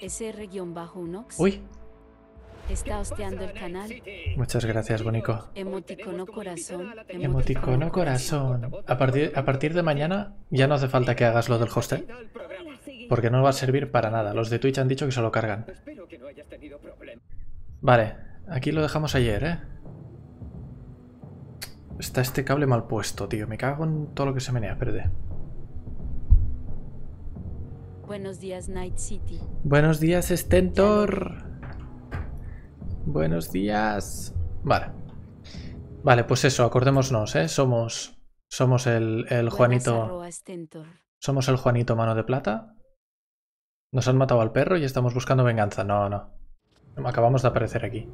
SR-Unox. Uy, Está hosteando el canal. muchas gracias, Bonico. Emoticono corazón. Emoticono corazón. A partir, a partir de mañana ya no hace falta que hagas lo del hostel. Porque no va a servir para nada. Los de Twitch han dicho que se lo cargan. Vale, aquí lo dejamos ayer, ¿eh? Está este cable mal puesto, tío. Me cago en todo lo que se menea, perde. Buenos días, Night City. Buenos días, Stentor. Buenos días. Vale. Vale, pues eso, acordémonos, ¿eh? Somos, somos el, el Juanito. Somos el Juanito Mano de Plata. Nos han matado al perro y estamos buscando venganza. No, no. Acabamos de aparecer aquí.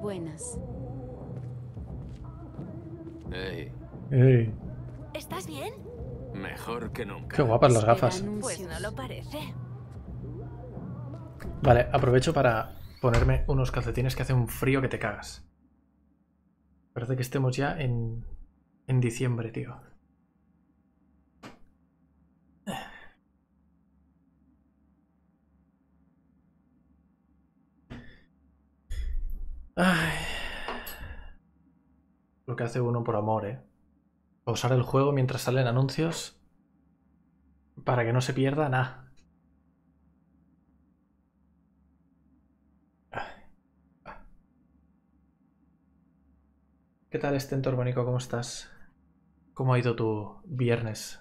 Buenas. Ey, Ey, ¿Estás bien? Mejor que nunca. qué guapas las gafas. Pues no lo parece. Vale, aprovecho para ponerme unos calcetines que hace un frío que te cagas. Parece que estemos ya en, en diciembre, tío. Ay. Lo que hace uno por amor, ¿eh? Pausar el juego mientras salen anuncios para que no se pierda nada. ¿Qué tal, Stentor Bonico? ¿Cómo estás? ¿Cómo ha ido tu viernes?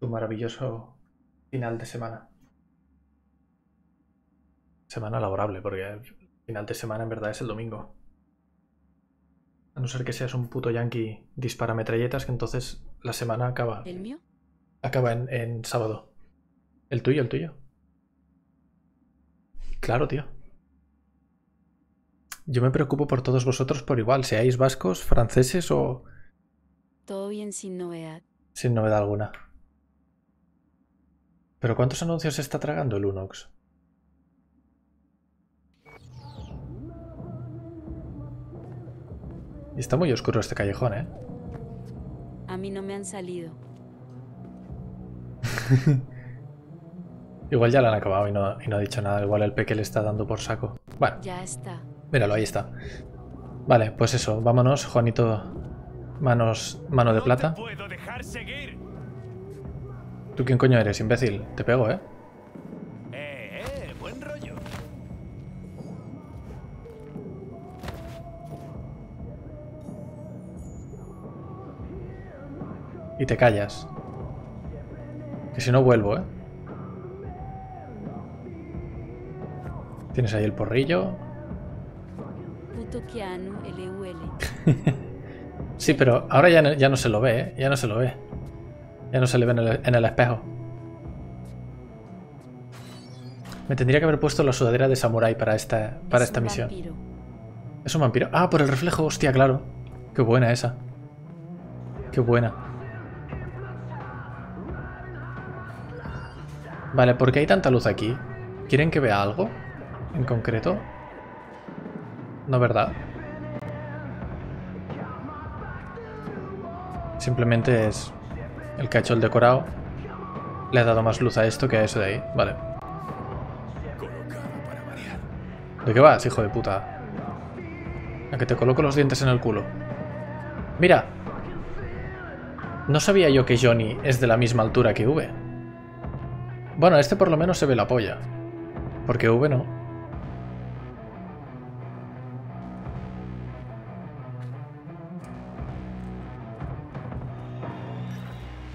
Tu maravilloso final de semana. Semana laborable, porque el final de semana en verdad es el domingo. A no ser que seas un puto yankee dispara metralletas, que entonces la semana acaba, ¿El mío? acaba en, en sábado. ¿El tuyo, el tuyo? Claro, tío. Yo me preocupo por todos vosotros por igual, seáis vascos, franceses o Todo bien sin novedad. sin novedad alguna. ¿Pero cuántos anuncios está tragando el Unox? Y está muy oscuro este callejón, ¿eh? A mí no me han salido. Igual ya lo han acabado y no, y no ha dicho nada. Igual el peque le está dando por saco. Bueno, Ya está. míralo, ahí está. Vale, pues eso, vámonos, Juanito. Manos, mano de plata. puedo dejar seguir. ¿Tú quién coño eres, imbécil? Te pego. Eh, Y te callas. Que si no vuelvo, ¿eh? Tienes ahí el porrillo. Sí, pero ahora ya no, ya no se lo ve, ¿eh? Ya no se lo ve. Ya no se le ve en el, en el espejo. Me tendría que haber puesto la sudadera de samurái para esta, para Es esta misión. vampiro. Es un vampiro. Ah, por el reflejo, hostia, claro. Qué buena esa. Qué buena. Vale, ¿por qué hay tanta luz aquí? ¿Quieren que vea algo? ¿En concreto? No, ¿verdad? Simplemente es el que ha hecho el decorado. Le ha dado más luz a esto que a eso de ahí. Vale. ¿De qué vas, hijo de puta? A que te coloco los dientes en el culo. Mira. No sabía yo que Johnny es de la misma altura que V. Bueno, este por lo menos se ve la polla. Porque V no.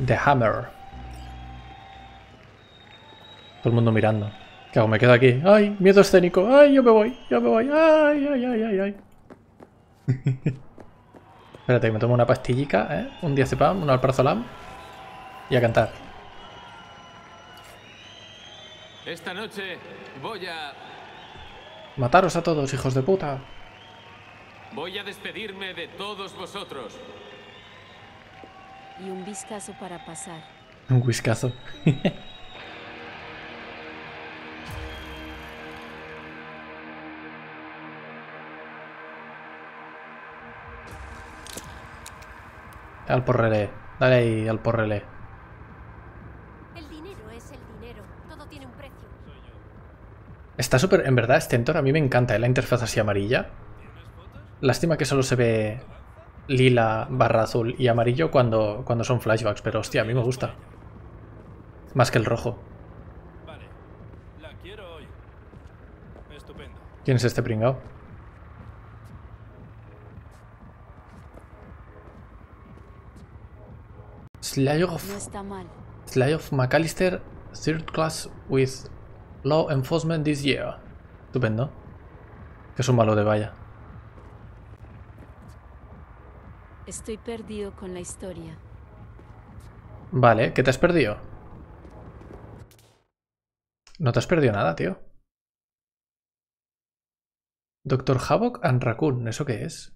The Hammer. Todo el mundo mirando. ¿Qué hago? Me quedo aquí. ¡Ay! Miedo escénico. ¡Ay! Yo me voy. Yo me voy. ¡Ay! ¡Ay! ¡Ay! ¡Ay! ay. Espérate, que me tomo una pastillica, ¿eh? Un diazepam, un alprazolam. Y a cantar. Esta noche voy a. Mataros a todos, hijos de puta. Voy a despedirme de todos vosotros. Y un vistazo para pasar. Un whiskazo. al porrelé. Dale ahí al porrelé. Está súper... En verdad, Stentor a mí me encanta ¿eh? la interfaz así amarilla. Lástima que solo se ve lila barra azul y amarillo cuando, cuando son flashbacks, pero hostia, a mí me gusta. Más que el rojo. Vale. La quiero hoy. Estupendo. ¿Quién es este pringao? No of. Slayer of McAllister, third class with law enforcement this year. Estupendo. Que es un malo de valla. Estoy perdido con la historia. Vale, ¿qué te has perdido? No te has perdido nada, tío. Doctor Havoc and Raccoon, ¿eso qué es?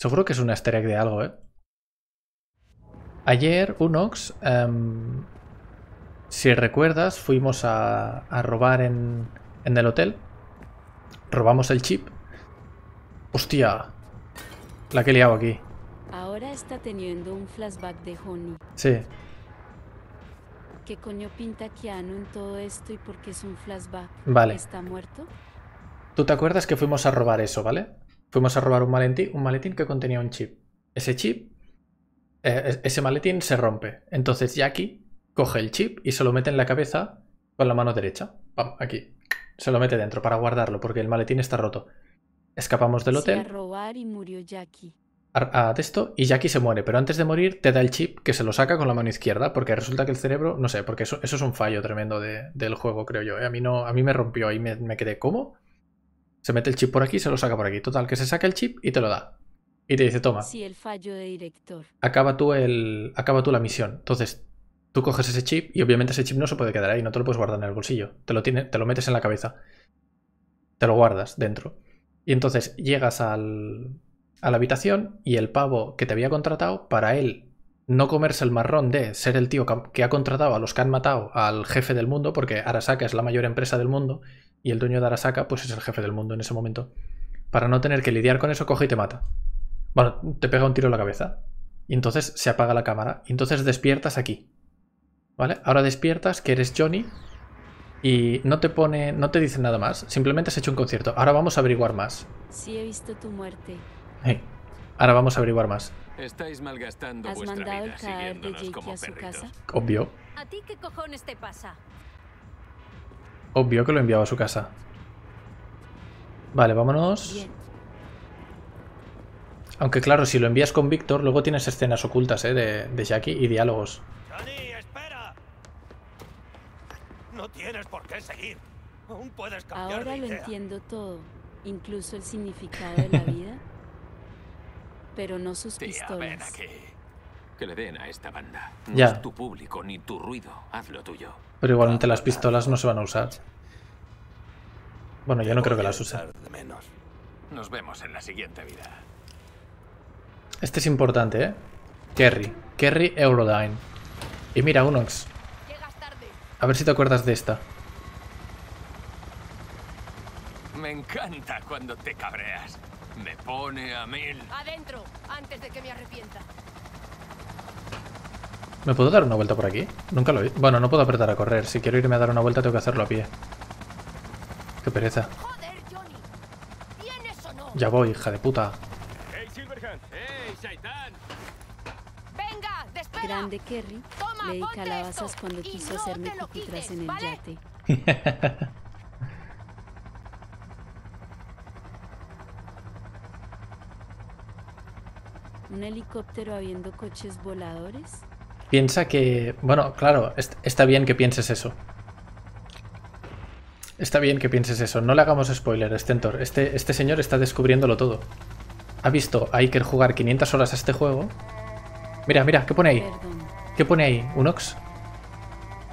Seguro que es un easter egg de algo, ¿eh? Ayer, Unox, em, si recuerdas, fuimos a, a robar en, en el hotel. Robamos el chip. Hostia. La que he liado aquí. Ahora está teniendo un flashback de Honey. Sí. ¿Qué coño pinta Keanu en todo esto y por qué es un flashback? Vale. ¿Está muerto? ¿Tú te acuerdas que fuimos a robar eso, ¿vale? Fuimos a robar un maletín, un maletín que contenía un chip. Ese chip, eh, es- ese maletín se rompe. Entonces Jackie coge el chip y se lo mete en la cabeza con la mano derecha. Pam, aquí. Se lo mete dentro para guardarlo porque el maletín está roto. Escapamos del Sí, a hotel robar y murió Jackie. a, a esto y Jackie se muere. Pero antes de morir te da el chip que se lo saca con la mano izquierda porque resulta que el cerebro, no sé, porque eso, eso es un fallo tremendo de- del juego, creo yo. ¿eh? A, mí no, a mí me rompió y me, me quedé, ¿cómo? Se mete el chip por aquí y se lo saca por aquí. Total, que se saca el chip y te lo da. Y te dice, toma, Sí, el fallo de director. acaba tú, el, acaba tú la misión. Entonces, tú coges ese chip y obviamente ese chip no se puede quedar ahí, no te lo puedes guardar en el bolsillo. Te lo, te lo metes en la cabeza. Te lo guardas dentro. Y entonces llegas al, a la habitación y el pavo que te había contratado, para él no comerse el marrón de ser el tío que- que ha contratado a los que han matado al jefe del mundo, porque Arasaka es la mayor empresa del mundo y el dueño de Arasaka pues es el jefe del mundo en ese momento. Para no tener que lidiar con eso, coge y te mata. Bueno, te pega un tiro en la cabeza. Y entonces se apaga la cámara. Y entonces despiertas aquí. ¿Vale? Ahora despiertas que eres Johnny. Y no te pone. no te dice nada más. Simplemente has hecho un concierto. Ahora vamos a averiguar más. Sí he visto tu muerte. Hey, Ahora vamos a averiguar más. Estáis malgastando ¿Has vuestra mandado el vida cadáver de siguiéndonos Jake a su perritos. casa? Obvio. ¿A ti qué cojones te pasa? Obvio que lo enviaba a su casa. Vale, vámonos. Bien. Aunque claro, si lo envías con Víctor, luego tienes escenas ocultas, ¿eh? De, de Jackie y diálogos. ¡Johnny, tienes por qué seguir. Aún puedes cambiar Ahora de lo idea. entiendo todo, incluso el significado de la vida. Pero no sus Tía, ven pistolas. aquí. Que le den a esta banda. No Ya. es tu público ni tu ruido. Haz lo tuyo. Pero igualmente las pistolas no se van a usar. Bueno, yo no creo que las use. Menos. Nos vemos en la siguiente vida. Este es importante, ¿eh? Kerry. Kerry Eurodyne. Y mira, Unox. A ver si te acuerdas de esta. Me encanta cuando te cabreas. Me pone a mil. Adentro, antes de que me arrepienta. ¿Me puedo dar una vuelta por aquí? Nunca lo he... Bueno, no puedo apretar a correr. Si quiero irme a dar una vuelta tengo que hacerlo a pie. Qué pereza. Joder, Johnny. ¿Vienes o no? Ya voy, hija de puta. Grande Kerry, Toma, le di calabazas esto, cuando quiso no hacerme cupitras en el ¿vale? yate. ¿Un helicóptero habiendo coches voladores? Piensa que... Bueno, claro, est- está bien que pienses eso. Está bien que pienses eso. No le hagamos spoiler, Stentor. Este, este señor está descubriéndolo todo. Ha visto a Iker jugar 500 horas a este juego. Mira, mira, ¿qué pone ahí? Perdón. ¿Qué pone ahí? ¿Unox?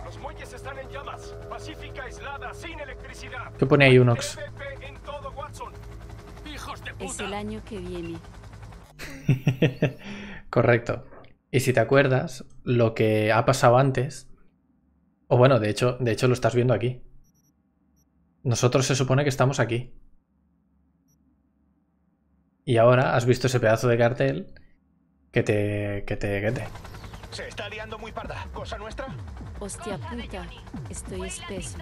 Los muelles están en llamas. Pacífica aislada, sin electricidad. ¿Qué pone ahí. ¡Hijos de Es el año que viene. Correcto. Y si te acuerdas, lo que ha pasado antes, o bueno, de hecho, de hecho lo estás viendo aquí. Nosotros se supone que estamos aquí. Y ahora has visto ese pedazo de cartel que te, que te, que te, Se está liando muy parda. ¿Cosa nuestra? Hostia puta, estoy espeso.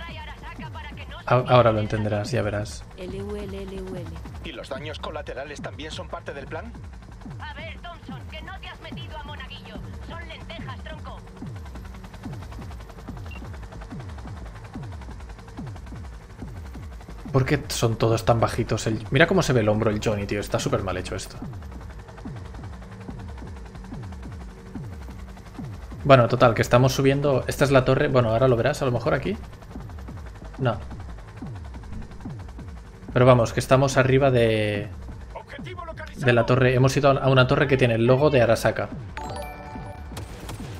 Ahora lo entenderás, ya verás. LUL, LUL. ¿Y los daños colaterales también son parte del plan? A ver, Thompson, que no te has metido a monaguillo. Son lentejas, tronco. ¿Por qué son todos tan bajitos? El... Mira cómo se ve el hombro el Johnny, tío. Está súper mal hecho esto. Bueno, total, que estamos subiendo... Esta es la torre... Bueno, ahora lo verás a lo mejor aquí. No. Pero vamos, que estamos arriba de, de la torre. Hemos ido a una torre que tiene el logo de Arasaka.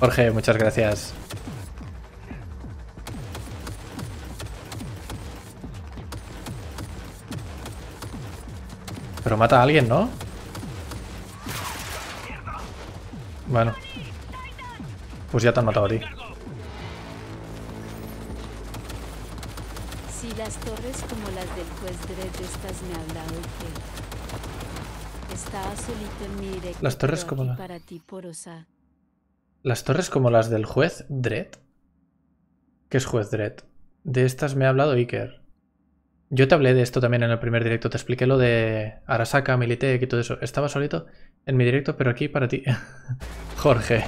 Jorge, muchas gracias. Pero mata a alguien, ¿no? Bueno. Pues ya te han matado a ti. Si las torres como las del juez Dredd estas me ha hablado que estaba solito en mi directo. Las torres como la- para ti porosa. Las torres como las del juez Dredd. ¿Qué es juez Dredd? De estas me ha hablado Iker. Yo te hablé de esto también en el primer directo. Te expliqué lo de Arasaka, Militech y todo eso. Estaba solito en mi directo, pero aquí para ti. Jorge.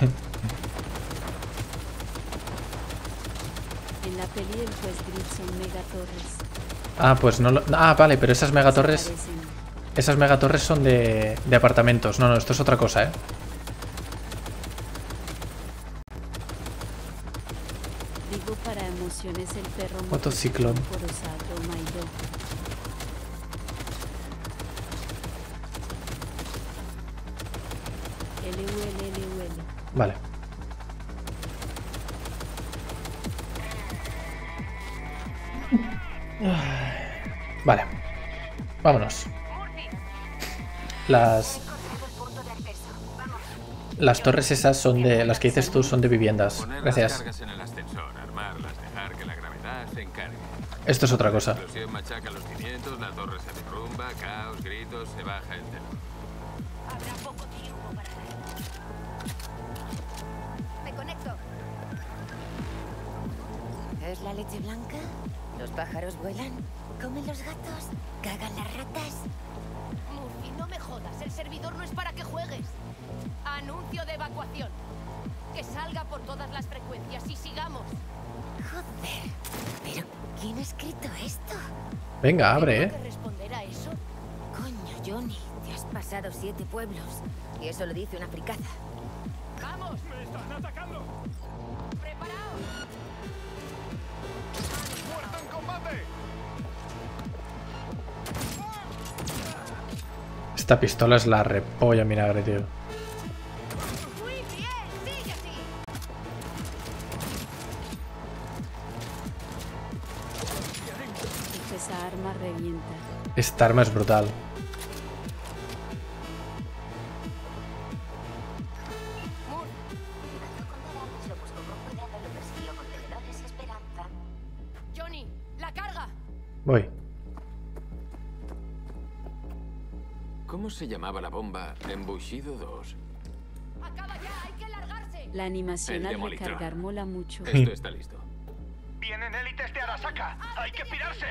En la peli del juez Dredd son megatorres. Ah, pues no lo... Ah, vale, pero esas megatorres... Esas megatorres son de, de apartamentos. No, no, esto es otra cosa, ¿eh? Digo para emociones el perro Motociclón. Vale. Vale. Vámonos. Las... Las torres esas son de... Las que dices tú son de viviendas. Gracias. Esto es otra cosa. ¿Es la leche blanca? ¿Los pájaros vuelan? ¿Comen los gatos? ¿Cagan las ratas? Murphy, no me jodas. El servidor no es para que juegues. Anuncio de evacuación. Que salga por todas las frecuencias y sigamos. Joder. ¿Pero quién ha escrito esto? Venga, abre, ¿Tengo ¿eh? que responder a eso? Coño, Johnny. Te has pasado siete pueblos. Y eso lo dice una fricada. ¡Vamos! ¡Me están atacando! Esta pistola es la repolla vinagre, tío. Esa arma revienta. Esta arma es brutal. Johnny, la carga. Voy. ¿Cómo se llamaba la bomba en Bushido 2? Acaba ya, hay que largarse. La animación El al recargar mola mucho. Esto está listo. ¡Vienen élites de Arasaka! ¡Hay que pirarse!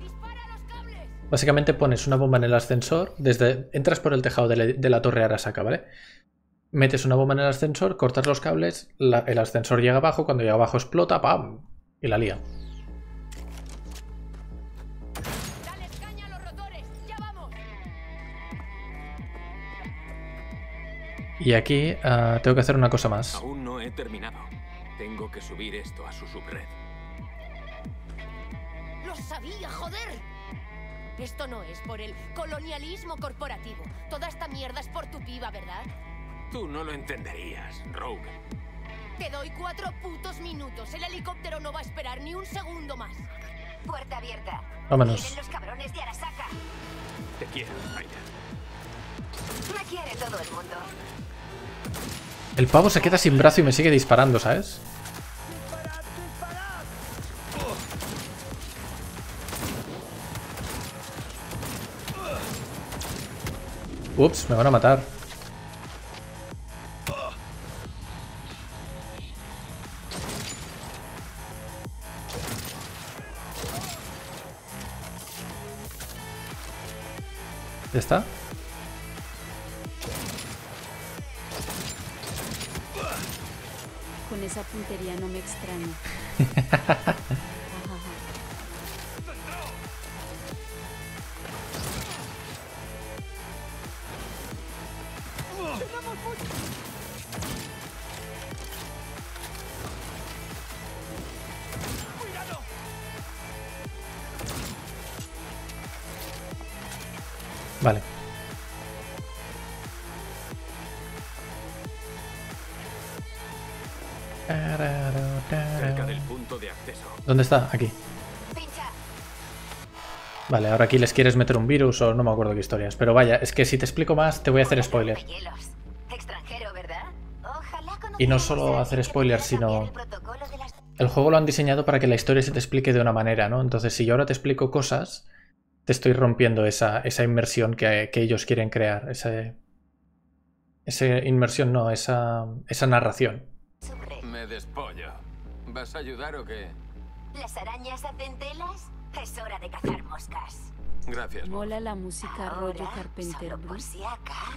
¡Dispara los cables! Básicamente pones una bomba en el ascensor, desde entras por el tejado de la, de la torre Arasaka, ¿vale? Metes una bomba en el ascensor, cortas los cables, la- el ascensor llega abajo, cuando llega abajo explota, ¡pam! Y la lía. Y aquí ah, tengo que hacer una cosa más. Aún no he terminado. Tengo que subir esto a su subred. ¡Lo sabía, joder! Esto no es por el colonialismo corporativo. Toda esta mierda es por tu piba, ¿verdad? Tú no lo entenderías, Rogue. Te doy cuatro putos minutos. El helicóptero no va a esperar ni un segundo más. Puerta abierta. Vámonos. Vienen los cabrones de Arasaka. Te quiero, Spider. Me quiere todo el mundo. El pavo se queda sin brazo y me sigue disparando, ¿sabes? Ups, me van a matar. ¿Ya está? Con esa puntería no me extraña. Vale. Cerca del punto de acceso. ¿Dónde está? Aquí. Vale, ahora aquí les quieres meter un virus o no me acuerdo qué historias. Pero vaya, es que si te explico más te voy a hacer spoiler. Y no solo hacer cambiar sino- el juego lo han diseñado para que la historia se te explique de una manera, ¿no? Entonces, si yo ahora te explico cosas, te estoy rompiendo esa, esa inmersión que, que ellos quieren crear. Esa, esa inmersión, no, esa, esa narración. Me despollo. ¿Vas a ayudar o qué? ¿Las arañas hacen telas? Es hora de cazar moscas. Gracias. Bob. Mola la música rollo Ahora, Carpenter solo por si acá.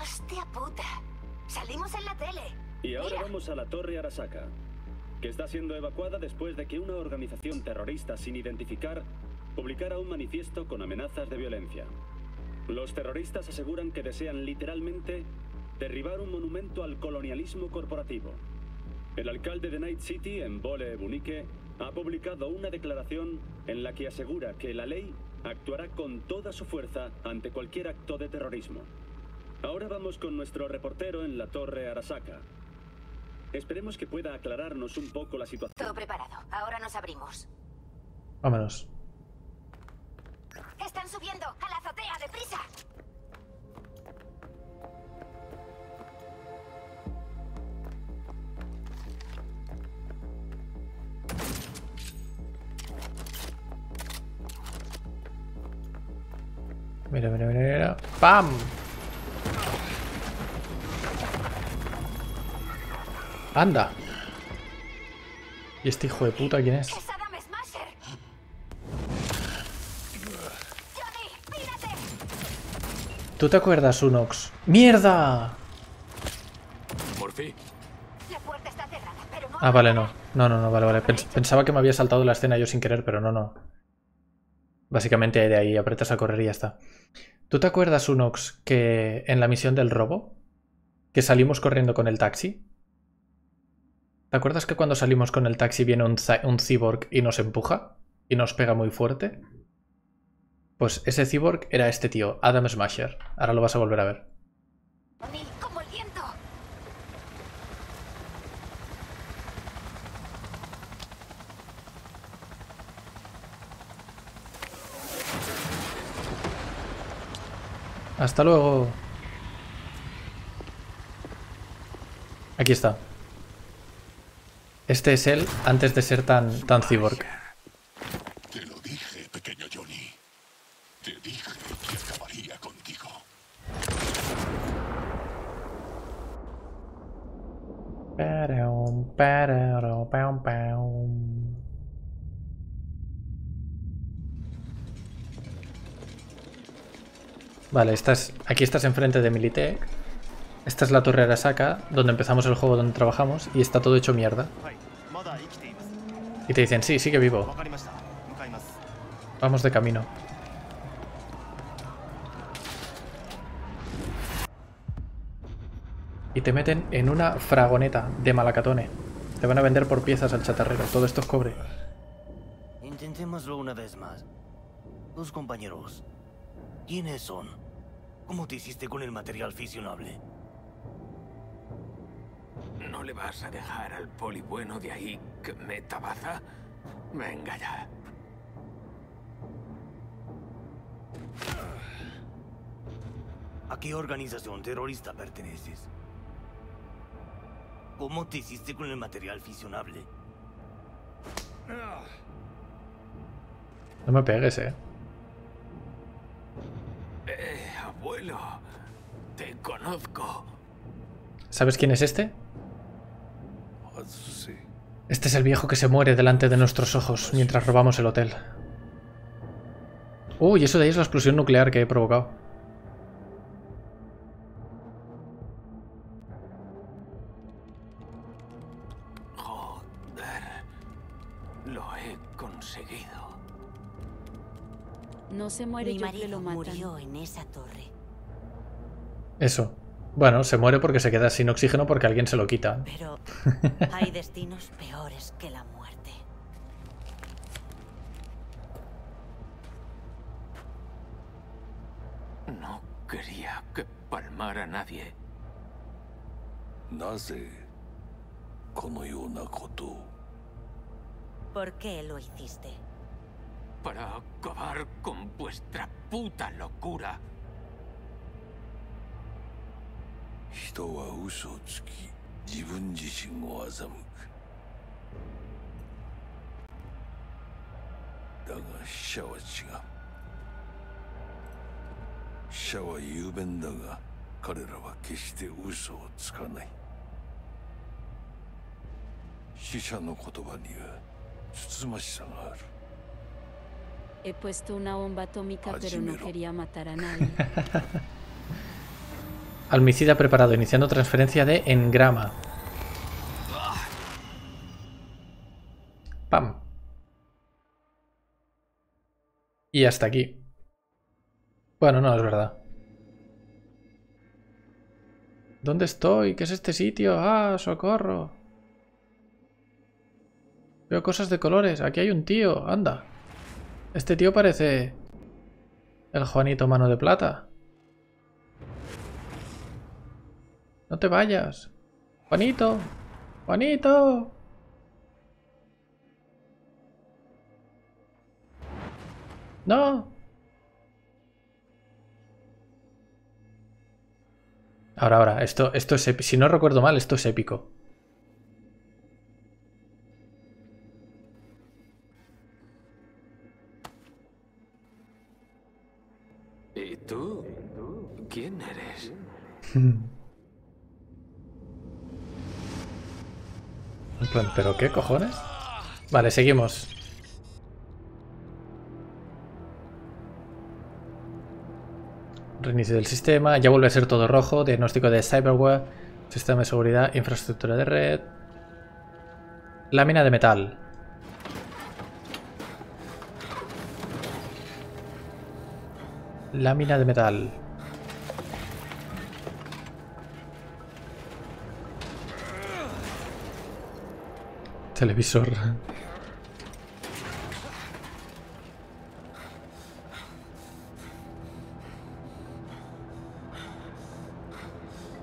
Hostia puta. Salimos en la tele. Y ahora Mira. vamos a la Torre Arasaka, que está siendo evacuada después de que una organización terrorista sin identificar publicara un manifiesto con amenazas de violencia. Los terroristas aseguran que desean literalmente derribar un monumento al colonialismo corporativo. El alcalde de Night City, en Bole Bunique, ha publicado una declaración en la que asegura que la ley actuará con toda su fuerza ante cualquier acto de terrorismo. Ahora vamos con nuestro reportero en la Torre Arasaka. Esperemos que pueda aclararnos un poco la situación. Todo preparado. Ahora nos abrimos. Vámonos. Están subiendo a la azotea, deprisa. Mira, mira, mira, mira. ¡Pam! ¡Anda! ¿Y este hijo de puta quién es? ¡Es Adam Smasher! ¡Johnny, mírate! ¿Tú te acuerdas, Unox? ¡Mierda! Ah, vale, no. No, no, no, vale, vale. Pens- pensaba que me había saltado la escena yo sin querer, pero no, no. Básicamente de ahí apretas a correr y ya está. ¿Tú te acuerdas, Unox, que en la misión del robo, que salimos corriendo con el taxi? ¿Te acuerdas que cuando salimos con el taxi viene un, un cyborg y nos empuja? Y nos pega muy fuerte. Pues ese cyborg era este tío, Adam Smasher. Ahora lo vas a volver a ver. Johnny, como el viento. Hasta luego. Aquí está. Este es él antes de ser tan, tan cyborg. Te lo dije, pequeño Johnny. Te dije que acabaría contigo. Paraum, paraum, paum, paum. Vale, estás, aquí estás enfrente de Militech. Esta es la torre Arasaka, donde empezamos el juego, donde trabajamos, y está todo hecho mierda. Y te dicen, sí, sigue vivo. Vamos de camino. Y te meten en una fragoneta de malacatone. Te van a vender por piezas al chatarrero. Todo esto es cobre. Intentémoslo una vez más. Los compañeros. ¿Quiénes son? ¿Cómo te hiciste con el material fisionable? ¿No le vas a dejar al poli bueno de ahí que meta baza? Venga ya. ¿A qué organización terrorista perteneces? ¿Cómo te hiciste con el material fisionable? No me pegues, eh. Eh, abuelo. Te conozco. ¿Sabes quién es este? Ah, sí. Este es el viejo que se muere delante de nuestros ojos ah, mientras robamos el hotel. Uy, eso de ahí es la explosión nuclear que he provocado. Joder. Lo he conseguido. No se muere Mi marido lo murió en esa torre. Eso. Bueno, se muere porque se queda sin oxígeno porque alguien se lo quita. Pero hay destinos peores que la muerte. No quería que palmara a nadie. ¿Por qué lo hiciste? Para acabar con vuestra puta locura. 人は嘘をつき自分自身を欺く。だが死者は違う。死者は雄弁だが彼らは決して嘘をつかない。死者の言葉にはつつましさがある。He puesto una bomba atómica. Almicida preparado, iniciando transferencia de engrama. Pam. Y hasta aquí. Bueno, no, es verdad. ¿Dónde estoy? ¿Qué es este sitio? ¡Ah, socorro! Veo cosas de colores. Aquí hay un tío. Anda. Este tío parece... El Juanito Mano de Plata. No te vayas. Juanito. Juanito. No. Ahora, ahora, esto, esto es. Si no recuerdo mal, esto es épico. ¿Y tú? ¿Quién eres? ¿pero qué cojones? Vale, seguimos. Reinicio del sistema, ya vuelve a ser todo rojo, diagnóstico de cyberware, sistema de seguridad, infraestructura de red, lámina de metal. Lámina de metal. Televisor.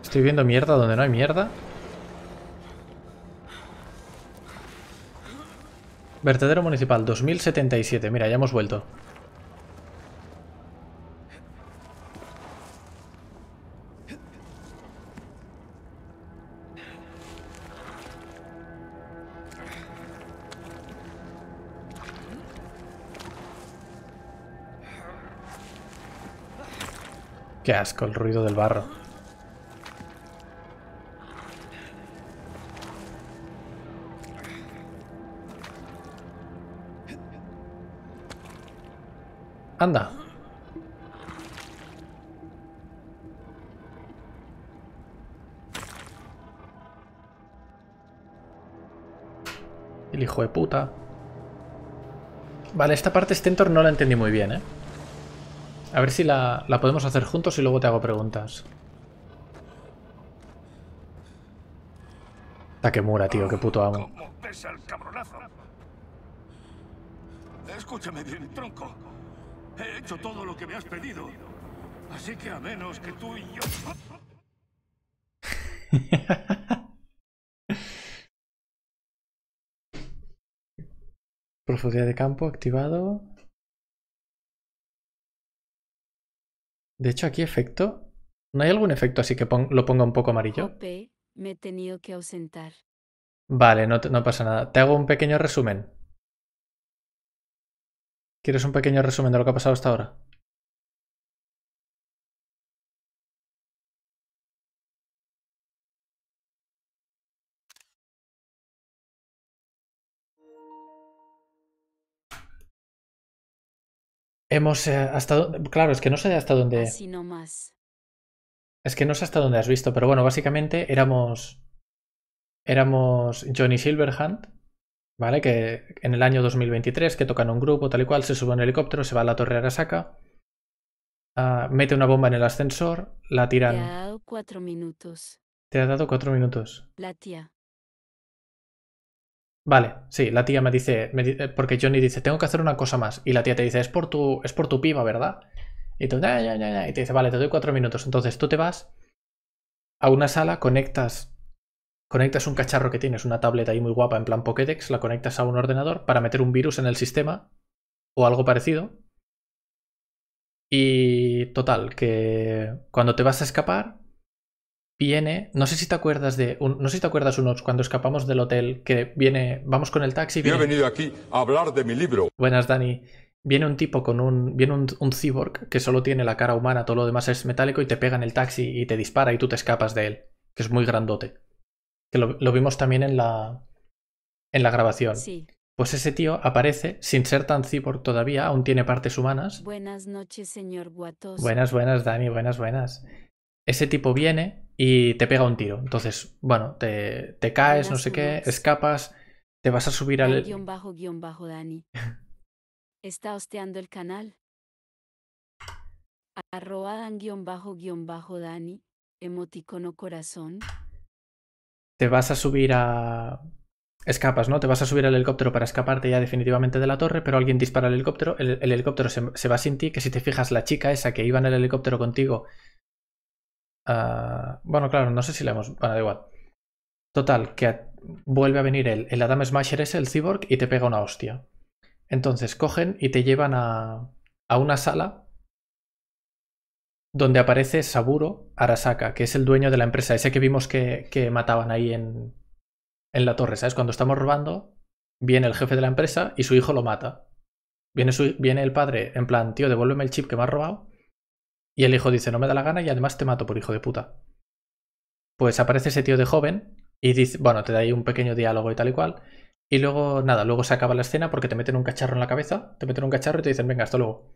Estoy viendo mierda donde no hay mierda. Vertedero municipal 2077. Mira, ya hemos vuelto. Qué asco el ruido del barro. Anda. El hijo de puta. Vale, esta parte Stentor no la entendí muy bien, ¿eh? A ver si la, la podemos hacer juntos y luego te hago preguntas. Takemura, tío, qué puto amo. ¿Cómo pesa el cabronazo? Escúchame bien, tronco. He hecho todo lo que me has pedido. Así que a menos que tú y yo... Profundidad de campo activado. De hecho, aquí efecto. ¿No hay algún efecto así que pon- lo ponga un poco amarillo? Jope, me he tenido que ausentar. Vale, no, no pasa nada. Te hago un pequeño resumen. ¿Quieres un pequeño resumen de lo que ha pasado hasta ahora? Hemos eh, hasta claro, es que no sé hasta dónde Así es que no sé hasta dónde has visto, pero bueno, básicamente éramos éramos Johnny Silverhand, ¿Vale? Que en el año 2023, que tocan un grupo, tal y cual, se sube a un helicóptero, se va a la torre Arasaka, ah, mete una bomba en el ascensor, la Te ha tiran. dado cuatro minutos. Te ha dado cuatro minutos. La tía. Vale, sí, la tía me dice, porque Johnny dice, tengo que hacer una cosa más. Y la tía te dice, es por tu, es por tu piba, ¿verdad? Y tú, y te dice, vale, te doy cuatro minutos. Entonces tú te vas a una sala, conectas, conectas un cacharro que tienes, una tablet ahí muy guapa en plan Pokédex, la conectas a un ordenador para meter un virus en el sistema o algo parecido. Y total, que cuando te vas a escapar, viene, no sé si te acuerdas de, un- no sé si te acuerdas unos cuando escapamos del hotel que viene, vamos con el taxi, Yo he viene, venido aquí a hablar de mi libro. buenas Dani, viene un tipo con un, viene un, un cyborg que solo tiene la cara humana, todo lo demás es metálico y te pega en el taxi y te dispara y tú te escapas de él, que es muy grandote, que lo, lo vimos también en la, en la grabación. Sí. Pues ese tío aparece sin ser tan cyborg todavía, aún tiene partes humanas. Buenas noches, señor Guatos. Buenas, buenas, Dani, buenas, buenas. Ese tipo viene y te pega un tiro. Entonces, bueno, te, te caes, no sé qué, escapas, te vas a subir al... guion bajo guion bajo Dani. ¿Está hosteando el canal? Arroba dan guion bajo guion bajo Dani. Emoticono corazón. Te vas a subir a... Escapas, ¿no? Te vas a subir al helicóptero para escaparte ya definitivamente de la torre, pero alguien dispara el helicóptero, el, el helicóptero se, se va sin ti, que si te fijas, la chica esa que iba en el helicóptero contigo... ah, bueno, claro, no sé si la hemos... Bueno, da igual. Total, que vuelve a venir el, el Adam Smasher ese, el cyborg, y te pega una hostia. Entonces cogen y te llevan a, a una sala donde aparece Saburo Arasaka, que es el dueño de la empresa, ese que vimos que, que mataban ahí en, en la torre, ¿sabes? Cuando estamos robando, viene el jefe de la empresa y su hijo lo mata. Viene, su- viene el padre en plan, tío, devuélveme el chip que me has robado. Y el hijo dice, no me da la gana y además te mato por hijo de puta. Pues aparece ese tío de joven y dice, bueno, te da ahí un pequeño diálogo y tal y cual. Y luego, nada, luego se acaba la escena porque te meten un cacharro en la cabeza, te meten un cacharro y te dicen, venga, hasta luego.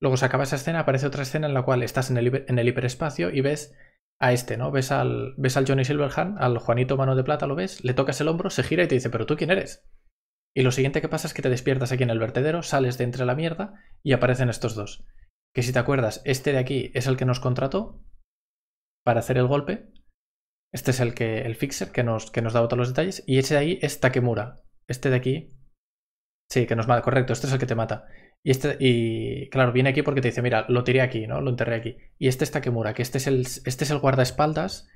Luego se acaba esa escena, aparece otra escena en la cual estás en el, en el hiperespacio y ves a este, ¿no? Ves al, ves al Johnny Silverhand, al Juanito Mano de Plata, lo ves, le tocas el hombro, se gira y te dice, pero tú quién eres. Y lo siguiente que pasa es que te despiertas aquí en el vertedero, sales de entre la mierda y aparecen estos dos. Que si te acuerdas, este de aquí es el que nos contrató para hacer el golpe. Este es el que el fixer que nos, que nos daba todos los detalles. Y ese de ahí es Takemura. Este de aquí. Sí, que nos mata. Correcto, este es el que te mata. Y este, y claro, viene aquí porque te dice, mira, lo tiré aquí, ¿no? Lo enterré aquí. Y este es Takemura, que este es el, este es el guardaespaldas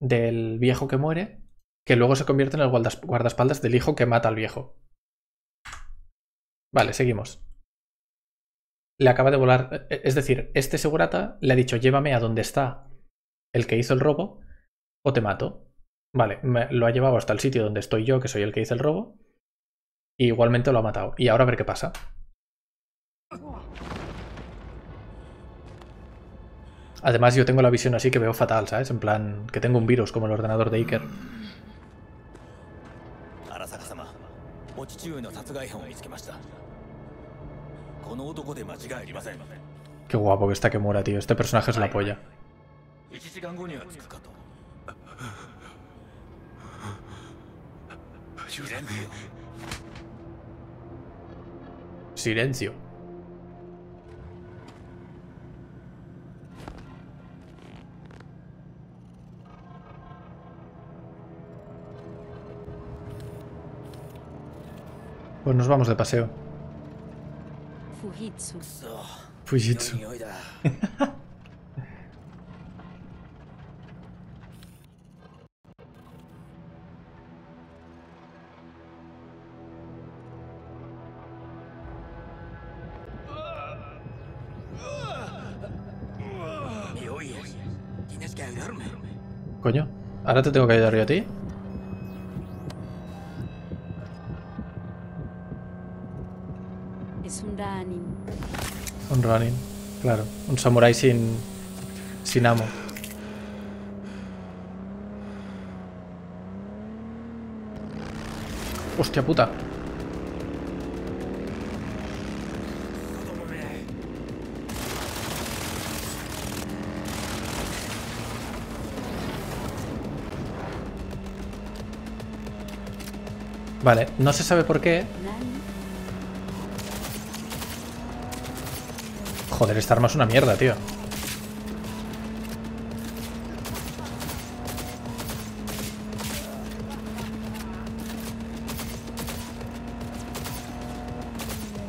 del viejo que muere, que luego se convierte en el guardaespaldas del hijo que mata al viejo. Vale, seguimos. Le acaba de volar. eh, Es decir, este segurata le ha dicho: llévame a donde está el que hizo el robo o te mato. Vale, me- lo ha llevado hasta el sitio donde estoy yo, que soy el que hizo el robo. Y igualmente lo ha matado. Y ahora a ver qué pasa. Además, yo tengo la visión así que veo fatal, ¿sabes? En plan, que tengo un virus como el ordenador de Iker. Qué guapo que está que muera, tío. Este personaje es la polla. Silencio. Pues nos vamos de paseo. Fujitsu. Fujitsu. Tienes que. Coño, ahora te tengo que ayudar yo a ti. Un Ronin. Claro, un samurái sin. sin amo. Hostia puta. Vale, no se sabe por qué. Joder, esta arma es una mierda, tío.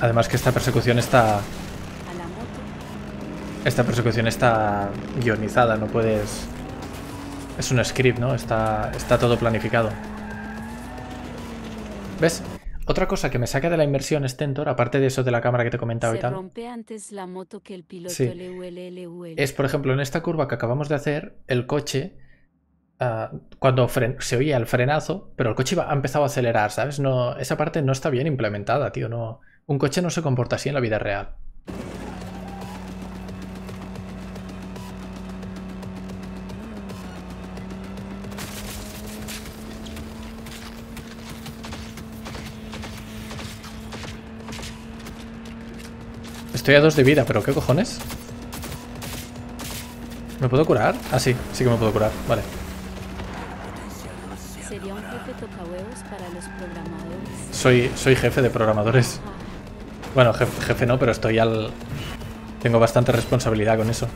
Además que esta persecución está... Esta persecución está guionizada, no puedes... Es un script, ¿no? Está, está todo planificado. ¿Ves? Otra cosa que me saca de la inversión Stentor, aparte de eso de la cámara que te he comentado y tal, rompe antes la moto que el piloto Sí. es, por ejemplo, en esta curva que acabamos de hacer, el coche, ah, cuando se oía el frenazo, pero el coche iba- ha empezado a acelerar, ¿sabes? No, esa parte no está bien implementada, tío. No, un coche no se comporta así en la vida real. Estoy a dos de vida, pero ¿qué cojones? ¿Me puedo curar? Ah, sí, sí que me puedo curar. Vale. Sería un jefe tocahuevos para los programadores. Soy, soy jefe de programadores. Bueno, jefe, jefe no, pero estoy al... Tengo bastante responsabilidad con eso.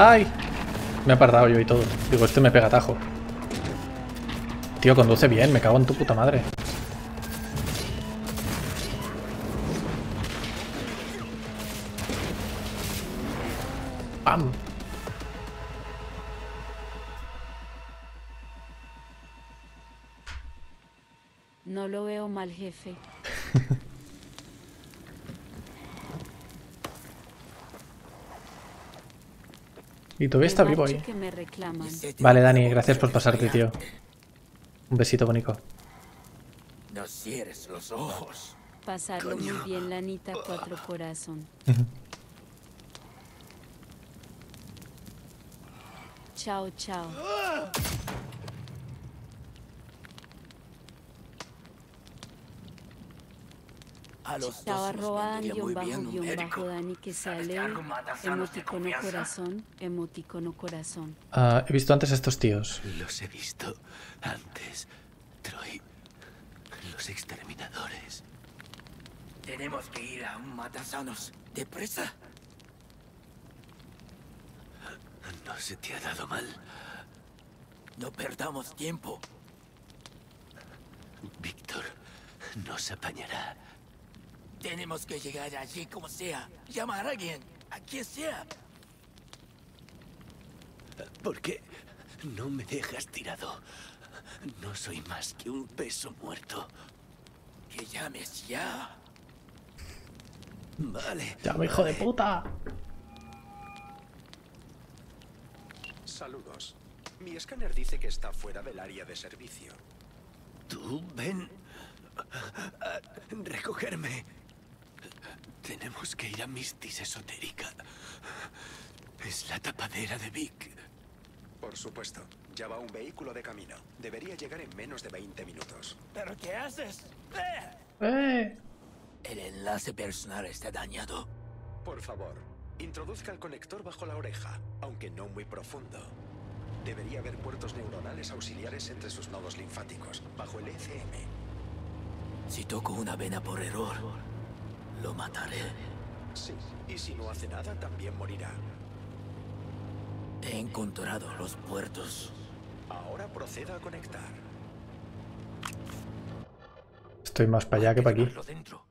¡Ay! Me he apartado yo y todo. Digo, este me pega tajo. Tío, conduce bien, me cago en tu puta madre. ¡Pam! No lo veo mal, jefe. Y todavía está vivo ahí. Vale, Dani, gracias por pasarte, tío. Un besito bonito. No cierres los ojos. Pasarlo muy bien, Lanita Cuatro Corazón. Chao, chao. A los Chao, dos nos arroba vendría guion muy bajo bien un guion bajo Dani que sale emoticono corazón, emoticono corazón. Ah, he visto antes a estos tíos. Los he visto antes. Troy. Los exterminadores. Tenemos que ir a un matasanos. ¿Depresa? ¿No se te ha dado mal? No perdamos tiempo. Víctor nos apañará. Tenemos que llegar allí como sea. Llamar a alguien. A quien sea. ¿Por qué no me dejas tirado? No soy más que un peso muerto. Que llames ya. Vale. ¡Llama, hijo de puta! Saludos. Mi escáner dice que está fuera del área de servicio. Tú ven a recogerme. Tenemos que ir a Mistis Esotérica. Es la tapadera de Vic. Por supuesto. Ya va un vehículo de camino. Debería llegar en menos de 20 minutos. ¿Pero qué haces? ¡Eh! ¡Eh! El enlace personal está dañado. Por favor, introduzca el conector bajo la oreja, aunque no muy profundo. Debería haber puertos neuronales auxiliares entre sus nodos linfáticos, bajo el ECM. Si toco una vena por error, lo mataré. Sí, y si no hace nada, también morirá. He encontrado los puertos. Ahora proceda a conectar. Estoy más para allá que para aquí. Dentro.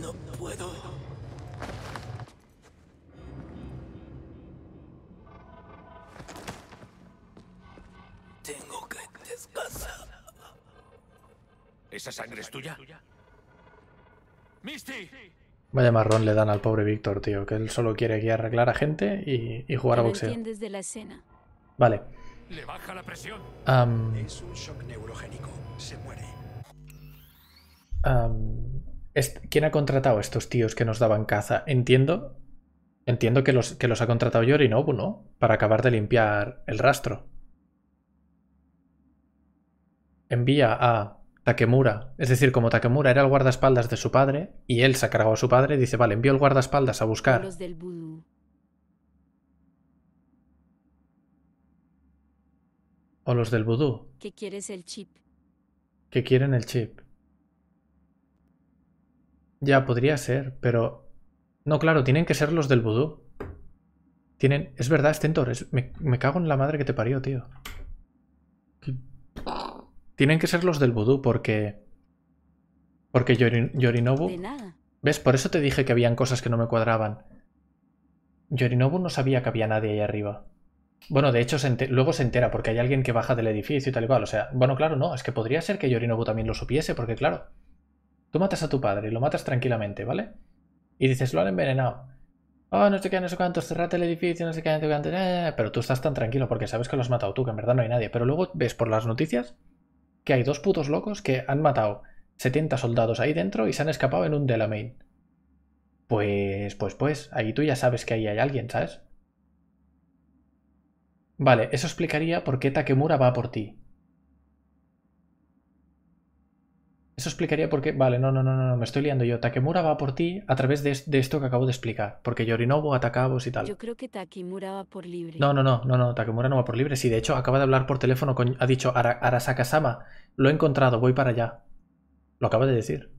No puedo. Tengo que descansar. ¿Esa sangre es tuya? ¡Misty! Vaya marrón le dan al pobre Víctor, tío. Que él solo quiere aquí arreglar a gente y, y jugar a ¿Qué no boxeo. entiendes de la escena? Vale. Le baja la presión. Am, Es un shock neurogénico. Se muere. ¿Quién ha contratado a estos tíos que nos daban caza? Entiendo. Entiendo que los, que los ha contratado Yorinobu, ¿no? Para acabar de limpiar el rastro. Envía a Takemura. Es decir, como Takemura era el guardaespaldas de su padre y él se ha cargado a su padre, dice, vale, envío el guardaespaldas a buscar. Los del vudú. O los del vudú, ¿Qué quieres el chip? que quieren el chip. Ya, podría ser, pero... No, claro, tienen que ser los del vudú. Tienen... Es verdad, Stentor, es... Me, me cago en la madre que te parió, tío. Tienen que ser los del vudú porque... Porque Yori- Yorinobu... De nada. ¿Ves? Por eso te dije que habían cosas que no me cuadraban. Yorinobu no sabía que había nadie ahí arriba. Bueno, de hecho, se luego se entera porque hay alguien que baja del edificio y tal y cual. O sea, bueno, claro, no. Es que podría ser que Yorinobu también lo supiese, porque claro, tú matas a tu padre y lo matas tranquilamente, ¿vale? Y dices, lo han envenenado. Oh, no sé qué, no sé cuánto, cerrate el edificio, no sé qué, no sé cuánto. eh, Pero tú estás tan tranquilo porque sabes que lo has matado tú, que en verdad no hay nadie. Pero luego ves por las noticias que hay dos putos locos que han matado 70 soldados ahí dentro y se han escapado en un Delamain. Pues, pues, pues, ahí tú ya sabes que ahí hay alguien, ¿sabes? Vale, eso explicaría por qué Takemura va por ti. Eso explicaría por qué... Vale, no, no, no, no, no, me estoy liando yo. Takemura va por ti a través de, es- de esto que acabo de explicar. Porque Yorinobu ataca a vos y tal. Yo creo que Takimura va por libre. No, no, no, no, no, Takemura no va por libre. Sí, de hecho, acaba de hablar por teléfono con... Ha dicho Ara- Arasaka-sama, lo he encontrado, voy para allá. Lo acaba de decir.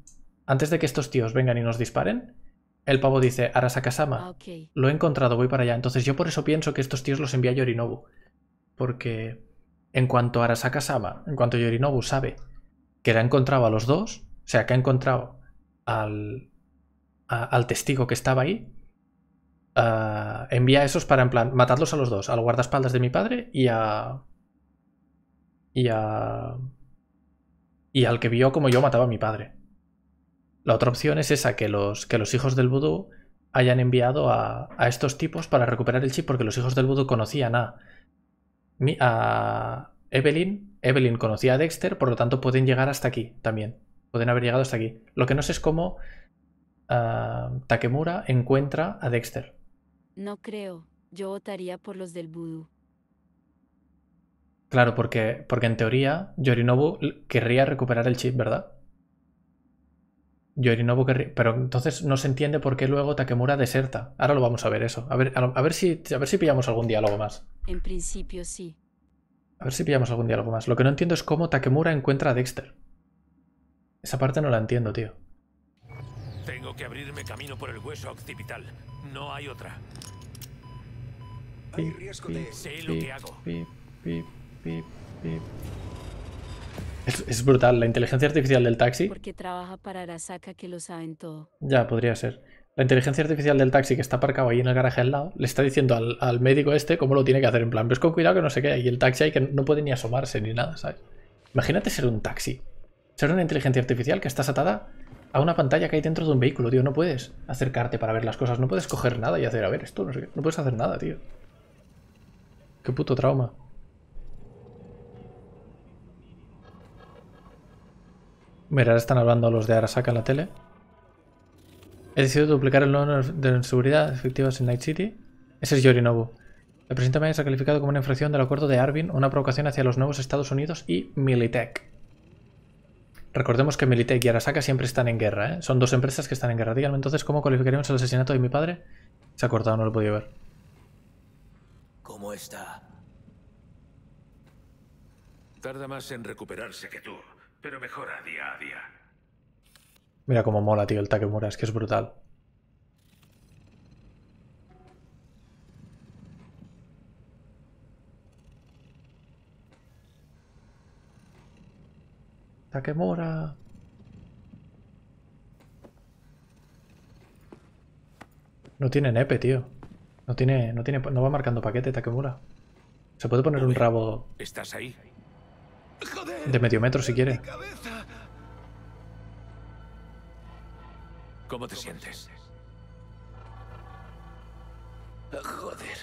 Antes de que estos tíos vengan y nos disparen, el pavo dice, Arasaka-sama, Ah, lo he encontrado, voy para allá. Entonces yo por eso pienso que estos tíos los envía Yorinobu. Porque en cuanto Arasaka-sama, en cuanto Yorinobu sabe que le ha encontrado a los dos, o sea, que ha encontrado al, al testigo que estaba ahí, ah, envía a esos para, en plan, a los dos, al guardaespaldas de mi padre y a... y a... y al que vio como yo mataba a mi padre. La otra opción es esa, que los, que los hijos del vudú hayan enviado a, a estos tipos para recuperar el chip, porque los hijos del vudú conocían a, a Evelyn, Evelyn conocía a Dexter, por lo tanto pueden llegar hasta aquí también. Pueden haber llegado hasta aquí. Lo que no sé es cómo ah, Takemura encuentra a Dexter. No creo. Yo votaría por los del vudú. Claro, porque, porque en teoría Yorinobu querría recuperar el chip, ¿verdad? Yorinobu querría... Pero entonces no se entiende por qué luego Takemura deserta. Ahora lo vamos a ver eso. A ver, a ver si, a ver si pillamos algún diálogo más. En principio sí. A ver si pillamos algún diálogo más. Lo que no entiendo es cómo Takemura encuentra a Dexter. Esa parte no la entiendo, tío. Tengo que abrirme camino por el hueso occipital. No hay otra. Hay riesgo de... Sé lo que hago. Pip, pip, pip, pip. Es, es brutal, la inteligencia artificial del taxi. Porque trabaja para Arasaka que lo saben todo. Ya, podría ser. La inteligencia artificial del taxi que está aparcado ahí en el garaje al lado le está diciendo al, al médico este cómo lo tiene que hacer. En plan, ves con cuidado que no sé qué. Y el taxi ahí que no puede ni asomarse ni nada, ¿sabes? Imagínate ser un taxi. Ser una inteligencia artificial que estás atada a una pantalla que hay dentro de un vehículo, tío. No puedes acercarte para ver las cosas. No puedes coger nada y hacer, a ver, esto no sé qué. No puedes hacer nada, tío. Qué puto trauma. Mira, ahora están hablando los de Arasaka en la tele. He decidido duplicar el número de seguridad efectivos en Night City. Ese es Yorinobu. El presidente Maya se ha calificado como una infracción del acuerdo de Arvin, una provocación hacia los nuevos Estados Unidos y Militech. Recordemos que Militech y Arasaka siempre están en guerra, ¿eh? Son dos empresas que están en guerra. Díganme entonces cómo calificaríamos el asesinato de mi padre. Se ha cortado, no lo he podido ver. ¿Cómo está? Tarda más en recuperarse que tú, pero mejora día a día. Mira cómo mola, tío, el Takemura, es que es brutal. Takemura. No tiene nepe, tío. No tiene, no tiene, no va marcando paquete Takemura. Se puede poner un rabo ¿Estás ahí? de medio metro si quiere. ¿Cómo te sientes? Joder,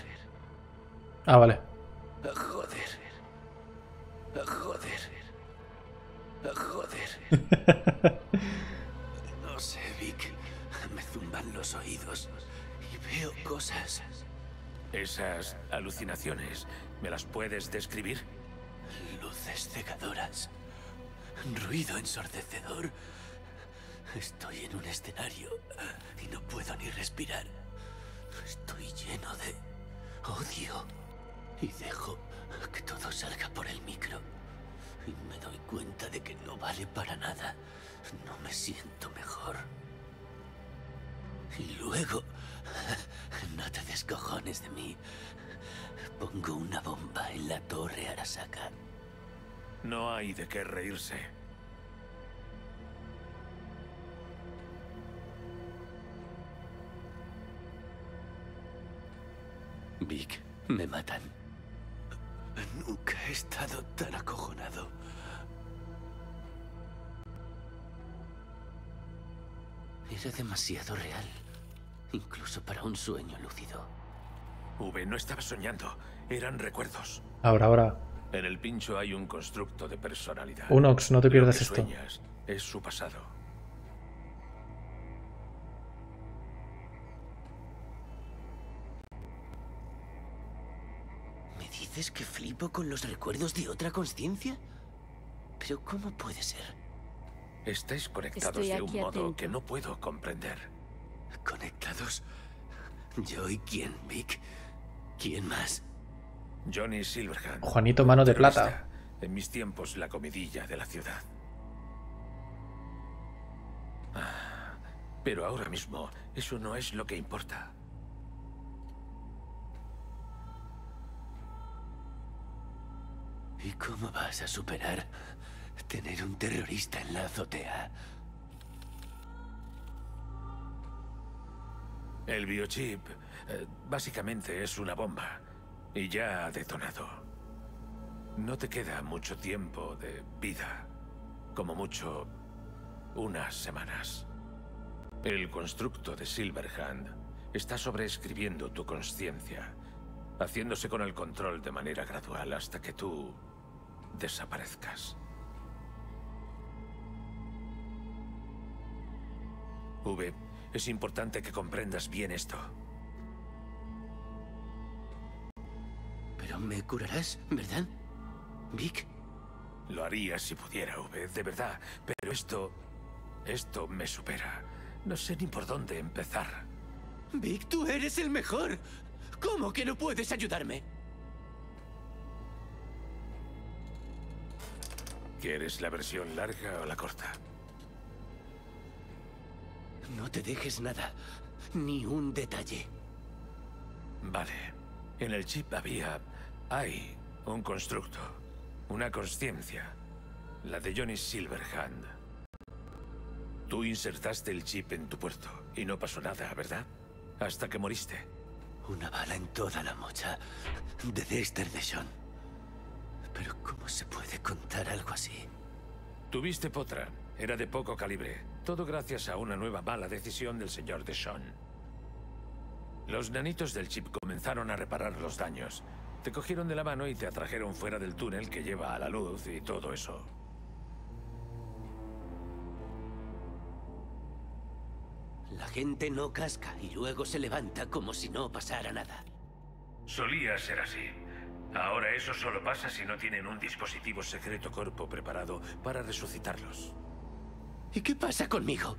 Ah, vale. joder. Joder. Joder. No sé, Vic. Me zumban los oídos y veo cosas. Esas alucinaciones, ¿me las puedes describir? Luces cegadoras. ruido ensordecedor. Estoy en un escenario y no puedo ni respirar. Estoy lleno de odio y dejo que todo salga por el micro. Y me doy cuenta de que no vale para nada. No me siento mejor. Y luego... No te descojones de mí. Pongo una bomba en la torre Arasaka. No hay de qué reírse. Vic, me matan. Nunca he estado tan acojonado. Era demasiado real. Incluso para un sueño lúcido. V, no estaba soñando. Eran recuerdos. Ahora, ahora. En el pincho hay un constructo de personalidad. Unox, no te pierdas esto. sueñas es su pasado. ¿Me dices que flipo con los recuerdos de otra conciencia? Pero ¿cómo puede ser? Estáis conectados Estoy de un modo atento. que no puedo comprender. ¿Conectados? ¿Yo y quién, Vic? ¿Quién más? Johnny Silverhand. Juanito Mano de. Plata. En mis tiempos, la comidilla de la ciudad. Ah, pero ahora mismo, eso no es lo que importa. ¿Y cómo vas a superar tener un terrorista en la azotea? El biochip eh, básicamente es una bomba y ya ha detonado. No te queda mucho tiempo de vida, como mucho unas semanas. El constructo de Silverhand está sobreescribiendo tu conciencia, haciéndose con el control de manera gradual hasta que tú desaparezcas. V, es importante que comprendas bien esto. Pero me curarás, ¿verdad? Vic, Lo haría si pudiera, V, de verdad. Pero esto... Esto me supera. No sé ni por dónde empezar. Vic, tú eres el mejor. ¿Cómo que no puedes ayudarme? ¿Quieres la versión larga o la corta? No te dejes nada, ni un detalle. Vale. En el chip había... Hay un constructo. Una conciencia. La de Johnny Silverhand. Tú insertaste el chip en tu puerto y no pasó nada, ¿verdad? Hasta que moriste. Una bala en toda la mocha de Dexter de Sean. Pero ¿cómo se puede contar algo así? Tuviste potra. Era de poco calibre. Todo gracias a una nueva mala decisión del señor Deshawn. Los nanitos del chip comenzaron a reparar los daños. Te cogieron de la mano y te atrajeron fuera del túnel que lleva a la luz y todo eso. La gente no casca y luego se levanta como si no pasara nada. Solía ser así. Ahora eso solo pasa si no tienen un dispositivo secreto cuerpo preparado para resucitarlos. ¿Y qué pasa conmigo?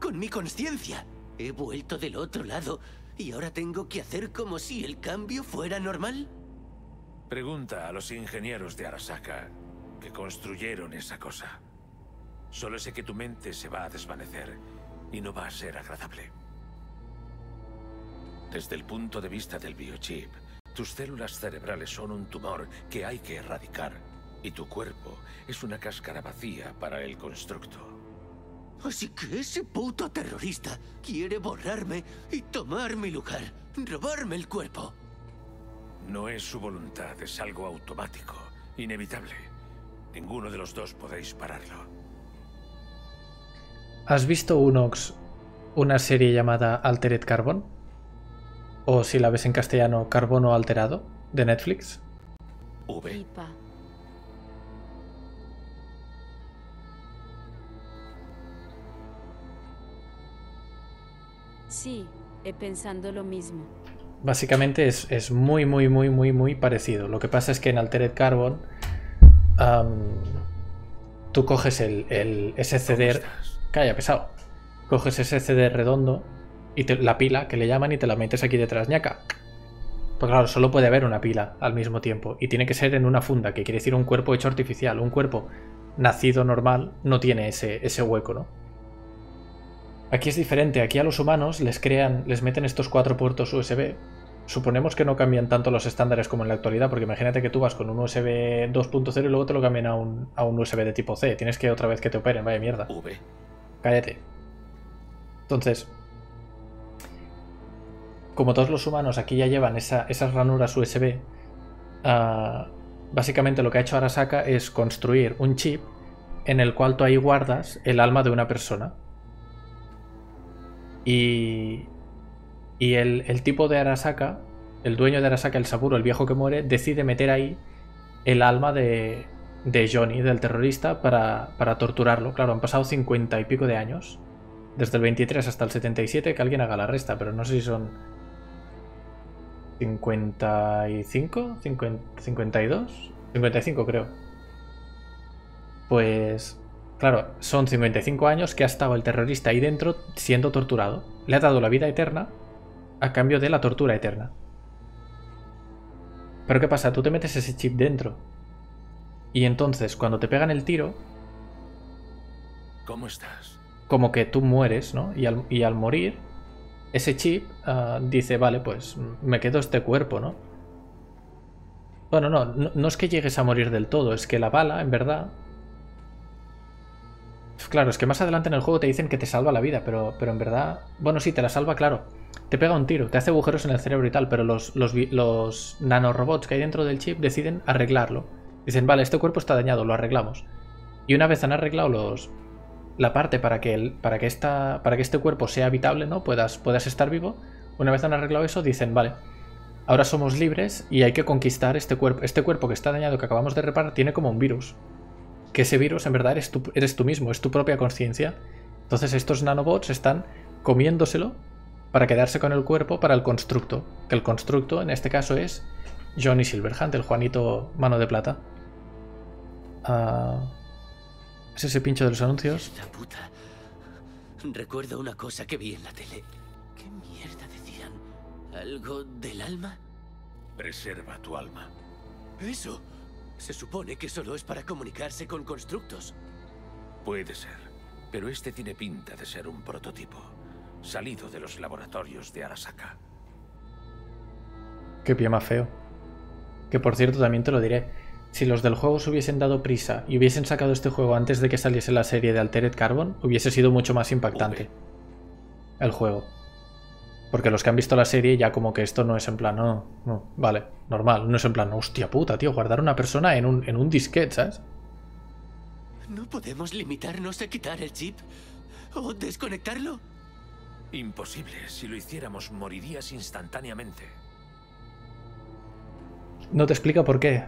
Con mi conciencia. He vuelto del otro lado y ahora tengo que hacer como si el cambio fuera normal. Pregunta a los ingenieros de Arasaka que construyeron esa cosa. Solo sé que tu mente se va a desvanecer y no va a ser agradable. Desde el punto de vista del biochip, tus células cerebrales son un tumor que hay que erradicar y tu cuerpo es una cáscara vacía para el constructo. Así que ese puto terrorista quiere borrarme y tomar mi lugar, robarme el cuerpo. No es su voluntad, es algo automático, inevitable. Ninguno de los dos podéis pararlo. ¿Has visto Unox una serie llamada Altered Carbon? O si la ves en castellano, Carbono Alterado, de Netflix. V. Sí, he pensando lo mismo. Básicamente es, es muy, muy, muy, muy, muy parecido. Lo que pasa es que en Altered Carbon tú coges el, el ese CD. Calla, pesado. Coges ese CD redondo y te- la pila que le llaman y te la metes aquí detrás, ñaca. Pues claro, solo puede haber una pila al mismo tiempo y tiene que ser en una funda, que quiere decir un cuerpo hecho artificial. Un cuerpo nacido normal no tiene ese, ese hueco, ¿no? Aquí es diferente, aquí a los humanos les crean, les meten estos cuatro puertos USB. Suponemos que no cambian tanto los estándares como en la actualidad, porque imagínate que tú vas con un USB 2.0 y luego te lo cambian a un, a un USB de tipo C. Tienes que otra vez que te operen, vaya mierda. V. Cállate. Entonces, como todos los humanos aquí ya llevan esa- esas ranuras USB, ah, básicamente lo que ha hecho Arasaka es construir un chip en el cual tú ahí guardas el alma de una persona. Y, y el, tipo de Arasaka, el dueño de Arasaka, el Saburo, el viejo que muere, decide meter ahí el alma de, de Johnny, del terrorista, para, para torturarlo. Claro, han pasado cincuenta y pico de años. Desde el 23 hasta el 77, que alguien haga la resta, pero no sé si son 55, 50, 52, 55 creo. Pues, claro, son 55 años que ha estado el terrorista ahí dentro siendo torturado. Le ha dado la vida eterna a cambio de la tortura eterna. Pero ¿qué pasa? Tú te metes ese chip dentro. Y entonces, cuando te pegan el tiro, ¿Cómo estás? como que tú mueres, ¿no? Y al, y al morir, ese chip ah, dice, vale, pues me quedo este cuerpo, ¿no? Bueno, no, no, no es que llegues a morir del todo, es que la bala, en verdad... Claro, es que más adelante en el juego te dicen que te salva la vida, pero, pero en verdad... Bueno, sí, te la salva, claro. Te pega un tiro, te hace agujeros en el cerebro y tal, pero los, los, los nanorobots que hay dentro del chip deciden arreglarlo. Dicen, vale, este cuerpo está dañado, lo arreglamos. Y una vez han arreglado los, la parte para que, el, para, que esta, para que este cuerpo sea habitable, ¿no? Puedas, puedas estar vivo. Una vez han arreglado eso, dicen, vale, ahora somos libres y hay que conquistar este cuerpo. Este cuerpo que está dañado, que acabamos de reparar, tiene como un virus. Que ese virus en verdad eres tú, eres tú mismo, es tu propia conciencia. Entonces estos nanobots están comiéndoselo para quedarse con el cuerpo para el constructo. Que el constructo en este caso es Johnny Silverhand, el Juanito Mano de Plata. Ah, es ese pincho de los anuncios. La puta. Recuerdo una cosa que vi en la tele. ¿Qué mierda decían? ¿Algo del alma? Preserva tu alma. Eso. Se supone que solo es para comunicarse con constructos. Puede ser, pero este tiene pinta de ser un prototipo, salido de los laboratorios de Arasaka. Qué pie más feo. Que por cierto, también te lo diré. Si los del juego se hubiesen dado prisa y hubiesen sacado este juego antes de que saliese la serie de Altered Carbon, hubiese sido mucho más impactante. El juego. Porque los que han visto la serie ya como que esto no es en plan, no, no, vale, normal, no es en plan, hostia puta, tío, guardar una persona en un, en un disquete, ¿sabes? ¿No podemos limitarnos a quitar el chip? ¿O desconectarlo? Imposible. Si lo hiciéramos, morirías instantáneamente. No te explica por qué.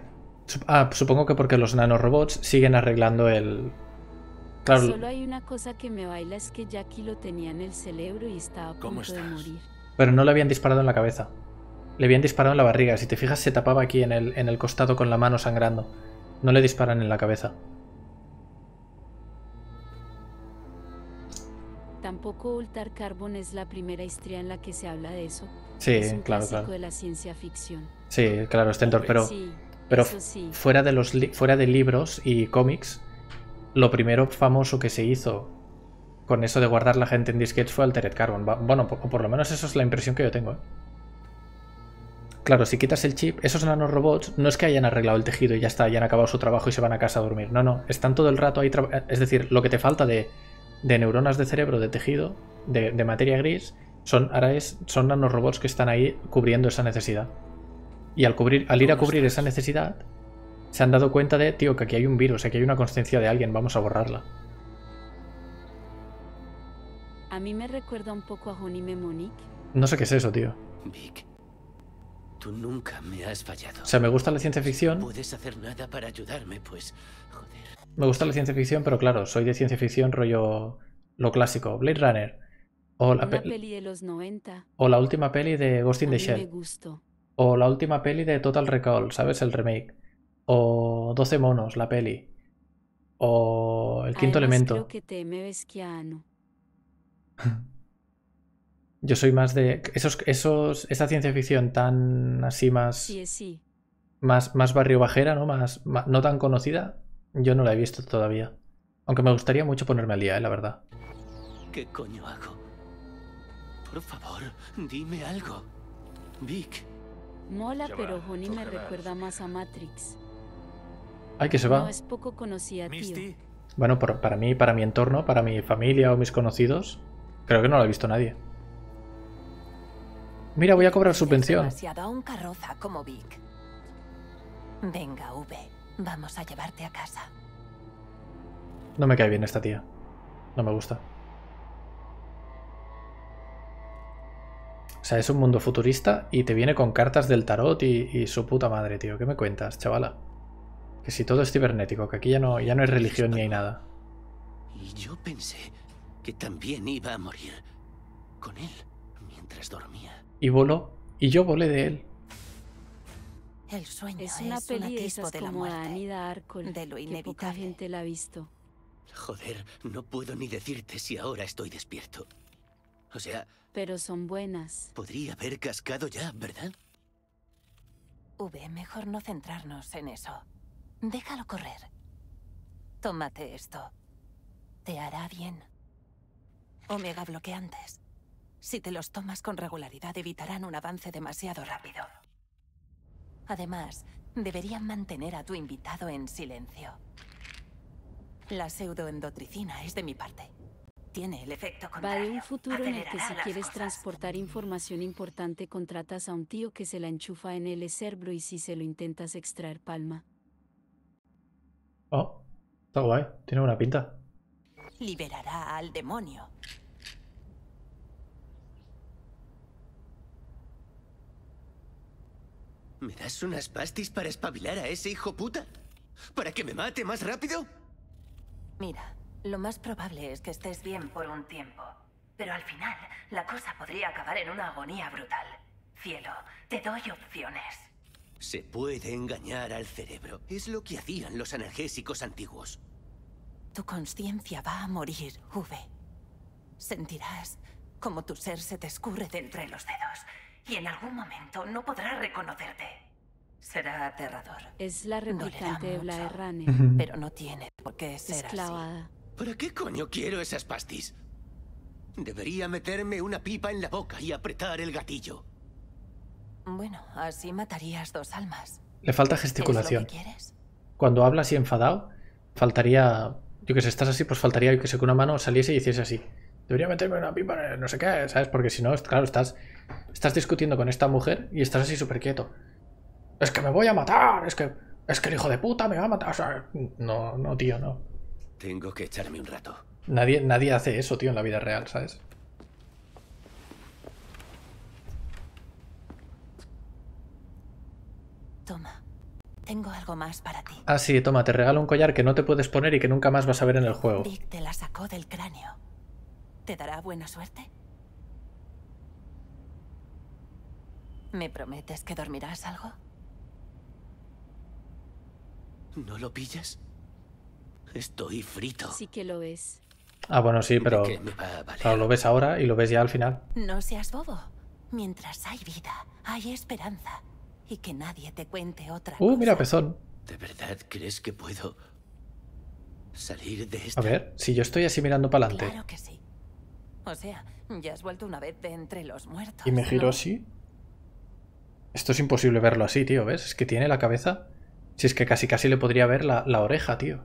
Ah, supongo que porque los nanorobots siguen arreglando el... Claro, Solo hay una cosa que me baila es que Jackie lo tenía en el cerebro y estaba a ¿Cómo punto de estás? morir. Pero no le habían disparado en la cabeza. Le habían disparado en la barriga. Si te fijas, se tapaba aquí en el, en el costado con la mano sangrando. No le disparan en la cabeza. Tampoco Ultar Carbon es la primera historia en la que se habla de eso. Sí, es un claro, clásico claro. de la ciencia ficción. Sí, claro, Stentor, pero, Sí, pero sí. fuera, de los fuera de libros y cómics, lo primero famoso que se hizo con eso de guardar la gente en disquetes fue Altered Carbon. Bueno, por, o por lo menos eso es la impresión que yo tengo. ¿eh? Claro, si quitas el chip, esos nanorobots no es que hayan arreglado el tejido y ya está, hayan acabado su trabajo y se van a casa a dormir. No, no, están todo el rato ahí. Es decir, lo que te falta de, de neuronas de cerebro, de tejido, de, de materia gris, son, ahora es, son nanorobots que están ahí cubriendo esa necesidad. Y al, cubrir, al ir a cubrir esa necesidad, se han dado cuenta de, tío, que aquí hay un virus, aquí hay una conciencia de alguien, vamos a borrarla. A mí me recuerda un poco a Honey Mnemonic. No sé qué es eso, tío. Vic, tú nunca me has fallado. O sea, me gusta la ciencia ficción, Puedes hacer nada para ayudarme, pues. me gusta la ciencia ficción, pero claro, soy de ciencia ficción rollo lo clásico, Blade Runner. O la, pe- peli de los 90. o la última peli de Ghost in a the mí Shell. me gustó. O la última peli de Total Recall, ¿sabes? El remake. O 12 monos, la peli. O el quinto Además, elemento. Creo que. Yo soy más de. Esos, esos, esa ciencia ficción tan así más. Sí, sí. Más, más barrio bajera, ¿no? Más, no tan conocida. Yo no la he visto todavía. Aunque me gustaría mucho ponerme al día, ¿eh? la verdad. ¿Qué coño hago? Por favor, dime algo. Vic, Mola, pero Honey me recuerda más a Matrix. Ay, que se No va. es poco conocida, tío. Bueno, por- para mí, para mi entorno, para mi familia o mis conocidos, creo que no la ha visto nadie. Mira, voy a cobrar subvención. demasiado a un carroza como Vic. Venga, V, vamos a llevarte a casa. No me cae bien esta tía. No me gusta. O sea, es un mundo futurista y te viene con cartas del tarot y, y su puta madre, tío. ¿Qué me cuentas, chavala? Que si todo es cibernético, que aquí ya no, ya no hay religión ni hay nada. y yo pensé que también iba a morir con él mientras dormía. Y voló, y yo volé de él. El sueño Es una peli atisbo esas de la como muerte. Anida Arcol, de lo que poca inevitable. gente la ha visto. Joder, no puedo ni decirte si ahora estoy despierto. O sea, Pero son buenas. podría haber cascado ya, ¿verdad? V, mejor no centrarnos en eso. Déjalo correr. Tómate esto. Te hará bien. Omega bloqueantes. Si te los tomas con regularidad evitarán un avance demasiado rápido. Además, deberían mantener a tu invitado en silencio. La pseudoendotricina es de mi parte. Tiene el efecto Va de contrario. un futuro en el que si quieres cosas. transportar información importante contratas a un tío que se la enchufa en el cerebro y si se lo intentas extraer palma. Oh, está guay. Tiene buena pinta. Liberará al demonio. ¿Me das unas pastis para espabilar a ese hijo puta? ¿Para que me mate más rápido? Mira, lo más probable es que estés bien por un tiempo. Pero al final, la cosa podría acabar en una agonía brutal. Cielo, te doy opciones. Se puede engañar al cerebro. Es lo que hacían los analgésicos antiguos. Tu conciencia va a morir, V. Sentirás como tu ser se te escurre de entre los dedos. Y en algún momento no podrás reconocerte. Será aterrador. Es la replicante de Blair Rane. Pero no tiene por qué ser así. ¿Para qué coño quiero esas pastis? Debería meterme una pipa en la boca y apretar el gatillo. Bueno, así matarías dos almas. Le falta ¿Es lo gesticulación. que quieres? Cuando habla así enfadado, faltaría. Yo que sé, estás así, pues faltaría que sé que una mano saliese y hiciese así. Debería meterme una pipa, en el no sé qué, ¿sabes? Porque si no, claro, estás, estás discutiendo con esta mujer y estás así súper quieto. Es que me voy a matar, es que. Es que el hijo de puta me va a matar. O sea, no, no, tío, no. Tengo que echarme un rato. Nadie, nadie hace eso, tío, en la vida real, ¿sabes? Toma. Tengo algo más para ti. Ah, sí, toma, te regalo un collar que no te puedes poner y que nunca más vas a ver en el juego. Vic te la sacó del cráneo. ¿Te dará buena suerte? ¿Me prometes que dormirás algo? ¿No lo pillas? Estoy frito. Sí que lo es. Ah, bueno, sí, pero. Claro, lo ves ahora y lo ves ya al final. No seas bobo. Mientras hay vida, hay esperanza. Y que nadie te cuente otra Uh, cosa. mira, pezón. ¿De verdad crees que puedo salir de esta? A ver, si yo estoy así mirando para adelante Claro que sí. O sea, ya has vuelto una vez de entre los muertos. y me giro ¿no? así. Esto es imposible verlo así, tío, ¿ves? Es que tiene la cabeza. Si es que casi casi le podría ver la, la oreja, tío.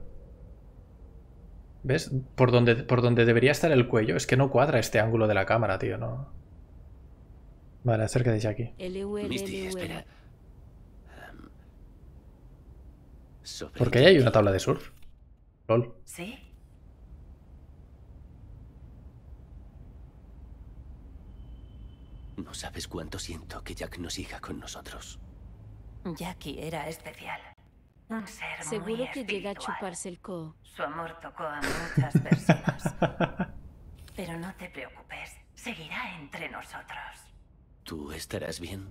¿Ves? Por donde, por donde debería estar el cuello. Es que no cuadra este ángulo de la cámara, tío, no. Vale, acércate ya aquí. Misty, espera. Sobre Porque ahí hay una tabla de surf. LOL. ¿Sí? No sabes cuánto siento que Jack no siga con nosotros. Jackie era especial. Un ser Seguro muy que llega a chuparse el codo. Su amor tocó a muchas personas. Pero no te preocupes, seguirá entre nosotros. ¿Tú estarás bien?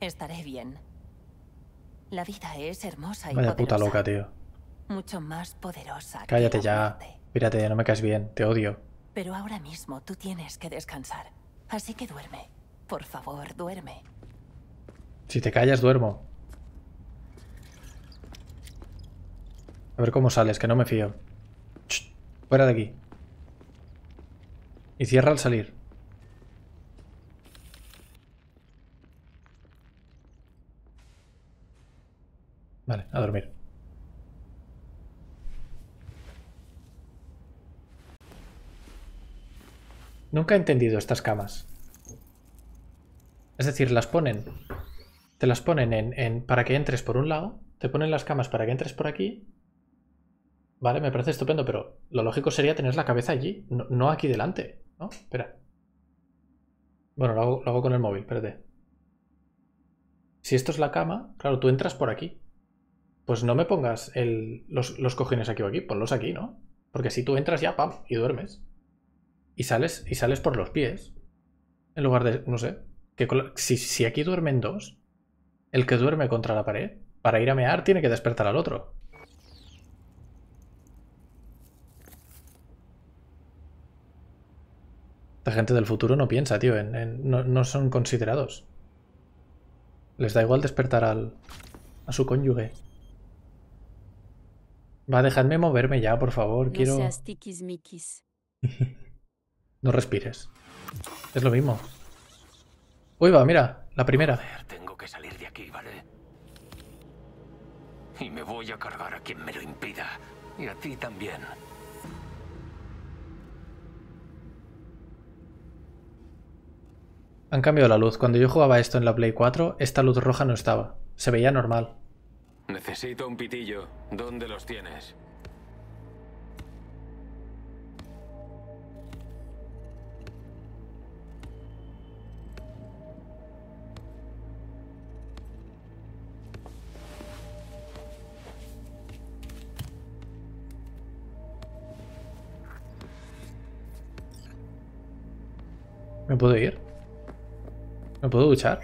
Estaré bien. La vida es hermosa y Vaya puta poderosa. loca, tío. Mucho más poderosa. Cállate la ya. Mírate, no me caes bien. Te odio. Pero ahora mismo tú tienes que descansar. Así que duerme. Por favor, duerme. Si te callas, duermo. A ver cómo sales, que no me fío. Fuera de aquí. Y cierra al salir. Vale, a dormir. Nunca he entendido estas camas. Es decir, las ponen. Te las ponen en, en- para que entres por un lado. Te ponen las camas para que entres por aquí. Vale, me parece estupendo, pero lo lógico sería tener la cabeza allí, no, no aquí delante. ¿No? Espera. Bueno, lo hago, lo hago con el móvil, espérate. Si esto es la cama, claro, tú entras por aquí. Pues no me pongas el- los, los cojines aquí o aquí, ponlos aquí, ¿no? Porque así tú entras ya, pam, y duermes. Y sales, y sales por los pies. En lugar de, no sé, que si, si aquí duermen dos, el que duerme contra la pared, para ir a mear tiene que despertar al otro. La gente del futuro no piensa, tío, en- en- no, no son considerados. Les da igual despertar al, a su cónyuge. Va, dejadme moverme ya, por favor. No Quiero... seas tiquismiquis. No respires. Es lo mismo. Uy, va, mira, la primera. Tengo que salir de aquí, ¿vale? Y me voy a cargar a quien me lo impida. Y a ti también. Han cambiado la luz. Cuando yo jugaba esto en la Play 4, esta luz roja no estaba. Se veía normal. Necesito un pitillo. ¿Dónde los tienes? ¿Me puedo ir? ¿Me puedo duchar?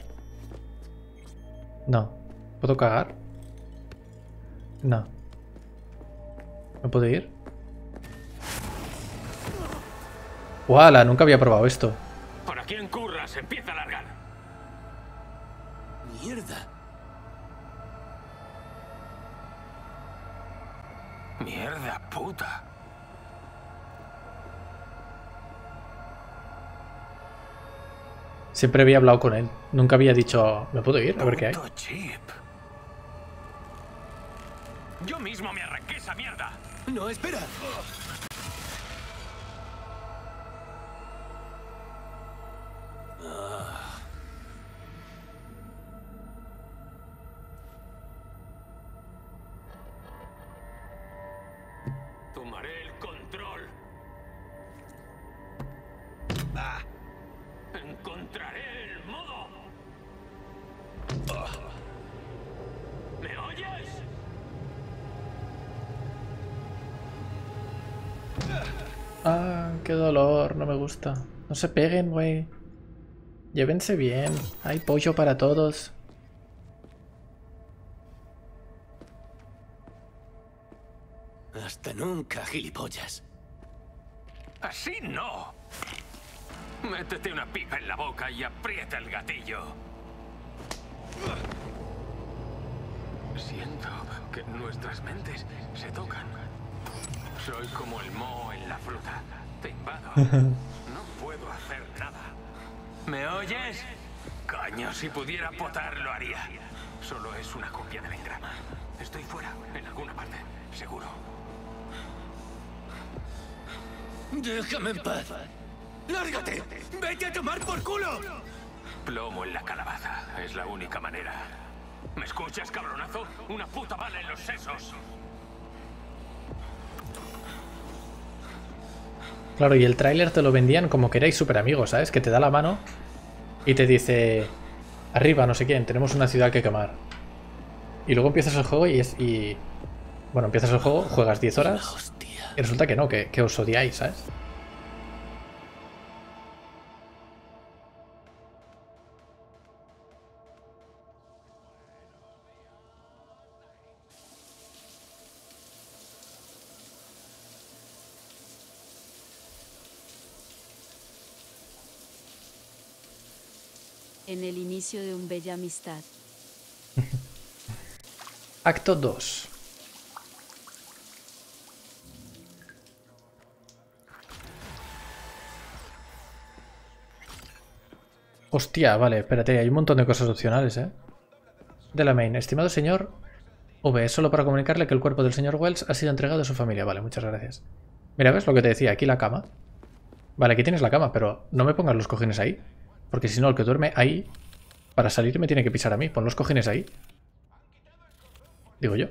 No. ¿Puedo cagar? No. ¿Me puedo ir? ¡Wala! Nunca había probado esto. ¿Para quién curras? Empieza a largar. Mierda. Mierda puta. Siempre había hablado con él. Nunca había dicho, ¿me puedo ir? A ver qué hay. Yo mismo me arranqué esa mierda. No, espera. No se peguen, güey. Llévense bien. Hay pollo para todos. hasta nunca, gilipollas. Así no. Métete una pipa en la boca y aprieta el gatillo. Siento que nuestras mentes se tocan. Soy como el moho en la fruta. Te invado. No puedo hacer nada. ¿Me oyes? Coño, si pudiera potar lo haría. Solo es una copia del engrama. Estoy fuera, en alguna parte, seguro. Déjame en paz. ¡Lárgate! ¡Vete a tomar por culo! Plomo en la calabaza. Es la única manera. ¿Me escuchas, cabronazo? Una puta bala en los sesos. Claro, y el tráiler te lo vendían como que erais súper amigos, ¿sabes? Que te da la mano y te dice... Arriba, no sé quién, tenemos una ciudad que quemar. Y luego empiezas el juego y es... Y... Bueno, empiezas el juego, juegas 10 horas y resulta que no, que, que os odiáis, ¿sabes? Inicio de un bella amistad. Acto 2. Hostia, vale, espérate, hay un montón de cosas opcionales, ¿eh? De la main. Estimado señor V, es solo para comunicarle que el cuerpo del señor Wells ha sido entregado a su familia. Vale, muchas gracias. Mira, ¿ves lo que te decía? Aquí la cama. Vale, aquí tienes la cama, pero no me pongas los cojines ahí. Porque si no, el que duerme ahí, para salir me tiene que pisar a mí. Pon los cojines ahí. Digo yo.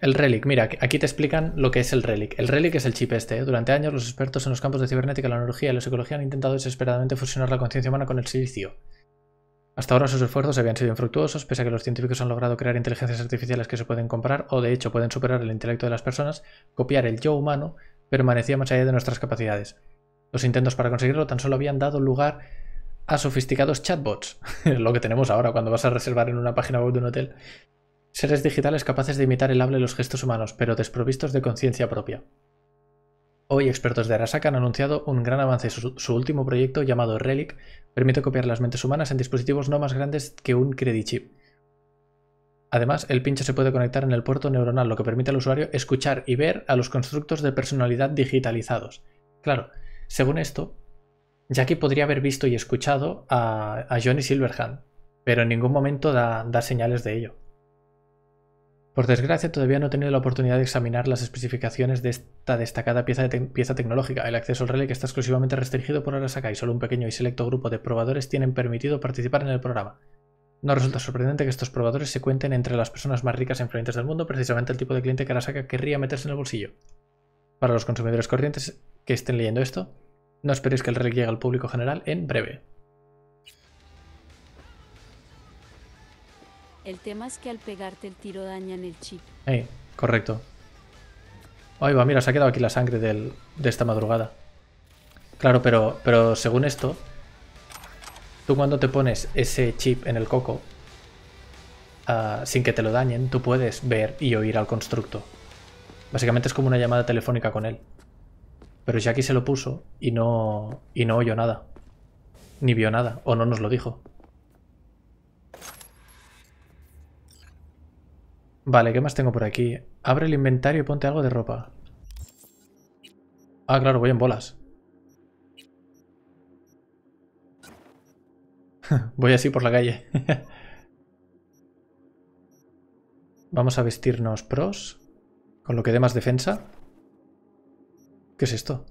El Relic, mira, aquí te explican lo que es el Relic. El Relic es el chip este. ¿eh? Durante años los expertos en los campos de cibernética, la neurología y la psicología han intentado desesperadamente fusionar la conciencia humana con el silicio. Hasta ahora sus esfuerzos habían sido infructuosos, pese a que los científicos han logrado crear inteligencias artificiales que se pueden comprar o de hecho pueden superar el intelecto de las personas, copiar el yo humano permanecía más allá de nuestras capacidades. Los intentos para conseguirlo tan solo habían dado lugar a sofisticados chatbots, lo que tenemos ahora cuando vas a reservar en una página web de un hotel. Seres digitales capaces de imitar el habla y los gestos humanos, pero desprovistos de conciencia propia. Hoy expertos de Arasaka han anunciado un gran avance. Su, su, último proyecto, llamado Relic, permite copiar las mentes humanas en dispositivos no más grandes que un credit chip. Además, el pincho se puede conectar en el puerto neuronal, lo que permite al usuario escuchar y ver a los constructos de personalidad digitalizados. Claro, según esto, Jackie podría haber visto y escuchado a, Johnny Silverhand, pero en ningún momento da, señales de ello. Por desgracia, todavía no he tenido la oportunidad de examinar las especificaciones de esta destacada pieza, tecnológica. El acceso al Relic está exclusivamente restringido por Arasaka y solo un pequeño y selecto grupo de probadores tienen permitido participar en el programa. No resulta sorprendente que estos probadores se cuenten entre las personas más ricas e influyentes del mundo, precisamente el tipo de cliente que Arasaka querría meterse en el bolsillo. Para los consumidores corrientes que estén leyendo esto, no esperéis que el Relic llegue al público general en breve. El tema es que al pegarte el tiro dañan el chip. Hey, correcto. Ahí va, mira, se ha quedado aquí la sangre del, de esta madrugada. Claro, pero, pero según esto, tú cuando te pones ese chip en el coco, uh, sin que te lo dañen, tú puedes ver y oír al constructo. Básicamente es como una llamada telefónica con él. Pero Jackie se lo puso y no, y no oyó nada. Ni vio nada, o no nos lo dijo. Vale, ¿qué más tengo por aquí? Abre el inventario y ponte algo de ropa. Ah, claro, voy en bolas. voy así por la calle. Vamos a vestirnos pros. Con lo que dé más defensa. ¿Qué es esto?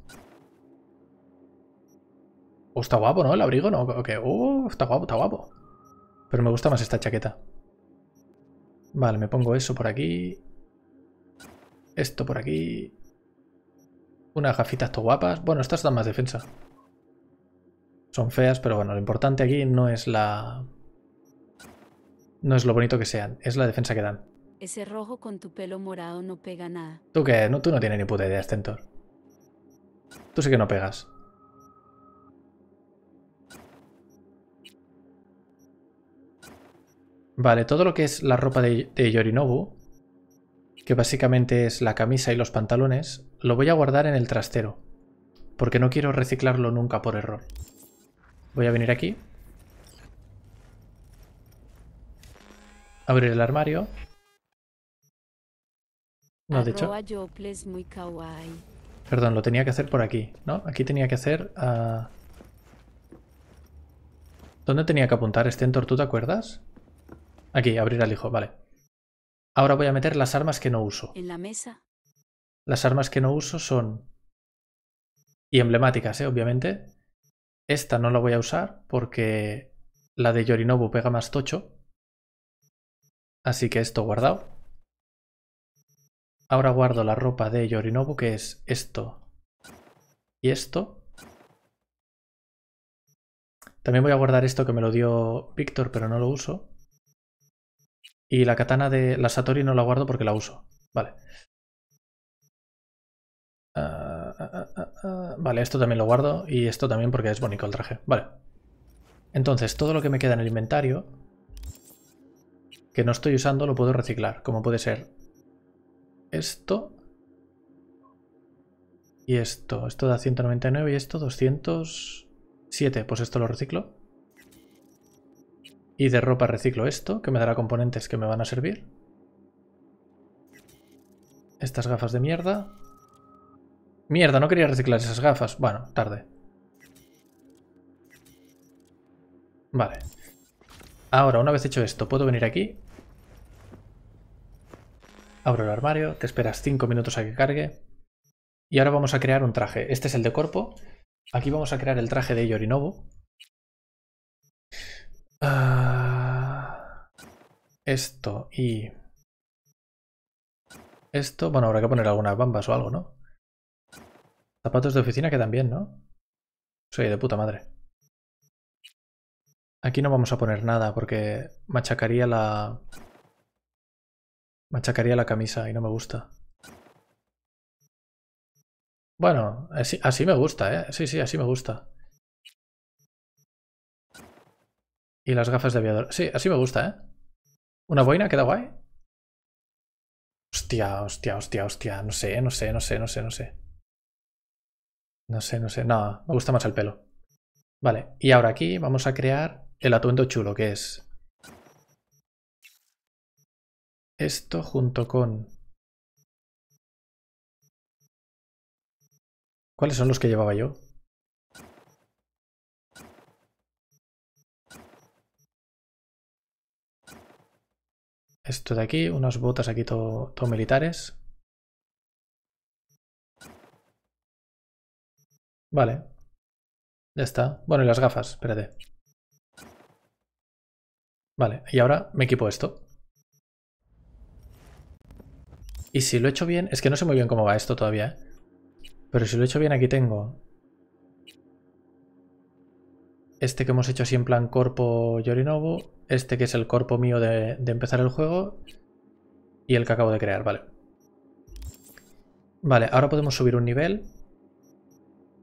Oh, está guapo, ¿no? El abrigo, ¿no? Okay. Oh, está guapo, está guapo. Pero me gusta más esta chaqueta. Vale, me pongo eso por aquí. Esto por aquí. Unas gafitas to guapas. Bueno, estas dan más defensa. Son feas, pero bueno, lo importante aquí no es la... No es lo bonito que sean, es la defensa que dan. Ese rojo con tu pelo morado no pega nada. ¿Tú qué? No, tú no tienes ni puta idea, Stentor. Tú sí que no pegas. Vale, todo lo que es la ropa de, de, Yorinobu, que básicamente es la camisa y los pantalones, lo voy a guardar en el trastero, porque no quiero reciclarlo nunca por error. Voy a venir aquí. Abrir el armario. No, de hecho... Perdón, lo tenía que hacer por aquí, ¿no? Aquí tenía que hacer... Uh... ¿Dónde tenía que apuntar, Stentor? ¿Tú te acuerdas? Aquí, abrir al hijo, vale. Ahora voy a meter las armas que no uso. En la mesa. Las armas que no uso son... Y emblemáticas, ¿eh? Obviamente. Esta no la voy a usar porque la de Yorinobu pega más tocho. Así que esto guardado. Ahora guardo la ropa de Yorinobu, que es esto y esto. También voy a guardar esto que me lo dio Víctor, pero no lo uso. Y la katana de la Satori no la guardo porque la uso. Vale. Uh, uh, uh, vale, esto también lo guardo y esto también porque es bonito el traje. Vale. Entonces, todo lo que me queda en el inventario que no estoy usando lo puedo reciclar, como puede ser esto. Y esto, esto da 199 y esto 207. Pues esto lo reciclo. Y de ropa reciclo esto, que me dará componentes que me van a servir. Estas gafas de mierda. Mierda, no quería reciclar esas gafas. Bueno, tarde. Vale. Ahora, una vez hecho esto, puedo venir aquí. Abro el armario, te esperas 5 minutos a que cargue. Y ahora vamos a crear un traje. Este es el de cuerpo. Aquí vamos a crear el traje de Yorinobu. Ah, esto y... Esto, bueno, habrá que poner algunas bambas o algo, ¿no? Zapatos de oficina quedan bien, ¿no? Soy de puta madre. Aquí no vamos a poner nada porque machacaría la... Machacaría la camisa y no me gusta. Bueno, así, me gusta, ¿eh? Sí, sí, así me gusta. Y las gafas de aviador. Sí, así me gusta, ¿eh? ¿Una boina queda guay? Hostia, hostia, hostia, hostia. No sé, no sé, no sé, no sé, no sé. No sé, no sé. No, me gusta más el pelo. Vale, y ahora aquí vamos a crear el atuendo chulo, que es... Esto junto con... ¿Cuáles son los que llevaba yo? Esto de aquí, unas botas aquí todo, todo militares. Vale. Ya está. Bueno, y las gafas, espérate. Vale, y ahora me equipo esto. Y si lo he hecho bien, es que no sé muy bien cómo va esto todavía, ¿eh? Pero si lo he hecho bien, aquí tengo este que hemos hecho así en plan corpo Yorinobu, este que es el corpo mío de, empezar el juego y el que acabo de crear, vale. Vale, ahora podemos subir un nivel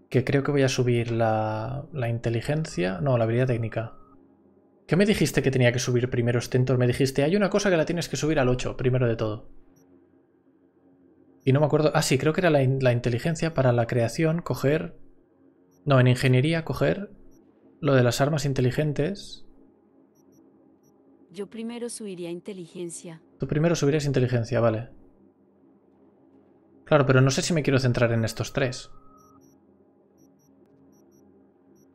que creo que voy a subir la, la inteligencia, no, la habilidad técnica. ¿Qué me dijiste que tenía que subir primero, Stentor? Me dijiste, hay una cosa que la tienes que subir al 8, primero de todo. Y no me acuerdo. Ah, sí, creo que era la, la inteligencia para la creación, coger. No, en ingeniería, coger lo de las armas inteligentes. Yo primero subiría inteligencia. Tú primero subirías inteligencia, vale. Claro, pero no sé si me quiero centrar en estos tres.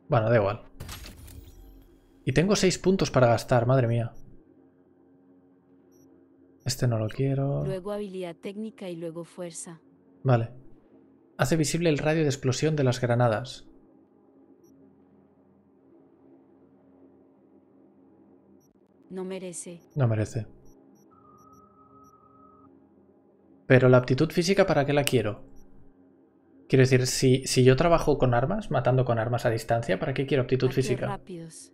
Bueno, da igual. Y tengo seis puntos para gastar, madre mía. Este no lo quiero. Luego habilidad técnica y luego fuerza. Vale. Hace visible el radio de explosión de las granadas. No merece. No merece. Pero la aptitud física, ¿para qué la quiero? Quiero decir, si, si yo trabajo con armas, matando con armas a distancia, ¿para qué quiero aptitud física? Rápidos.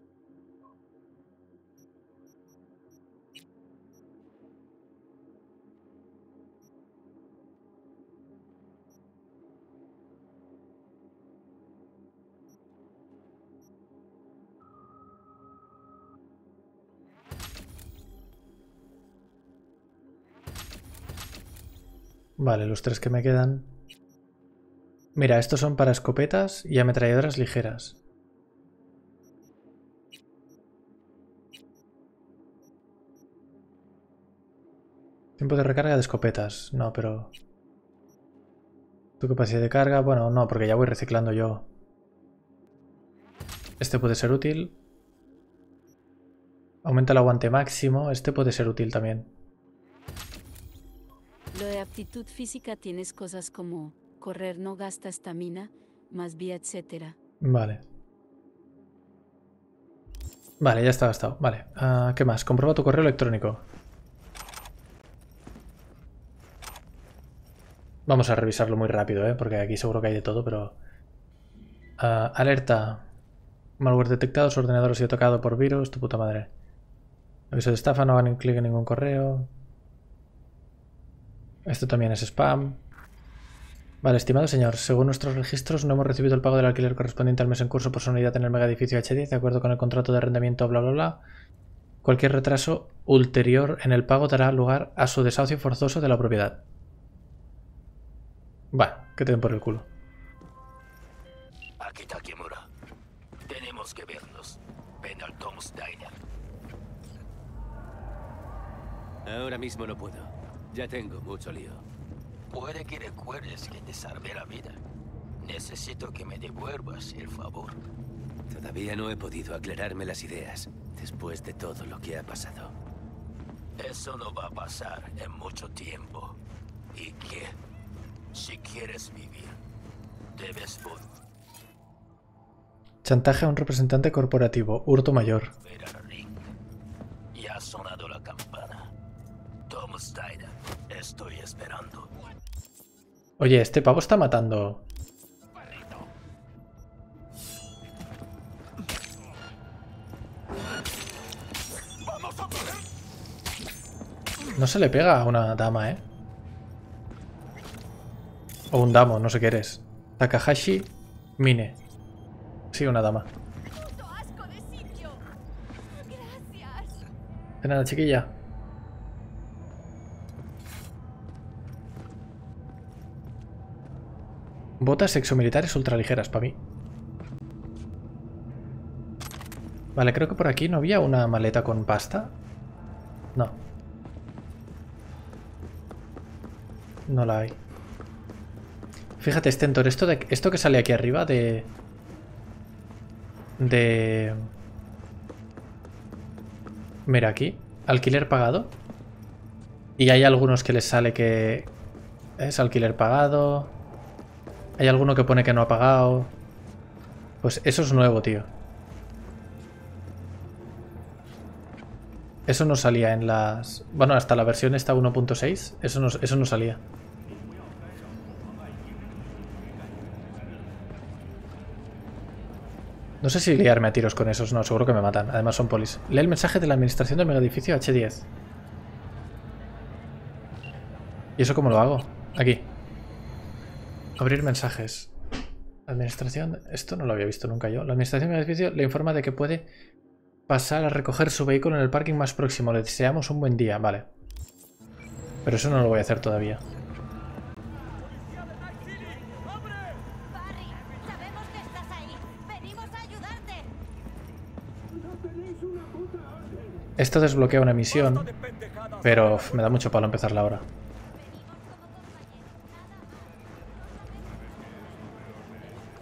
Vale, los tres que me quedan. Mira, estos son para escopetas y ametralladoras ligeras. Tiempo de recarga de escopetas. No, pero... Tu capacidad de carga... Bueno, no, porque ya voy reciclando yo. Este puede ser útil. Aumenta el aguante máximo. Este puede ser útil también. Lo de aptitud física tienes cosas como correr no gasta estamina, más vía, etcétera. Vale. Vale, ya está gastado. Vale. Ah, ¿Qué más? Comprueba tu correo electrónico. Vamos a revisarlo muy rápido, ¿eh? Porque aquí seguro que hay de todo, pero... Ah, alerta. Malware detectado, su ordenador ha sido tocado por virus, tu puta madre. Aviso de estafa, no hagan clic en ningún correo. Esto también es spam. Vale, estimado señor, según nuestros registros no hemos recibido el pago del alquiler correspondiente al mes en curso por su unidad en el mega edificio H10 de acuerdo con el contrato de arrendamiento bla bla bla. Cualquier retraso ulterior en el pago dará lugar a su desahucio forzoso de la propiedad. Va, que te den por el culo. Maki Takemura. Tenemos que vernos. Ven al Tom's Diner. Ahora mismo no puedo. Ya tengo mucho lío. Puede que recuerdes que te salvé la vida. Necesito que me devuelvas el favor. Todavía no he podido aclararme las ideas después de todo lo que ha pasado. Eso no va a pasar en mucho tiempo. ¿Y qué? Si quieres vivir, debes vol- Chantaje a un representante corporativo. Hurto mayor. volver. Ya ha sonado la campana. Estoy esperando. Oye, este pavo está matando. No se le pega a una dama, ¿eh? O un damo, no sé qué eres. Takahashi Mine. Sí, una dama. De nada, chiquilla. Botas exomilitares ultraligeras para mí. Vale, creo que por aquí no había una maleta con pasta. No. No la hay. Fíjate, Stentor, esto, esto que sale aquí arriba de... De... Mira aquí, alquiler pagado. Y hay algunos que les sale que es alquiler pagado. Hay alguno que pone que no ha pagado. Pues eso es nuevo, tío. Eso no salía en las... Bueno, hasta la versión esta 1.6. Eso no, eso no salía. No sé si liarme a tiros con esos. No, seguro que me matan. Además son polis. Lee el mensaje de la administración del megaedificio H10. ¿Y eso cómo lo hago? Aquí. Abrir mensajes. Administración, esto no lo había visto nunca yo. La administración del edificio le informa de que puede pasar a recoger su vehículo en el parking más próximo. Le deseamos un buen día, vale. Pero eso no lo voy a hacer todavía. Esto desbloquea una misión, pero me da mucho palo empezarla ahora.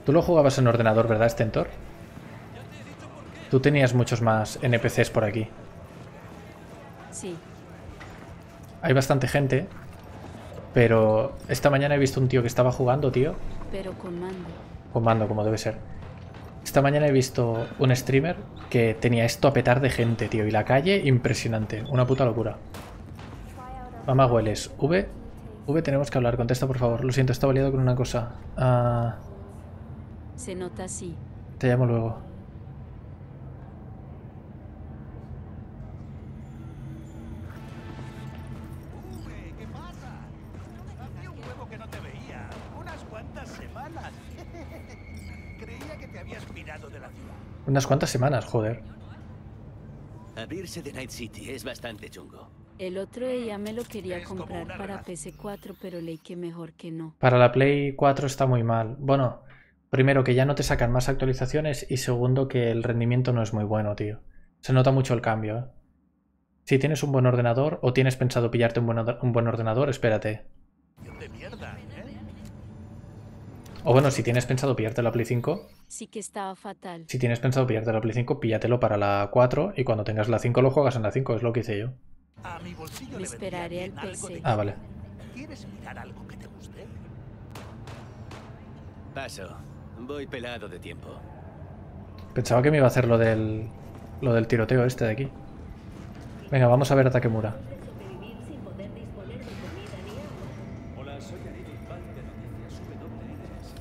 Tú lo jugabas en ordenador, ¿verdad, Stentor? Tú tenías muchos más NPCs por aquí. Sí. Hay bastante gente, pero esta mañana he visto un tío que estaba jugando, tío, Pero con mando. con mando, como debe ser. Esta mañana he visto un streamer que tenía esto a petar de gente, tío, y la calle impresionante, una puta locura. Mamá hueles, V, V tenemos que hablar, contesta por favor. Lo siento, estaba liado con una cosa. Ah, Se nota así. te llamo luego. Unas cuantas semanas. Creía que te habías pirado de la ciudad. Unas cuantas semanas, joder. Abrirse de Night City es bastante chungo. El otro día me lo quería comprar para PC4, pero leí que mejor que no. Para la Play 4 está muy mal. Bueno, primero que ya no te sacan más actualizaciones y segundo que el rendimiento no es muy bueno, tío. Se nota mucho el cambio, ¿eh? Si tienes un buen ordenador o tienes pensado pillarte un buen, un buen ordenador, espérate. De mierda, ¿eh? O bueno, si tienes pensado pillarte la Play 5, Sí que estaba fatal. si tienes pensado pillarte la Play 5, píllatelo para la 4 y cuando tengas la 5 lo juegas en la 5, es lo que hice yo. A mi bolsillo Me le esperaré algo PC. Ah, vale. ¿Quieres mirar algo que te guste? Paso. Voy pelado de tiempo. Pensaba que me iba a hacer lo del, lo del tiroteo este de aquí. Venga, vamos a ver a Takemura. Hola, soy Ariel Iqbal de Noticias WNS.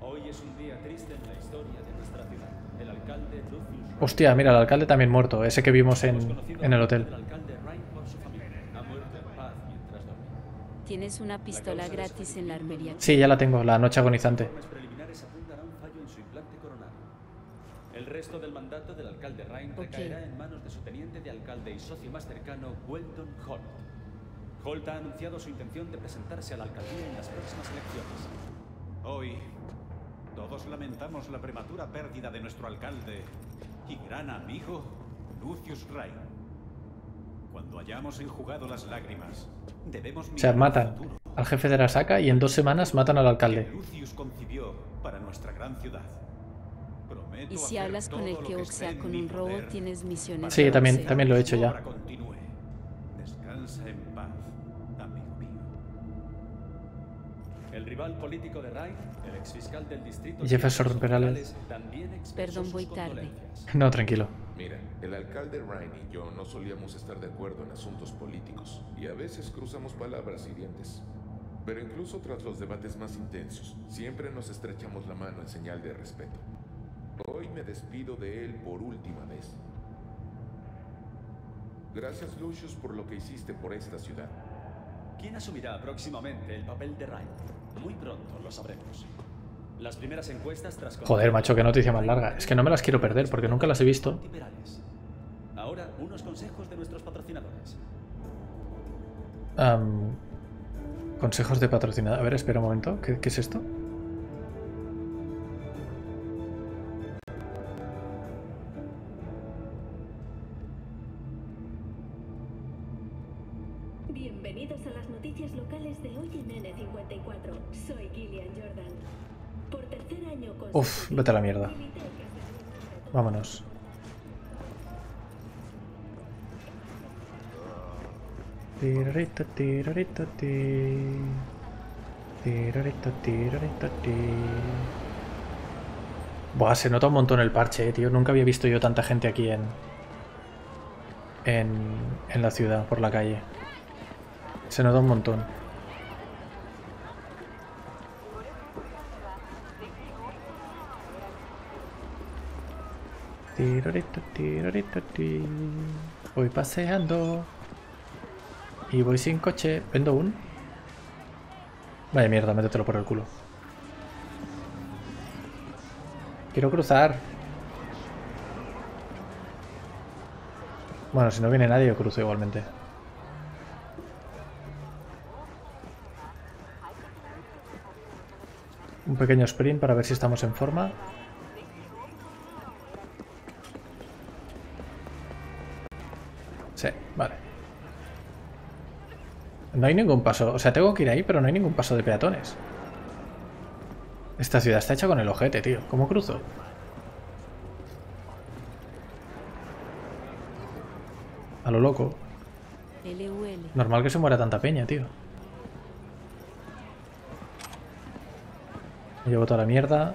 Hoy es un día triste en la historia de nuestra ciudad. El alcalde Lucius Hostia, mira, el alcalde también muerto, ese que vimos en, en el hotel. Tienes una pistola gratis en la armería. Sí, ya la tengo, la noche agonizante. Informes preliminares apuntan a un fallo en su implante coronario. El resto del mandato del alcalde Ryan recaerá en manos de su teniente de alcalde y socio más cercano, Weldon Holt. Holt ha anunciado su intención de presentarse a la alcaldía en las próximas elecciones. Hoy Todos lamentamos la prematura pérdida de nuestro alcalde y gran amigo, Lucius Ray. Cuando hayamos enjugado las lágrimas, debemos O sea, al matan futuro al jefe de Arasaka y en dos semanas matan al alcalde. Lucius concibió para nuestra gran ciudad. Y si hablas con el que esté oxea en con un robo, tienes misiones. Sí, también, también lo he hecho ya. Descansa en paz, amigo mío. El rival político de Ray, el exfiscal del distrito Jefferson Perales. Perdón, voy tarde. No, tranquilo. Mira, el alcalde Ryan y yo no solíamos estar de acuerdo en asuntos políticos y a veces cruzamos palabras hirientes. Pero incluso tras los debates más intensos, siempre nos estrechamos la mano en señal de respeto. Hoy me despido de él por última vez. Gracias, Lucius, por lo que hiciste por esta ciudad. ¿Quién asumirá próximamente el papel de Ray? Muy pronto lo sabremos. Las primeras encuestas tras Joder, macho, qué noticia más larga. Es que no me las quiero perder porque nunca las he visto. Ahora unos consejos de nuestros patrocinadores. Am, consejos de patrocinador. A ver, espera un momento. ¿Qué, qué es esto? Uf, vete a la mierda. Vámonos. Tirarita, tirarita, ti. Tirarita, tirarita, ti. Buah, se nota un montón el parche, eh, tío. Nunca había visto yo tanta gente aquí en, en. en la ciudad, por la calle. Se nota un montón. Tirarita, tirarita, ti. Voy paseando. Y voy sin coche. ¿Vendo un? Vaya mierda, métetelo por el culo. Quiero cruzar. Bueno, si no viene nadie, yo cruzo igualmente. Un pequeño sprint para ver si estamos en forma. Sí, vale. No hay ningún paso. O sea, tengo que ir ahí, pero no hay ningún paso de peatones. Esta ciudad está hecha con el ojete, tío. ¿Cómo cruzo? A lo loco. Normal que se muera tanta peña, tío. Me llevo toda la mierda.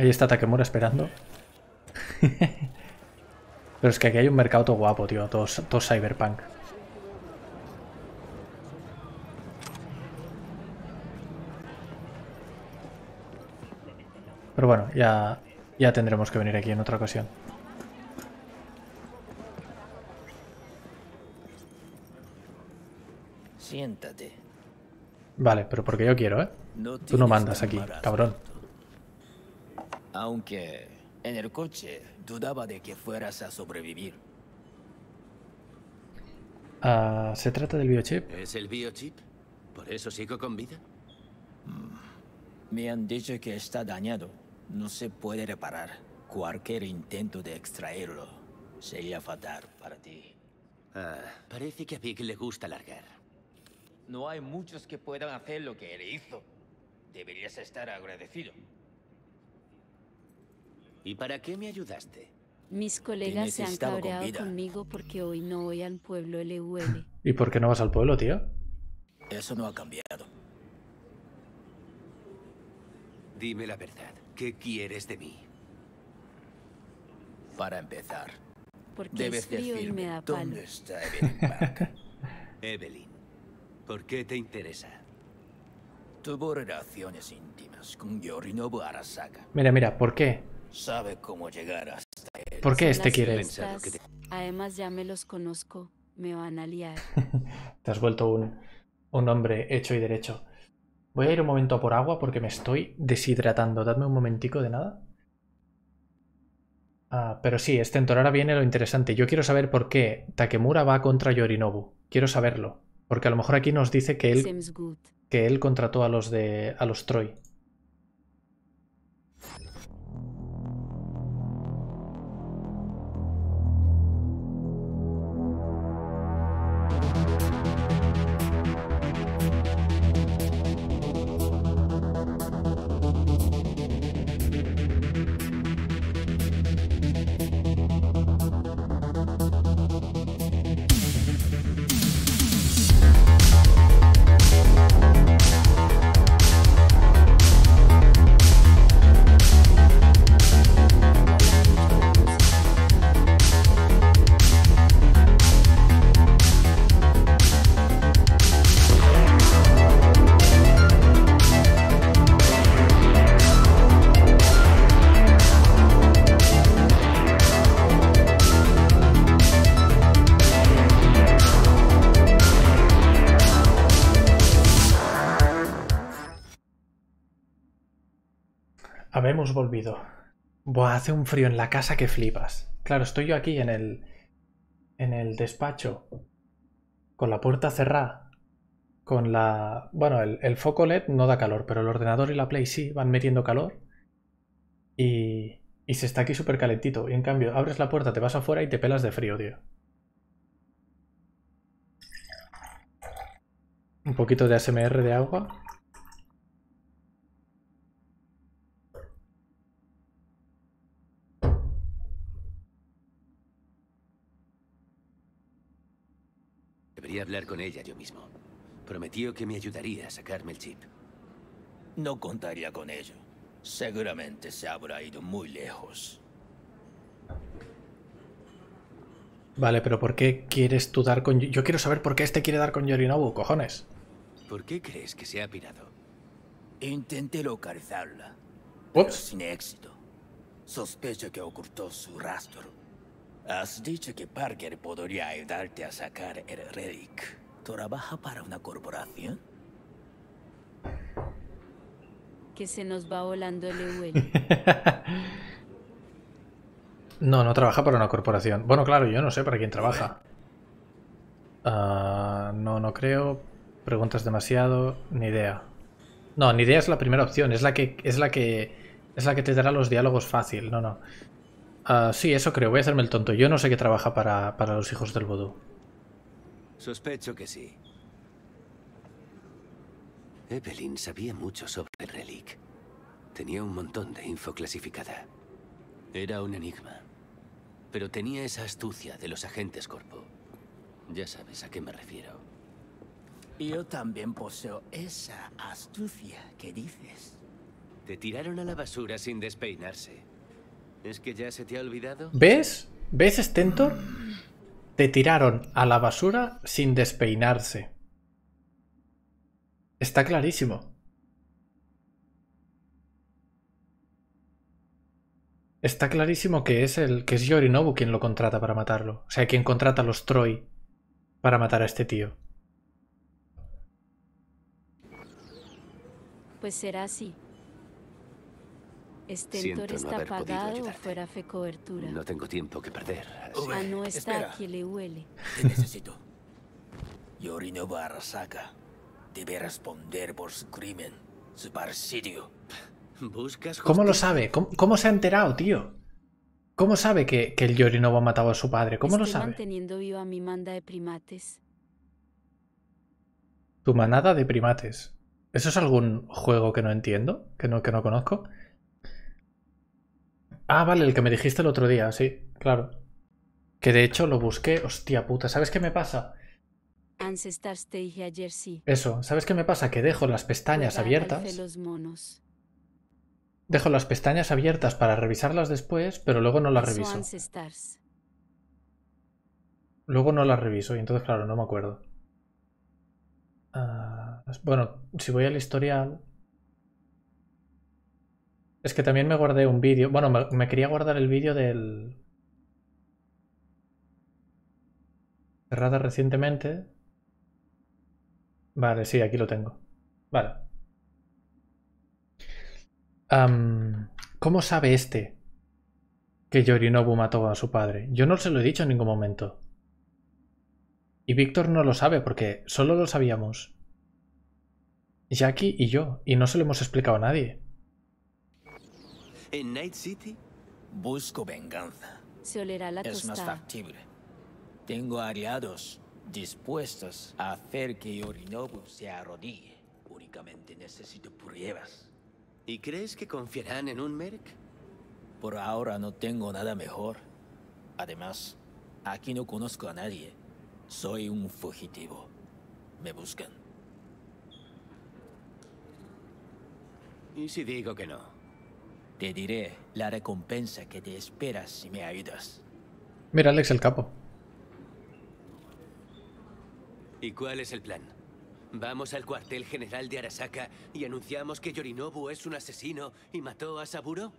Ahí está Takemura esperando. Pero es que aquí hay un mercado todo guapo, tío. Todo, todo cyberpunk. Pero bueno, ya, ya tendremos que venir aquí en otra ocasión. Siéntate. Vale, pero porque yo quiero, ¿eh? No Tú no mandas aquí, cabrón. Aunque en el coche dudaba de que fueras a sobrevivir. Ah, ¿Se trata del biochip? ¿Es el biochip? ¿Por eso sigo con vida? Me han dicho que está dañado. No se puede reparar. Cualquier intento de extraerlo sería fatal para ti. Ah, parece que a Vic le gusta largar. No hay muchos que puedan hacer lo que él hizo. Deberías estar agradecido. ¿Y para qué me ayudaste? Mis colegas se han con cabreado conmigo porque hoy no voy al pueblo LUL. ¿Y por qué no vas al pueblo, tío? Eso no ha cambiado. Dime la verdad. ¿Qué quieres de mí? Para empezar, Porque debes es frío y decirme me da palo. dónde está Evelyn Park. Evelyn, ¿por qué te interesa? Tuvo relaciones íntimas con Yorinobu Arasaka. Mira, mira, ¿por qué? Sabe cómo llegar hasta él. ¿Por qué este quiere? Además ya me los conozco. Me van a liar. Te has vuelto un, un hombre hecho y derecho. Voy a ir un momento a por agua porque me estoy deshidratando. Dadme un momentico de nada. Ah, pero sí, Stentor, ahora viene lo interesante. Yo quiero saber por qué Takemura va contra Yorinobu. Quiero saberlo. Porque a lo mejor aquí nos dice que él, que él contrató a los de. a los Troy. Hace un frío en la casa que flipas. Claro, estoy yo aquí en el. en el despacho. Con la puerta cerrada. Con la. Bueno, el, foco LED no da calor, pero el ordenador y la Play sí van metiendo calor. Y. Y se está aquí súper calentito. Y en cambio, abres la puerta, te vas afuera y te pelas de frío, tío. Un poquito de ASMR de agua. Debería hablar con ella yo mismo. Prometió que me ayudaría a sacarme el chip. No contaría con ello. Seguramente se habrá ido muy lejos. Vale, pero ¿por qué quieres tú dar con... Yo quiero saber por qué este quiere dar con Yorinobu, cojones. ¿Por qué crees que se ha pirado? Intenté localizarla, pero sin éxito. Sospecho que ocultó su rastro. Has dicho que Parker podría ayudarte a sacar el relic. ¿Trabaja para una corporación? Que se nos va volando el Ewell. No, no trabaja para una corporación. Bueno, claro, yo no sé para quién trabaja. Ah, no, no creo. Preguntas demasiado. Ni idea. No, ni idea es la primera opción. Es la que, es la que, es la que te dará los diálogos fácil. No, no. Ah, sí, eso creo. Voy a hacerme el tonto. Yo no sé que trabaja para, para los hijos del vudú. Sospecho que sí. Evelyn sabía mucho sobre el relic. Tenía un montón de info clasificada. Era un enigma. Pero tenía esa astucia de los agentes corpo. Ya sabes a qué me refiero. Yo también poseo esa astucia que dices. Te tiraron a la basura sin despeinarse. ¿Es que ya se te ha olvidado? ¿Ves? ¿Ves, Stentor? Te tiraron a la basura sin despeinarse. Está clarísimo. Está clarísimo que es el que es Yorinobu quien lo contrata para matarlo. O sea, quien contrata a los Troy para matar a este tío. Pues será así. Siento Stentor no está haber apagado o fuera fe cobertura. No tengo tiempo que perder. así- Ah, no está espera. aquí el huele. Te necesito. Yorinobu Arasaka debe responder por su crimen, su parricidio. ¿Buscas ¿Cómo lo sabe? ¿Cómo, cómo se ha enterado, tío? ¿Cómo sabe que, que el Yorinobu ha matado a su padre? ¿Cómo lo Estoy sabe? manteniendo viva mi manda de primates. Tu manada de primates. ¿Eso es algún juego que no entiendo? ¿Que no, que no conozco? Ah, vale, el que me dijiste el otro día, sí, claro. Que de hecho lo busqué. Hostia puta, ¿sabes qué me pasa? Eso, ¿sabes qué me pasa? Que dejo las pestañas abiertas. fe los monos. Dejo las pestañas abiertas para revisarlas después, pero luego no las reviso. Luego no las reviso y entonces, claro, no me acuerdo. Ah, bueno, si voy al historial. Es que también me guardé un vídeo. Bueno, me, quería guardar el vídeo del. Cerrada recientemente. Vale, sí, aquí lo tengo. Vale. ¿Cómo sabe este que Yorinobu mató a su padre? Yo no se lo he dicho en ningún momento. Y Víctor no lo sabe porque solo lo sabíamos Jackie y yo, y no se lo hemos explicado a nadie. En Night City busco venganza. Se olerá la Es más factible. Tengo aliados dispuestos a hacer que Yorinobu se arrodille. Únicamente necesito pruebas. ¿Y crees que confiarán en un Merc? Por ahora no tengo nada mejor. Además, aquí no conozco a nadie. Soy un fugitivo. Me buscan. ¿Y si digo que no? Te diré la recompensa que te esperas si me ayudas. Mira, Alex el capo. ¿Y cuál es el plan? ¿Vamos al cuartel general de Arasaka y anunciamos que Yorinobu es un asesino y mató a Saburo?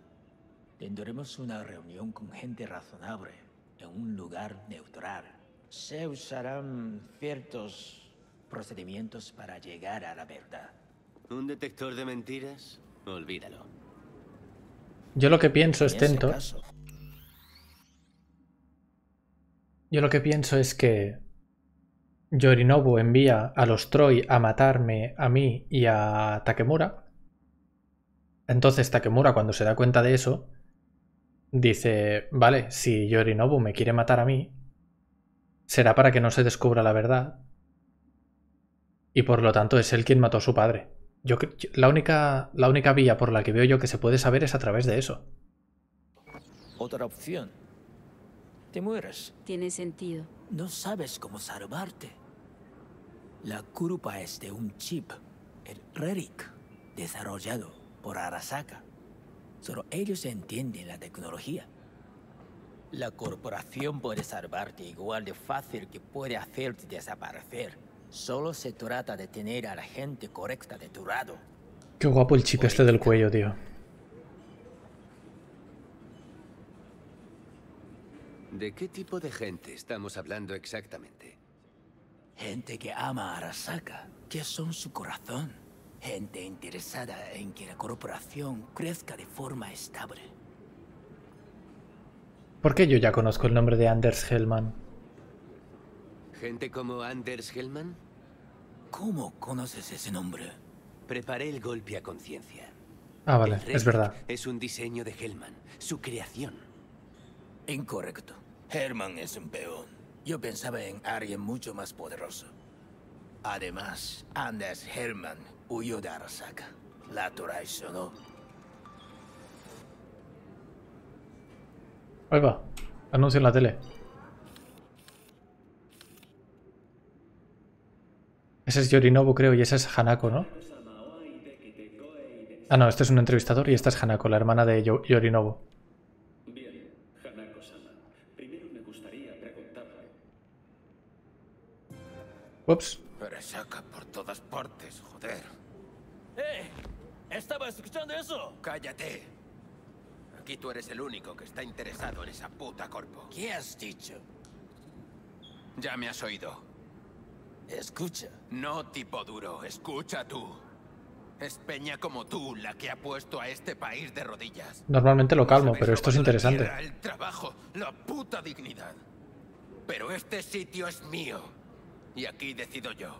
Tendremos una reunión con gente razonable en un lugar neutral. Se usarán ciertos procedimientos para llegar a la verdad. ¿Un detector de mentiras? Olvídalo. Yo lo que pienso es En ese tento. caso, Yo lo que pienso es que Yorinobu envía a los Troy a matarme a mí y a Takemura. Entonces Takemura cuando se da cuenta de eso dice, vale, si Yorinobu me quiere matar a mí, será para que no se descubra la verdad. Y por lo tanto es él quien mató a su padre. Yo, la, única, la única vía por la que veo yo que se puede saber es a través de eso. otra opción. Te mueres. Tiene sentido. No sabes cómo salvarte. La culpa es de un chip, el Relic, desarrollado por Arasaka. Solo ellos entienden la tecnología. La corporación puede salvarte igual de fácil que puede hacerte desaparecer. Solo se trata de tener a la gente correcta de tu lado. Qué guapo el chip este del cuello, tío. ¿De qué tipo de gente estamos hablando exactamente? Gente que ama a Arasaka, que son su corazón. Gente interesada en que la corporación crezca de forma estable. ¿Por qué yo ya conozco el nombre de Anders Hellman? ¿Gente como Anders Hellman? ¿Cómo conoces ese nombre? Preparé el golpe a conciencia. Ah, vale, El es verdad. Es un diseño de Hellman, su creación. Incorrecto. Herman es un peón. Yo pensaba en alguien mucho más poderoso. Además, Anders Herman huyó de Arasaka. La traicionó. Ahí va. Anuncio en la tele. Ese es Yorinobu, creo, y ese es Hanako, ¿no? Ah, no, este es un entrevistador y esta es Hanako, la hermana de Yo- Yorinobu. Bien, Hanako-sama. Primero me gustaría preguntarle. Ups. Por todas partes, joder. ¡Eh! ¿Estaba escuchando eso? ¡Cállate! Aquí tú eres el único que está interesado en esa puta corpo. ¿Qué has dicho? Ya me has oído. Escucha. No, tipo duro, escucha tú. Es Peña como tú la que ha puesto a este país de rodillas. Normalmente lo calmo, pero esto es interesante. tierra, el trabajo, la puta dignidad. Pero este sitio es mío. Y aquí decido yo.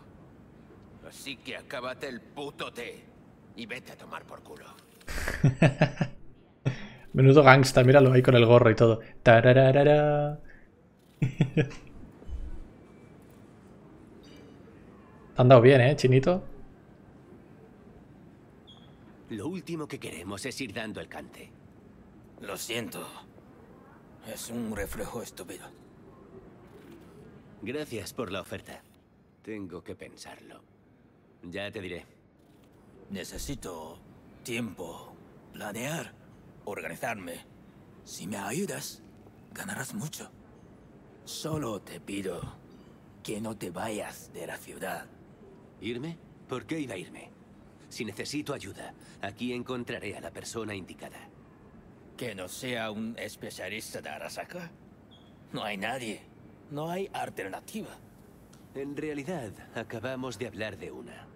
Así que acábate el puto té. Y vete a tomar por culo. Menudo gangsta, míralo ahí con el gorro y todo. Tarararara. Te han dado bien, ¿eh, chinito? Lo último que queremos es ir dando el cante. Lo siento. Es un reflejo estúpido. Gracias por la oferta. Tengo que pensarlo. Ya te diré. Necesito tiempo, planear, organizarme. Si me ayudas, ganarás mucho. Solo te pido que no te vayas de la ciudad. ¿Irme? ¿Por qué iba a irme? Si necesito ayuda, aquí encontraré a la persona indicada. Que no sea un especialista de Arasaka. No hay nadie. No hay alternativa. En realidad, acabamos de hablar de una.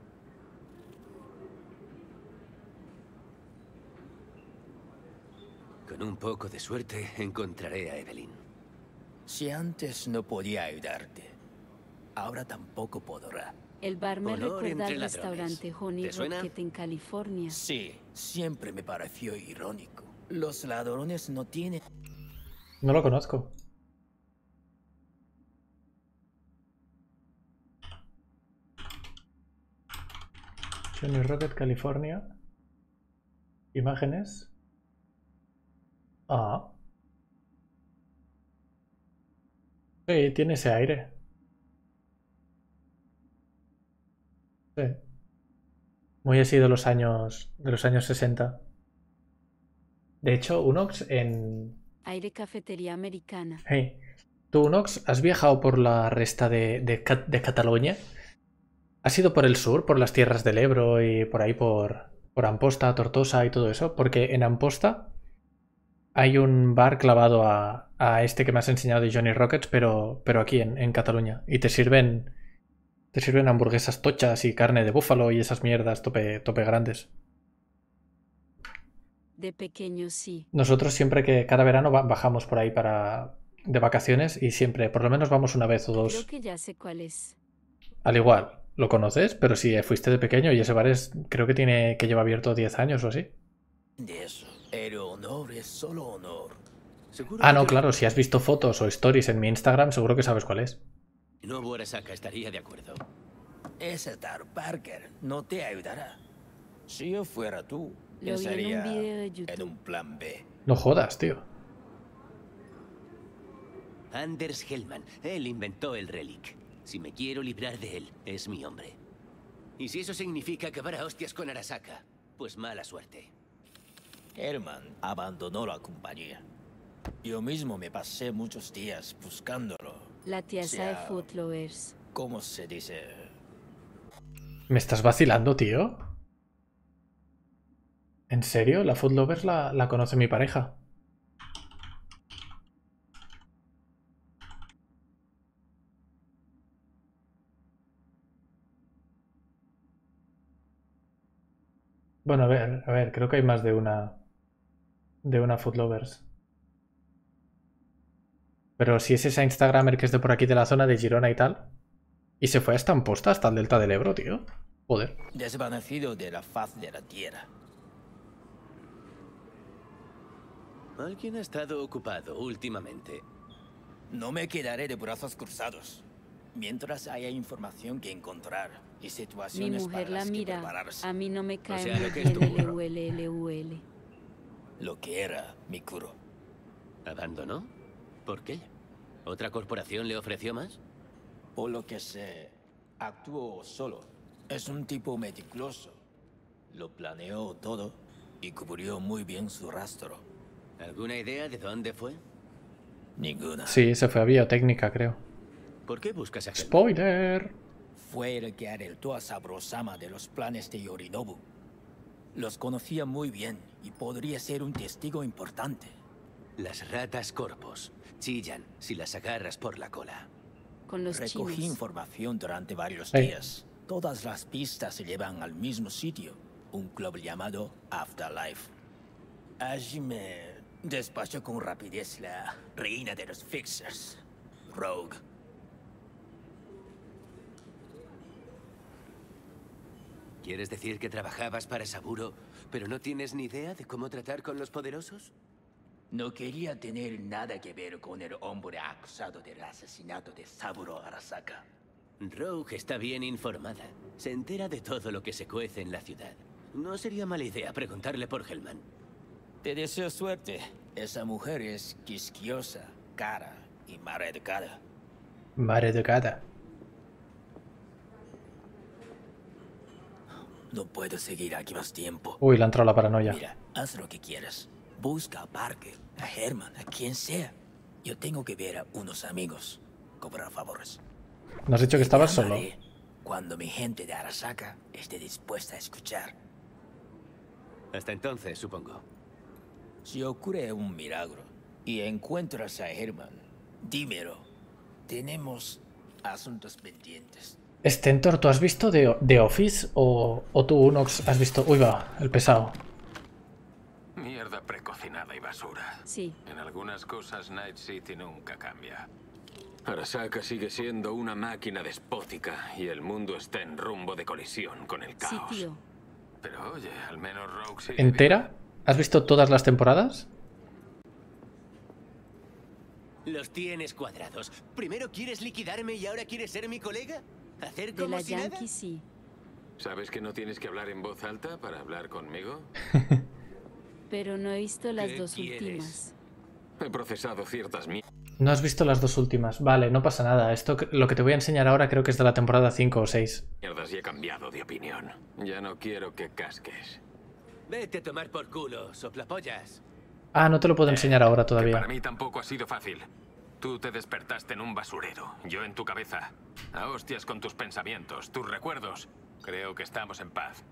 Con un poco de suerte encontraré a Evelyn. Si antes no podía ayudarte, ahora tampoco podrá. El bar me recuerda al ladrones. restaurante Honey. Rocket en California. Sí, siempre me pareció irónico. Los ladrones no tienen... No lo conozco. Johnny Rocket, California. Imágenes. Ah. Sí, tiene ese aire. Sí. Muy así de los años. de los años 60. De hecho, Unox en. Aire cafetería americana. Hey, tú, Unox, ¿has viajado por la resta de, de, Ca- de Cataluña? ¿Has ido por el sur, por las tierras del Ebro y por ahí por, por Amposta, Tortosa y todo eso? Porque en Amposta hay un bar clavado a, a este que me has enseñado de Johnny Rockets, pero, pero aquí en, en Cataluña. Y te sirven, te sirven hamburguesas tochas y carne de búfalo y esas mierdas tope, tope grandes. De pequeño sí. Nosotros siempre que cada verano ba- bajamos por ahí para de vacaciones y siempre, por lo menos vamos una vez o dos. Creo que ya sé cuál es. Al igual, lo conoces, pero si fuiste de pequeño y ese bar es, creo que tiene que lleva abierto 10 años o así. El honor es solo honor. Seguro Ah, no, claro, si has visto fotos o stories en mi Instagram, seguro que sabes cuál es. Nobu Arasaka estaría de acuerdo. Ese Tar Parker no te ayudará. Si yo fuera tú, Lo vi en un pensaría video de YouTube. en un plan B. No jodas, tío. Anders Hellman, él inventó el Relic. Si me quiero librar de él, es mi hombre. Y si eso significa acabar a hostias con Arasaka, pues mala suerte. Herman abandonó la compañía. Yo mismo me pasé muchos días buscándolo. La tiesa sea- de Footlovers. ¿Cómo se dice? ¿Me estás vacilando, tío? ¿En serio? La Food Lovers la, la conoce mi pareja. Bueno, a ver, a ver, creo que hay más de una. de una Food Lovers. Pero si es esa Instagramer que es de por aquí de la zona de Girona y tal. Y se fue hasta Amposta, hasta el Delta del Ebro, tío. Joder. Desvanecido de la faz de la tierra. Alguien ha estado ocupado últimamente. No me quedaré de brazos cruzados. Mientras haya información que encontrar y Mi situaciones mujer para la las que mira. prepararse. A mí no me cae sea, muy lo que. LUL. Lo que era mi curo. ¿Abandonó? ¿Por qué? ¿Otra corporación le ofreció más? Por lo que sé, actuó solo. Es un tipo meticuloso. Lo planeó todo y cubrió muy bien su rastro. ¿Alguna idea de dónde fue? Ninguna. Sí, se fue a biotécnica, creo. ¿Por qué buscas a? Spoiler. Fue el que alertó a Sabrosama de los planes de Yorinobu. Los conocía muy bien y podría ser un testigo importante. Las ratas corpos chillan si las agarras por la cola. Con los Recogí chinos. información durante varios días. Todas las pistas se llevan al mismo sitio, un club llamado Afterlife. Allí me despachó con rapidez la reina de los fixers, Rogue. ¿Quieres decir que trabajabas para Saburo, pero no tienes ni idea de cómo tratar con los poderosos? No quería tener nada que ver con el hombre acusado del asesinato de Saburo Arasaka. Rogue está bien informada. Se entera de todo lo que se cuece en la ciudad. No sería mala idea preguntarle por Hellman. Te deseo suerte. Esa mujer es quisquiosa, cara y mal educada. Madre de gata. No puedo seguir aquí más tiempo. Uy, le ha entrado la paranoia. Mira, haz lo que quieras. Busca a Parker, a Herman, a quien sea. Yo tengo que ver a unos amigos. Cobrar favores. ¿No has dicho que estabas solo? Cuando mi gente de Arasaka esté dispuesta a escuchar. Hasta entonces, supongo. Si ocurre un milagro y encuentras a Herman, dímelo. Tenemos asuntos pendientes. Stentor, ¿tú has visto The, The Office o, o tú, Unox, has visto... Uy, va, el pesado. Mierda precocinada y basura. Sí. En algunas cosas Night City nunca cambia. Arasaka sigue siendo una máquina despótica y el mundo está en rumbo de colisión con el Sí, caos. tío. Pero oye, al menos Rogue sigue ¿Entera? ¿Has visto todas las temporadas? Los tienes cuadrados. Primero quieres liquidarme y ahora quieres ser mi colega. ¿Hacer De como la si nada? Yankee sí. ¿Sabes que no tienes que hablar en voz alta para hablar conmigo? Pero no he visto las ¿Qué dos quieres? últimas. He procesado ciertas mierdas. No has visto las dos últimas. Vale, no pasa nada. Esto lo que te voy a enseñar ahora creo que es de la temporada 5 o 6. Mierdas y he cambiado de opinión. Ya no quiero que casques. Vete a tomar por culo, soplapollas. Ah, no te lo puedo enseñar ahora todavía. para mí tampoco ha sido fácil. Tú te despertaste en un basurero, yo en tu cabeza. A hostias con tus pensamientos, tus recuerdos. Creo que estamos en paz.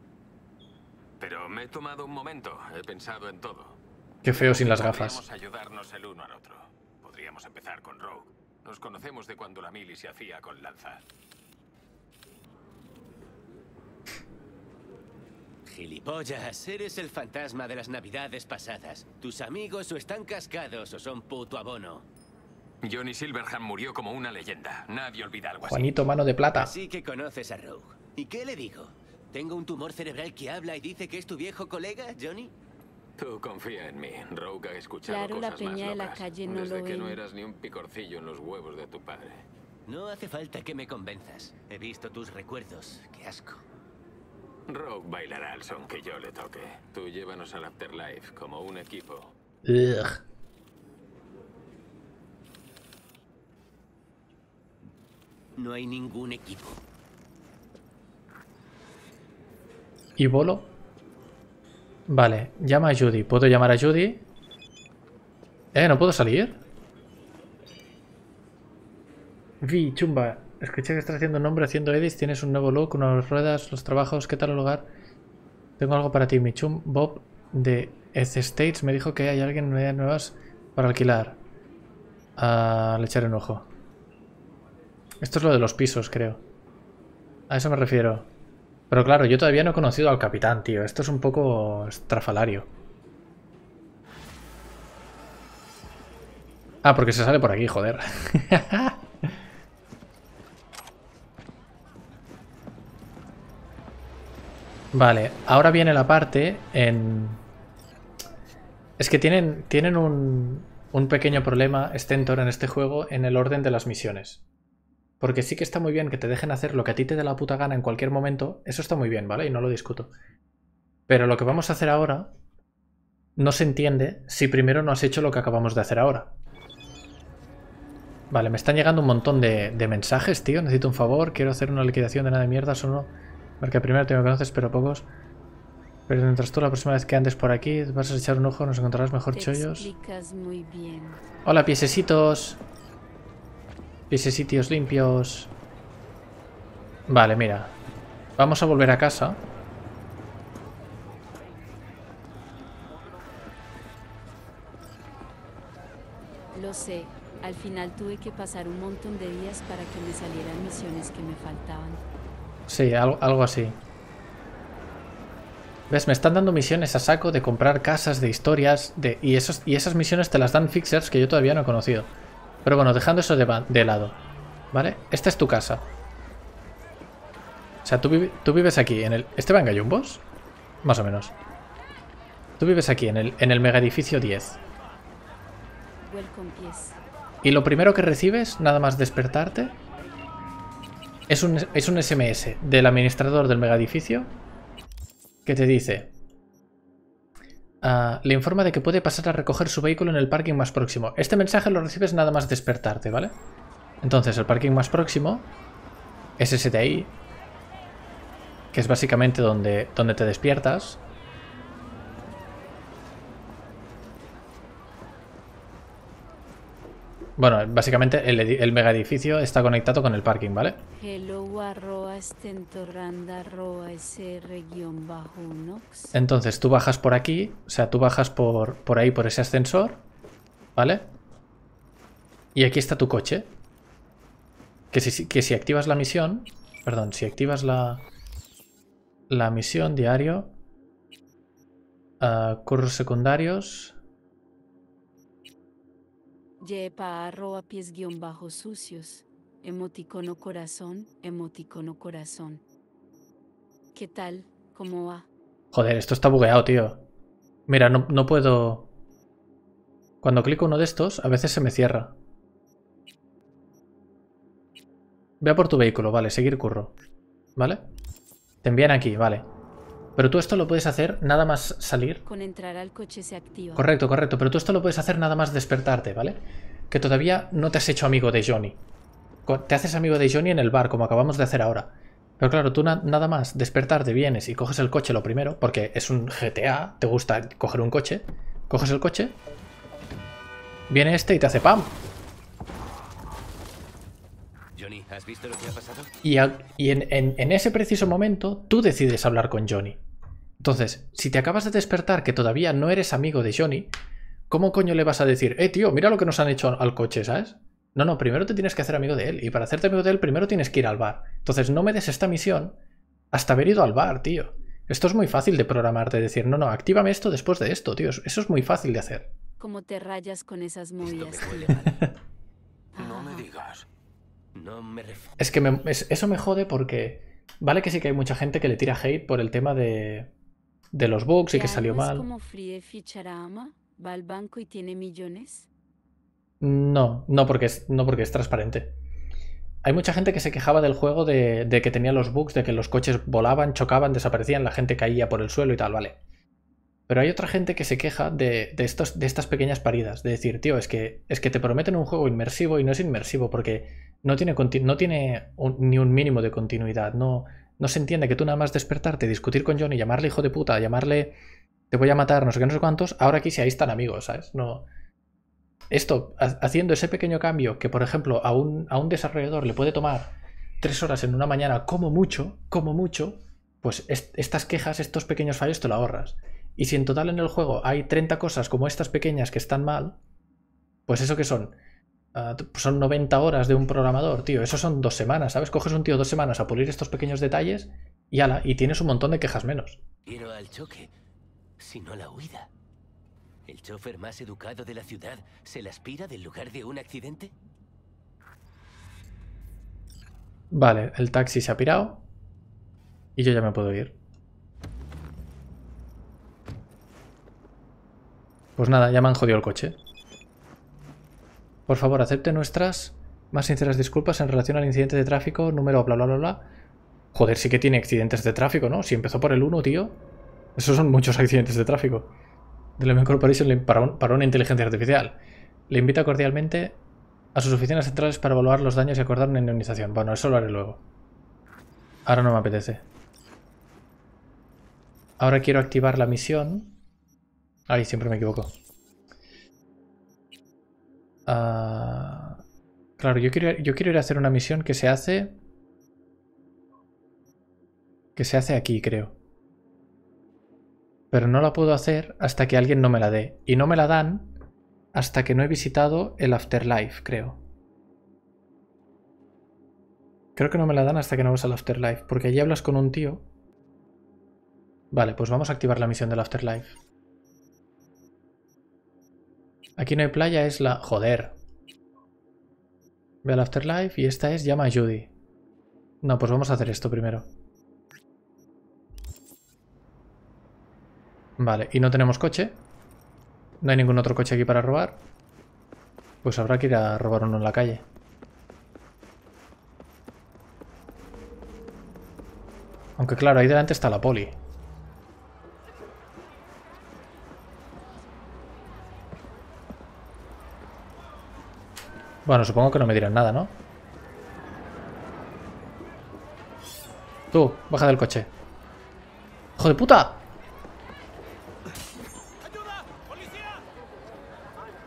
Pero me he tomado un momento, he pensado en todo. Qué feo sin las gafas. Podríamos ayudarnos el uno al otro. Podríamos empezar con Rogue. Nos conocemos de cuando la mili se hacía con lanza. Gilipollas, eres el fantasma de las navidades pasadas. Tus amigos o están cascados o son puto abono. Johnny Silverhand murió como una leyenda. Nadie olvida algo así. Juanito, mano de plata. Así que conoces a Rogue. ¿Y qué le digo? ¿Tengo un tumor cerebral que habla y dice que es tu viejo colega, Johnny? Tú confía en mí. Rogue ha escuchado Claro, la cosas peña más de la locas, calle no desde lo que no ven. eras ni un picorcillo en los huevos de tu padre. No hace falta que me convenzas. He visto tus recuerdos. Qué asco. Rogue bailará al son que yo le toque. Tú llévanos al Afterlife como un equipo. Ugh. No hay ningún equipo. ¿Y Bolo? Vale, llama a Judy. ¿Puedo llamar a Judy? Eh, ¿no puedo salir? Vi, chumba. Escuché que estás haciendo nombre haciendo edits. Tienes un nuevo look, unas ruedas, los trabajos. ¿Qué tal el lugar? Tengo algo para ti. Mi chum Bob de Eth States me dijo que hay alguien en unidades nuevas para alquilar. Ah, le echaré un ojo. Esto es lo de los pisos, creo. A eso me refiero. Pero claro, yo todavía no he conocido al capitán, tío. Esto es un poco estrafalario. Ah, porque se sale por aquí, joder. vale, ahora viene la parte en... Es que tienen, tienen un, un pequeño problema, Stentor, en este juego, en el orden de las misiones. Porque sí que está muy bien que te dejen hacer lo que a ti te dé la puta gana en cualquier momento. Eso está muy bien, ¿vale? Y no lo discuto. Pero lo que vamos a hacer ahora no se entiende si primero no has hecho lo que acabamos de hacer ahora. Vale, me están llegando un montón de, de mensajes, tío. Necesito un favor. Quiero hacer una liquidación de nada de mierda. Solo porque primero te me conoces, pero pocos. Pero mientras tú la próxima vez que andes por aquí vas a echar un ojo, nos encontrarás mejor Te chollos. muy bien. Hola, piecesitos. Piecesitos limpios. Vale, mira. Vamos a volver a casa. Lo sé. Al final tuve que pasar un montón de días para que me salieran misiones que me faltaban. Sí, algo, algo así. ¿Ves? Me están dando misiones a saco de comprar casas, de historias, de... Y, esos, y esas misiones te las dan fixers que yo todavía no he conocido. Pero bueno, dejando eso de, lado. ¿Vale? Esta es tu casa. O sea, tú, vives aquí, en el... ¿Este va en Gallumbos? Más o menos. Tú vives aquí, en el, en el mega edificio 10. Welcome pies. Y lo primero que recibes, nada más despertarte, es un, es un SMS del administrador del megaedificio que te dice... ah, le informa de que puede pasar a recoger su vehículo en el parking más próximo. Este mensaje lo recibes nada más despertarte, ¿vale? Entonces el parking más próximo es ese de ahí, que es básicamente donde, donde te despiertas. Bueno, básicamente el, mega edificio está conectado con el parking, ¿vale? Entonces tú bajas por aquí, o sea, tú bajas por, por ahí, por ese ascensor, ¿vale? Y aquí está tu coche. Que si, que si activas la misión, perdón, si activas la, la misión diario, ah, cursos secundarios, Yepa arroba pies guion bajo sucios. Emoticono corazón, emoticono corazón. ¿Qué tal? ¿Cómo va? Joder, esto está bugueado, tío. Mira, no, no puedo... Cuando clico uno de estos, a veces se me cierra. Ve a por tu vehículo, vale, seguir curro. ¿Vale? Te envían aquí, vale. Pero tú esto lo puedes hacer nada más salir. Con entrar al coche se activa. Correcto, correcto. Pero tú esto lo puedes hacer nada más despertarte, ¿vale? Que todavía no te has hecho amigo de Johnny. Te haces amigo de Johnny en el bar, como acabamos de hacer ahora. Pero claro, tú na- nada más despertarte vienes y coges el coche lo primero, porque es un GTA, te gusta coger un coche. Coges el coche. Viene este y te hace ¡pam! Johnny, ¿has visto lo que ha pasado? Y, a- y en, en- en ese preciso momento tú decides hablar con Johnny. Entonces, si te acabas de despertar que todavía no eres amigo de Johnny, ¿cómo coño le vas a decir, eh, tío, mira lo que nos han hecho al coche, ¿sabes? No, no, primero te tienes que hacer amigo de él. Y para hacerte amigo de él, primero tienes que ir al bar. Entonces, no me des esta misión hasta haber ido al bar, tío. Esto es muy fácil de programar, de decir, no, no, actívame esto después de esto, tío. Eso es muy fácil de hacer. ¿Cómo te rayas con esas movidas? No me digas. No me refiero. Es que me- es- eso me jode porque. Vale que sí que hay mucha gente que le tira hate por el tema de. de los bugs y que salió ¿No es mal. como Free Ficharama? ¿Va al banco y tiene millones? No, no porque es, no porque es transparente. Hay mucha gente que se quejaba del juego de, de que tenía los bugs, de que los coches volaban, chocaban, desaparecían, la gente caía por el suelo y tal, vale. Pero hay otra gente que se queja de, de estos, de estas pequeñas paridas, de decir, tío, es que, es que te prometen un juego inmersivo y no es inmersivo porque no tiene, ni un mínimo de continuidad. No, no se entiende que tú nada más despertarte, discutir con Johnny, llamarle hijo de puta, llamarle te voy a matar, no sé qué, no sé cuántos, ahora aquí sí ahí están amigos, ¿sabes? No, esto, ha- haciendo ese pequeño cambio que, por ejemplo, a un, a un desarrollador le puede tomar tres horas en una mañana como mucho, como mucho, pues est- estas quejas, estos pequeños fallos te lo ahorras. Y si en total en el juego hay 30 cosas como estas pequeñas que están mal, pues eso que son, Ah, t- son 90 horas de un programador, tío, eso son dos semanas, ¿sabes? Coges un tío dos semanas a pulir estos pequeños detalles y ala, y tienes un montón de quejas menos. Quiero al choque, sino la huida. ¿El chofer más educado de la ciudad se la aspira del lugar de un accidente? Vale, el taxi se ha pirado y yo ya me puedo ir. Pues nada, ya me han jodido el coche. Por favor, acepte nuestras más sinceras disculpas en relación al incidente de tráfico número bla bla bla bla. Joder, sí que tiene accidentes de tráfico, ¿no? Si empezó por el 1, tío. Esos son muchos accidentes de tráfico. De la Corporation le- para, un- para una inteligencia artificial. Le invita cordialmente a sus oficinas centrales para evaluar los daños y acordar una indemnización. Bueno, eso lo haré luego. Ahora no me apetece. Ahora quiero activar la misión. Ay, siempre me equivoco. Ah, claro, yo quiero, yo quiero ir a hacer una misión que se hace... Que se hace aquí, creo. Pero no la puedo hacer hasta que alguien no me la dé. Y no me la dan hasta que no he visitado el Afterlife, creo. Creo que no me la dan hasta que no vas al Afterlife, porque allí hablas con un tío. Vale, pues vamos a activar la misión del Afterlife. Aquí no hay playa, es la... Joder. Ve al Afterlife y esta es llama a Judy. No, pues vamos a hacer esto primero. Vale, y no tenemos coche. No hay ningún otro coche aquí para robar. Pues habrá que ir a robar uno en la calle. Aunque claro, ahí delante está la poli. Bueno, supongo que no me dirán nada, ¿no? Tú, baja del coche. ¡Hijo de puta!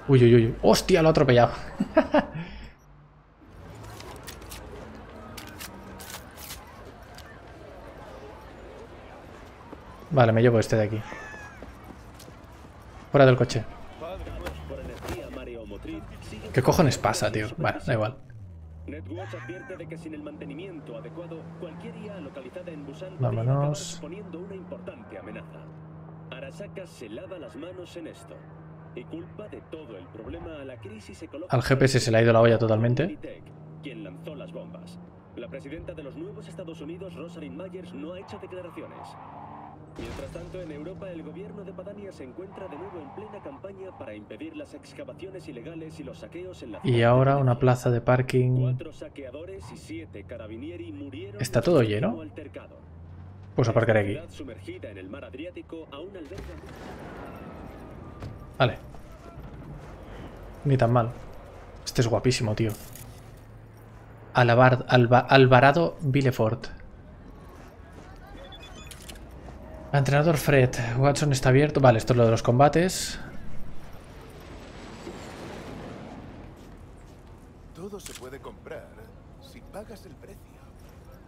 Uy, uy, uy. ¡Hostia, lo ha atropellado! vale, me llevo este de aquí. Fuera del coche. Por energía mareomotriz, sigue ¿Qué cojones pasa, tío? Bueno, da igual. Netwatch advierte de que sin el mantenimiento adecuado, cualquier IA localizada en Busan Vámonos. podría acabar suponiendo una importante amenaza. Arasaka se lava las manos en esto. Y culpa de todo el problema a la crisis ecológica. Al GPS se le ha ido la olla totalmente. Quien lanzó las bombas. La presidenta de los nuevos Estados Unidos, Rosalind Myers, no ha hecho declaraciones. Mientras tanto, en Europa, el gobierno de Padania se encuentra de nuevo en plena campaña para impedir las excavaciones ilegales y los saqueos en la Y ahora una plaza de parking. Cuatro saqueadores y siete carabinieri murieron ¿Está todo lleno? Pues aparcaré aquí. Sumergida en el mar Adriático aún alberga Vale. Ni tan mal. Este es guapísimo, tío. Alabar, Alba- Alvarado Villefort. Entrenador Fred. Watson está abierto. Vale, esto es lo de los combates. Todo se puede comprar si pagas el precio.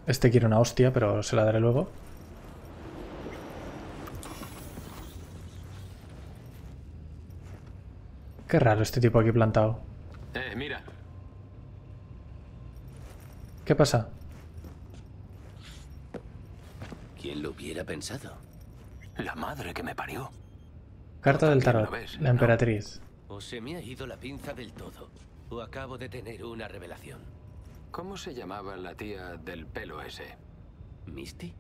Este quiere una hostia, pero se la daré luego. Qué raro este tipo aquí plantado. Eh, mira. ¿Qué pasa? ¿Quién lo hubiera pensado? La madre que me parió. Carta del tarot. ves, La ¿no? emperatriz. O se me ha ido la pinza del todo, o acabo de tener una revelación. ¿Cómo se llamaba la tía del pelo ese? ¿Misty?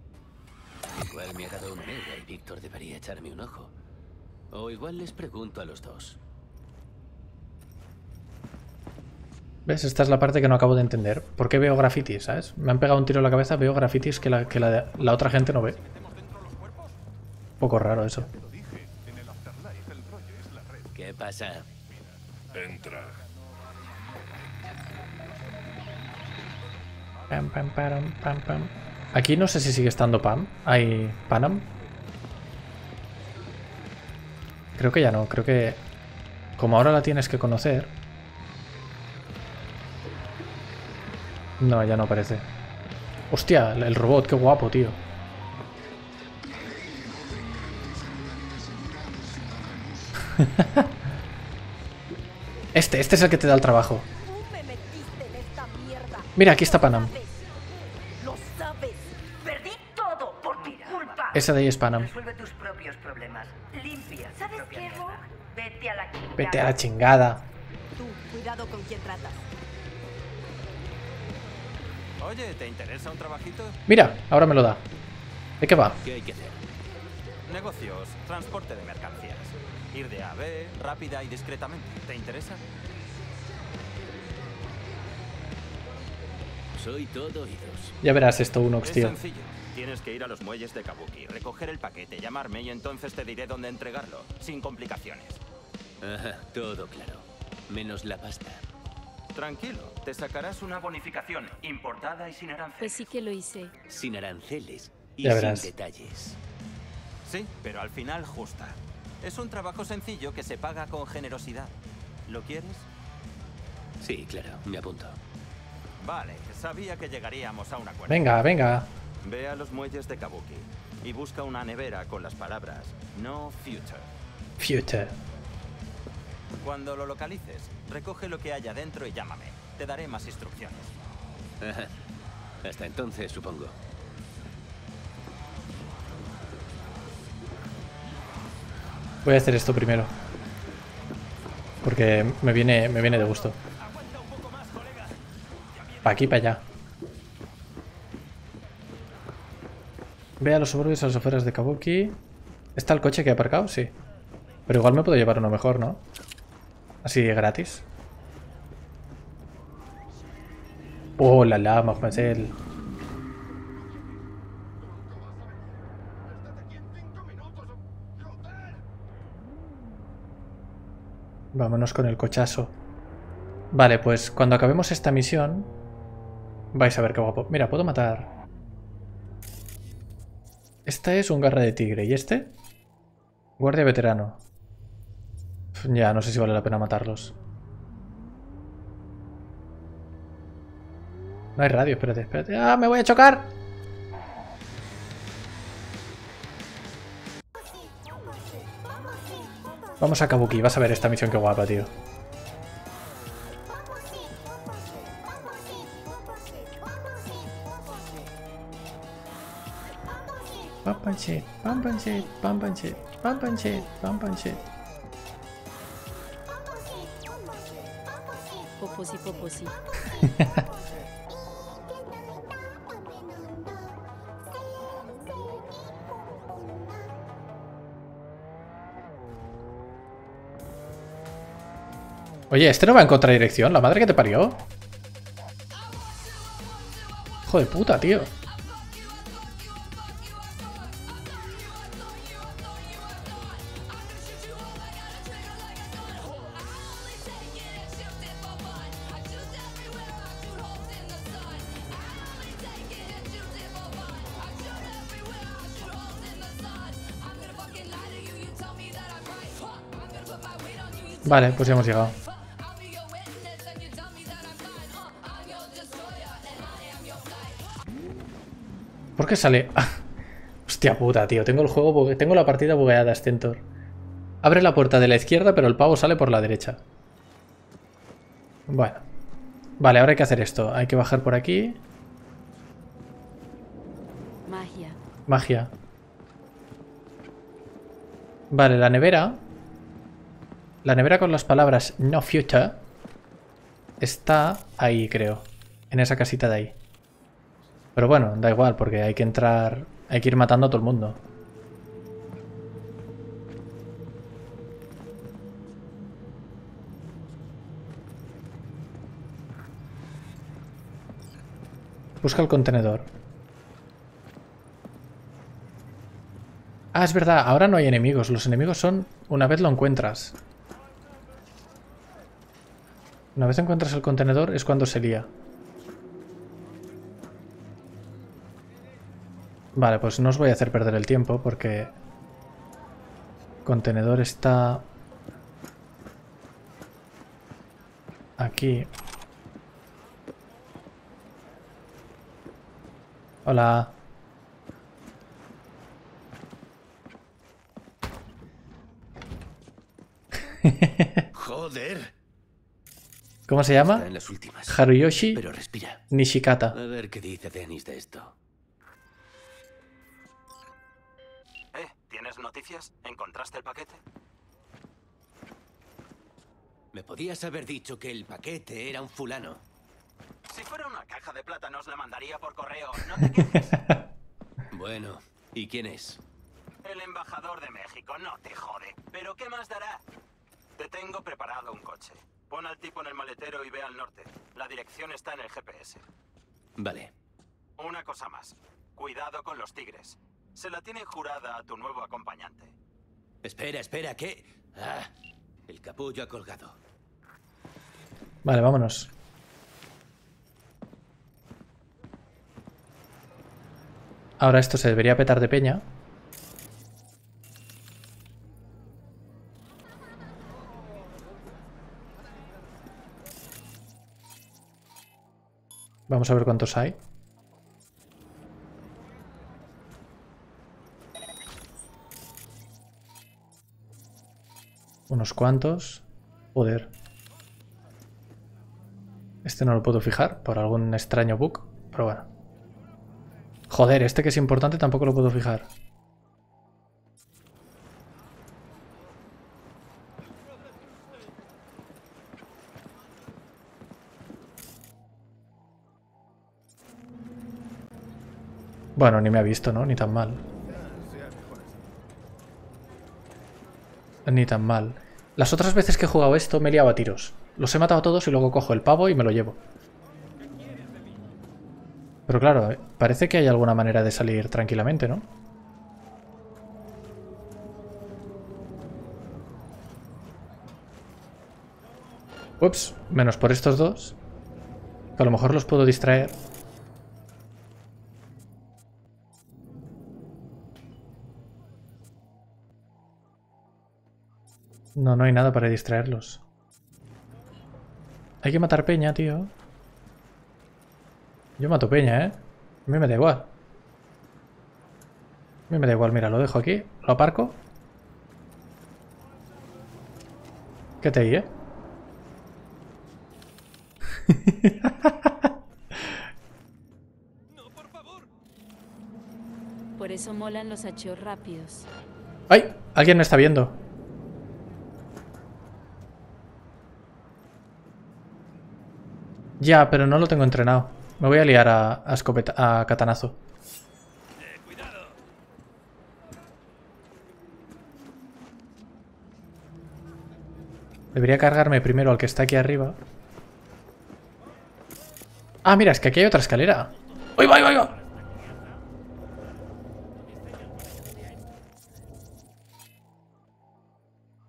Igual me ha dado un mega y Víctor debería echarme un ojo. O igual les pregunto a los dos. ¿Ves? Esta es la parte que no acabo de entender. ¿Por qué veo grafitis, sabes? Me han pegado un tiro en la cabeza, veo grafitis que la, que la, la otra gente no ve. Poco raro eso. ¿Qué pasa? Entra. Pam, pam, param, pam, pam. Aquí no sé si sigue estando Pam. Hay Panam. Creo que ya no. Creo que... Como ahora la tienes que conocer... No, ya no aparece. Hostia, el robot, qué guapo, tío. Este, este es el que te da el trabajo. Mira, aquí está Panam. Esa de ahí es Panam. Vete a la chingada. Cuidado con quién tratas. Oye, ¿te interesa un trabajito? Mira, ahora me lo da. ¿De qué va? ¿Qué hay que hacer? Negocios, transporte de mercancías. Ir de A a B, rápida y discretamente. ¿Te interesa? Soy todo oídos. Ya verás esto, Unox, Es tío. sencillo. Tienes que ir a los muelles de Kabuki, recoger el paquete, llamarme y entonces te diré dónde entregarlo, sin complicaciones. Ajá, todo claro. Menos la pasta. Tranquilo, te sacarás una bonificación importada y sin aranceles. Pues sí que lo hice. Sin aranceles y Ya sin verás. detalles. Sí, pero al final justa. Es un trabajo sencillo que se paga con generosidad. ¿Lo quieres? Sí, claro, me apunto. Vale, sabía que llegaríamos a un acuerdo. Venga, venga. Ve a los muelles de Kabuki y busca una nevera con las palabras No Future. Future. Cuando lo localices, recoge lo que haya dentro y llámame. Te daré más instrucciones. Ajá. Hasta entonces, supongo. Voy a hacer esto primero. Porque me viene, me viene de gusto. Pa' aquí, para allá. Ve a los suburbios a las afueras de Kabuki. ¿Está el coche que he aparcado? Sí. Pero igual me puedo llevar uno mejor, ¿no? Así gratis. Oh, la la, Mademoiselle. Vámonos con el cochazo. Vale, pues cuando acabemos esta misión... Vais a ver qué guapo. Mira, puedo matar... Esta es un garra de tigre. ¿Y este? Guardia veterano. Ya, no sé si vale la pena matarlos. No hay radio, espérate, espérate. ¡Ah, me voy a chocar! Vamos a Kabuki, vas a ver esta misión que guapa, tío. Pump and shit, pump and. Poposi, poposi. Oye, ¿este no va en contradirección? ¿La madre que te parió? Hijo de puta, tío. Vale, pues ya hemos llegado. ¿Por qué sale? Hostia puta, tío. Tengo el juego, tengo la partida bugueada, Stentor. Abre la puerta de la izquierda, pero el pavo sale por la derecha. Bueno. Vale, ahora hay que hacer esto. Hay que bajar por aquí. Magia. Magia. Vale, la nevera. La nevera con las palabras no future está ahí, creo. En esa casita de ahí. Pero bueno, da igual, porque hay que entrar. Hay que ir matando a todo el mundo. Busca el contenedor. Ah, es verdad, ahora no hay enemigos. Los enemigos son una vez lo encuentras. Una vez encuentras el contenedor es cuando se lía. Vale, pues no os voy a hacer perder el tiempo porque... Contenedor está... Aquí. Hola. Joder. ¿Cómo se llama? Está en las últimas. Haruyoshi Pero respira. Nishikata. A ver qué dice Dennis de esto. Noticias? ¿Encontraste el paquete? Me podías haber dicho que el paquete era un fulano. Si fuera una caja de plátanos la mandaría por correo. No te quejes. Bueno, ¿y quién es? El embajador de México no te jode. ¿Pero qué más dará? Te tengo preparado un coche. Pon al tipo en el maletero y ve al norte. La dirección está en el GPS. Vale. Una cosa más. Cuidado con los tigres. Se la tienen jurada a tu nuevo acompañante. Espera, espera, ¿qué? Ah, el capullo ha colgado. Vale, vámonos. Ahora esto se debería petar de peña. Vamos a ver cuántos hay. Unos cuantos. Joder. Este no lo puedo fijar por algún extraño bug, pero bueno. Joder, este que es importante tampoco lo puedo fijar. Bueno, ni me ha visto, ¿no? Ni tan mal. Ni tan mal. Las otras veces que he jugado esto me he liado tiros. Los he matado a todos y luego cojo el pavo y me lo llevo. Pero claro, eh, parece que hay alguna manera de salir tranquilamente, ¿no? Ups, menos por estos dos. Que a lo mejor los puedo distraer. No, no hay nada para distraerlos. Hay que matar peña, tío. Yo mato peña, ¿eh? A mí me da igual. A mí me da igual, mira, lo dejo aquí, lo aparco. ¿Qué te hay, eh? Por eso molan los hacheos rápidos. ¡Ay! Alguien me está viendo. Ya, pero no lo tengo entrenado. Me voy a liar a, a escopeta, a katanazo. Debería cargarme primero al que está aquí arriba. Ah, mira, es que aquí hay otra escalera. ¡Uy, va, va, va!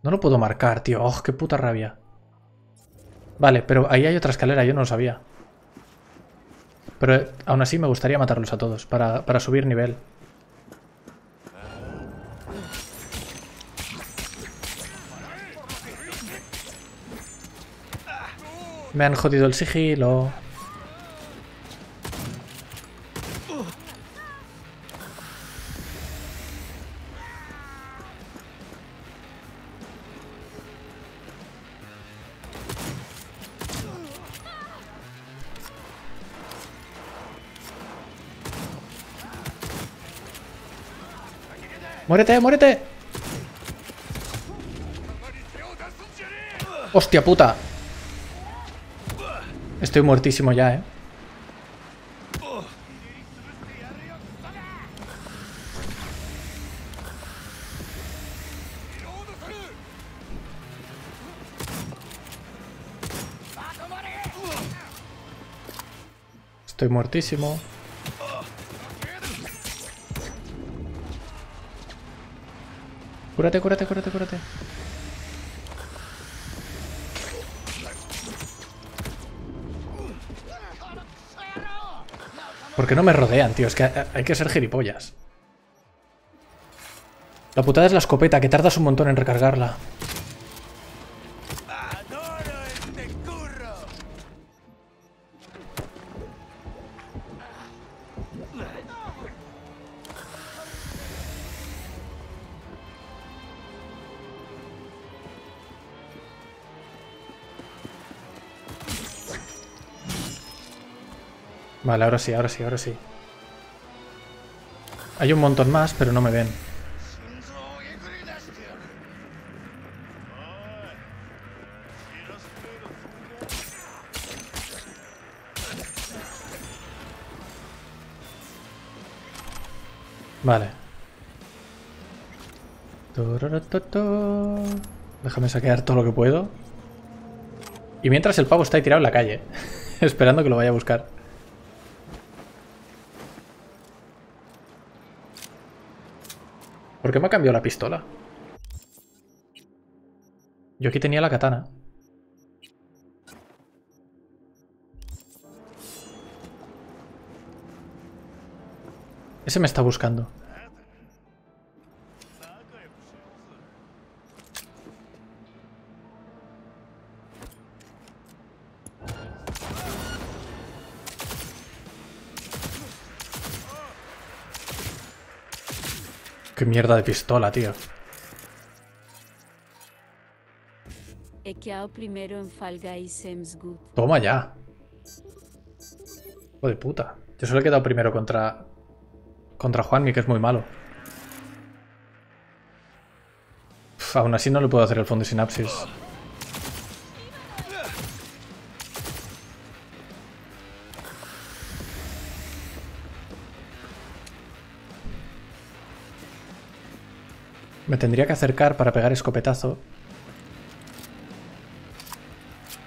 No lo puedo marcar, tío. ¡Oh, qué puta rabia! Vale, pero ahí hay otra escalera, yo no lo sabía. Pero eh, aún así me gustaría matarlos a todos, para, para subir nivel. Me han jodido el sigilo. ¡Muérete, muérete! ¡Hostia puta! Estoy muertísimo ya, ¿eh? Estoy muertísimo. Cúrate, cúrate, cúrate, cúrate. ¿Por qué no me rodean, tío? Es que hay que ser gilipollas. La putada es la escopeta, que tardas un montón en recargarla. Vale, ahora sí, ahora sí, ahora sí. Hay un montón más, pero no me ven. Vale. Déjame saquear todo lo que puedo. Y mientras el pavo está ahí tirado en la calle, esperando que lo vaya a buscar. ¿Por qué me ha cambiado la pistola? Yo aquí tenía la katana. Ese me está buscando. Qué mierda de pistola, tío. He quedado primero en Seems Good. Toma ya. Hijo de puta. Yo solo he quedado primero contra... Contra Juanmi, que es muy malo. Uf, aún así no le puedo hacer el fondo de sinapsis. Me tendría que acercar para pegar escopetazo.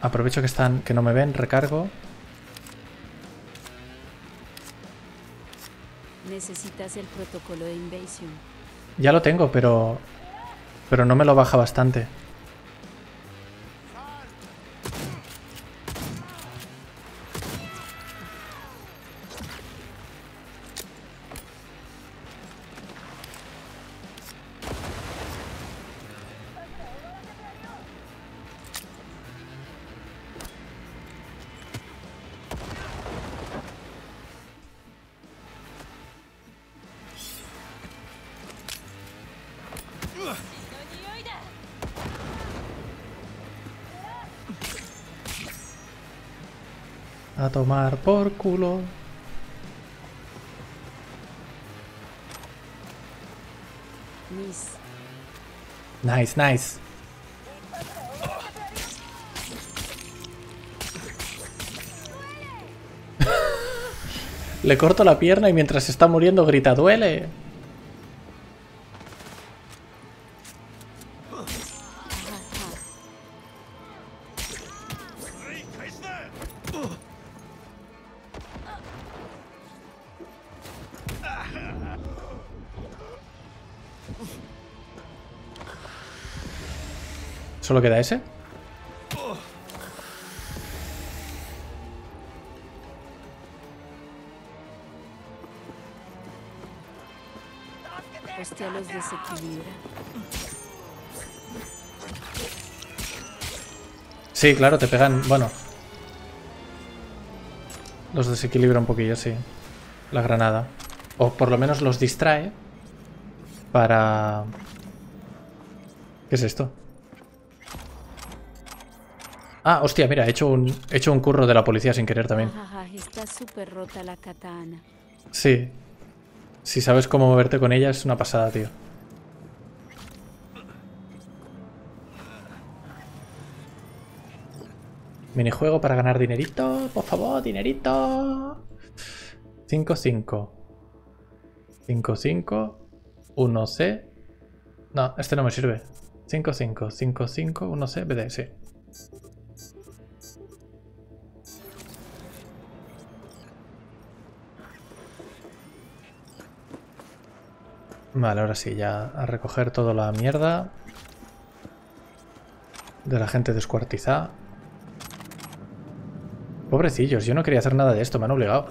Aprovecho que están, que no me ven, recargo. Necesitas el protocolo de invasión. Ya lo tengo, pero... Pero no me lo baja bastante. tomar por culo. Nice, nice. Le corto la pierna y mientras está muriendo grita, duele. ¿Solo queda ese? Hostia, los desequilibra. Sí, claro, te pegan... Bueno. Los desequilibra un poquillo, sí. La granada. O por lo menos los distrae. Para... ¿Qué es esto? Ah, hostia, mira, he hecho un, he hecho un curro de la policía sin querer también. Ajaja, está súper rota la katana. Sí. Si sabes cómo moverte con ella es una pasada, tío. Minijuego para ganar dinerito. Por favor, dinerito. 5-5. 5-5. 1C. No, este no me sirve. 5-5. 5-5. 1C. BD, sí. Vale, ahora sí, ya a recoger toda la mierda de la gente descuartizada. Pobrecillos, yo no quería hacer nada de esto, me han obligado.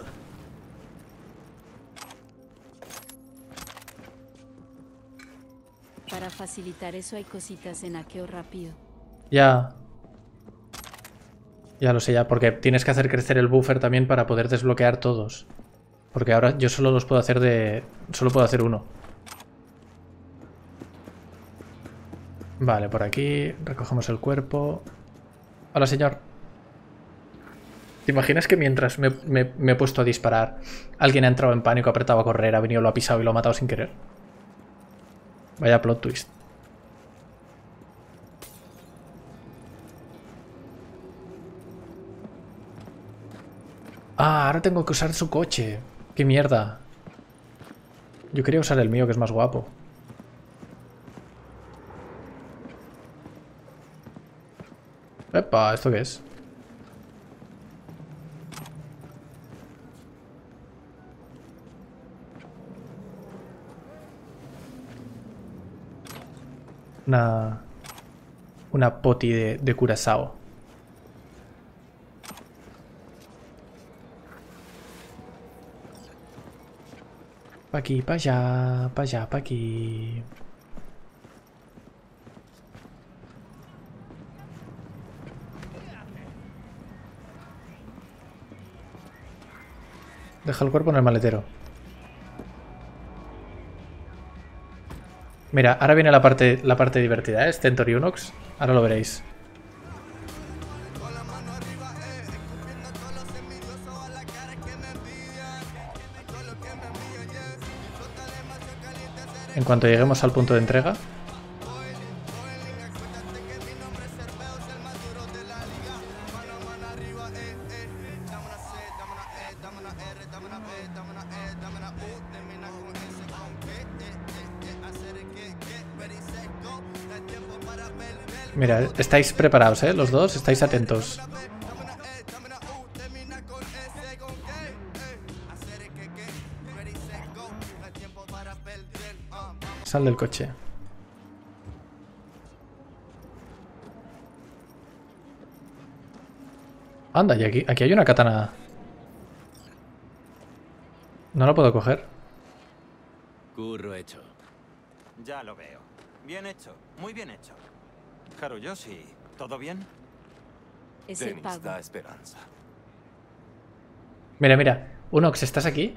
Para facilitar eso hay cositas en Akeo rápido. Ya. Ya lo sé, ya, porque tienes que hacer crecer el buffer también para poder desbloquear todos. Porque ahora yo solo los puedo hacer de... Solo puedo hacer uno. Vale, por aquí recogemos el cuerpo. Hola, señor. ¿Te imaginas que mientras me, me, he puesto a disparar, alguien ha entrado en pánico, ha apretado a correr, ha venido, lo ha pisado y lo ha matado sin querer? Vaya plot twist. Ah, ahora tengo que usar su coche. ¡Qué mierda! Yo quería usar el mío, que es más guapo. Epa, ¿esto qué es? Una... Una poti de, de curazao. Pa' aquí, pa' allá, pa' allá, pa' aquí. Deja el cuerpo en el maletero. Mira, ahora viene la parte, la parte divertida, ¿eh? Stentor Unox. Ahora lo veréis. En cuanto lleguemos al punto de entrega. Mira, estáis preparados, ¿eh? Los dos, estáis atentos. Sal del coche. Anda, y aquí, aquí hay una katana. No la puedo coger. Curro hecho. Ya lo veo. Bien hecho, muy bien hecho. Haruyoshi, ¿todo bien? Es el pago. da esperanza. Mira, mira. Unox, ¿estás aquí?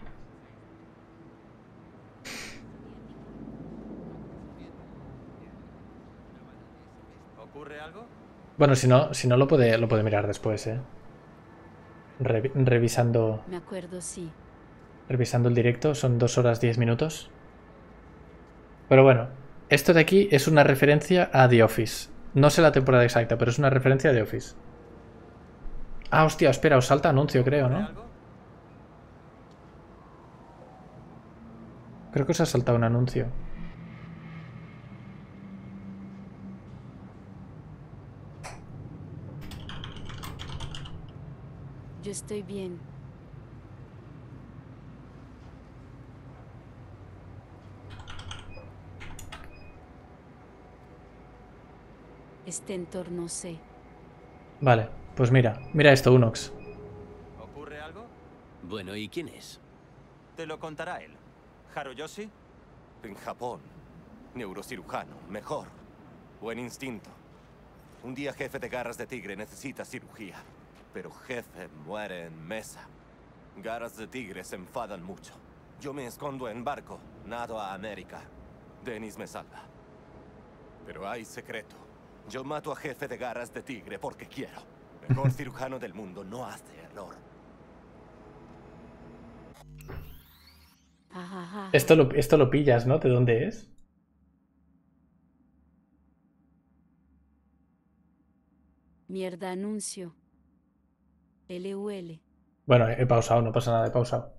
¿Ocurre algo? Bueno, si no, si no lo puede, lo puede mirar después, eh. Revi- revisando. Me acuerdo, sí. Revisando el directo, son dos horas 10 minutos. Pero bueno, esto de aquí es una referencia a The Office. No sé la temporada exacta, pero es una referencia de Office. Ah, hostia, espera, os salta anuncio, creo, ¿no? Creo que os ha saltado un anuncio. Yo estoy bien. Este entorno sé. Vale, pues mira, mira esto, Unox. ¿Ocurre algo? Bueno, ¿y quién es? Te lo contará él. ¿Haruyoshi? En Japón. Neurocirujano, mejor. Buen instinto. Un día jefe de garras de tigre necesita cirugía. Pero jefe muere en mesa. Garras de tigre se enfadan mucho. Yo me escondo en barco, nado a América. Dennis me salva. Pero hay secreto. Yo mato a jefe de garras de tigre porque quiero. Mejor cirujano del mundo no hace error. Esto lo, esto lo pillas, ¿no? ¿De dónde es? Mierda anuncio. LUL. Bueno, he pausado, no pasa nada, he pausado.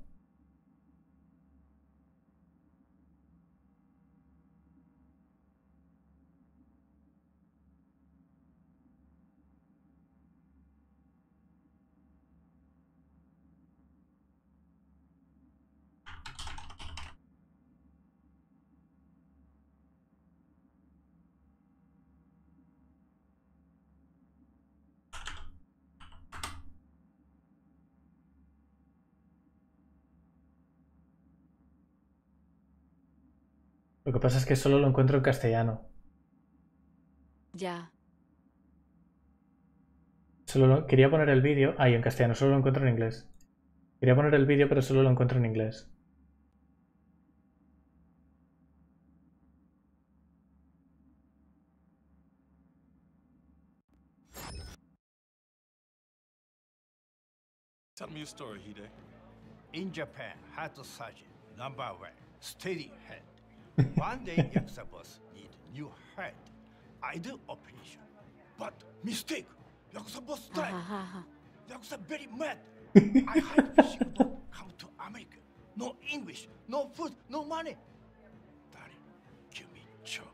Que pasa es que solo lo encuentro en castellano. Ya. Solo lo- Quería poner el vídeo. Ahí, en castellano, solo lo encuentro en inglés. Quería poner el vídeo, pero solo lo encuentro en inglés. Tell me your story, Hide. In Japan, heart surgeon, number one, steady head. One day, Yakuza boss need new head. I do operation, but mistake. Yakuza boss. Ajaja. Yakuza very mad. I hide fishing boat, come to America. No English, no food, no money. Daddy, give me job.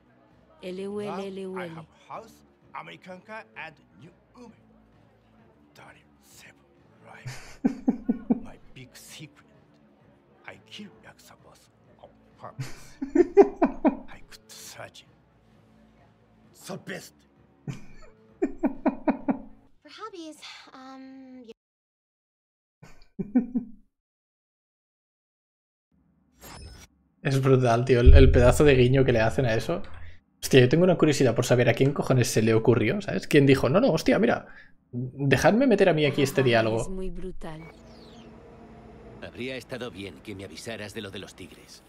Now I have house, American car, and new woman. Daddy, save life. My big secret. I kill Yakuza boss on purpose. So best. For hobbies, um, Es brutal, tío, el, el pedazo de guiño que le hacen a eso. Hostia, yo tengo una curiosidad por saber a quién cojones se le ocurrió, ¿sabes? ¿Quién dijo, no, no, hostia, mira, dejadme meter a mí aquí este Es diálogo? muy brutal. Habría estado bien que me avisaras de lo de los tigres.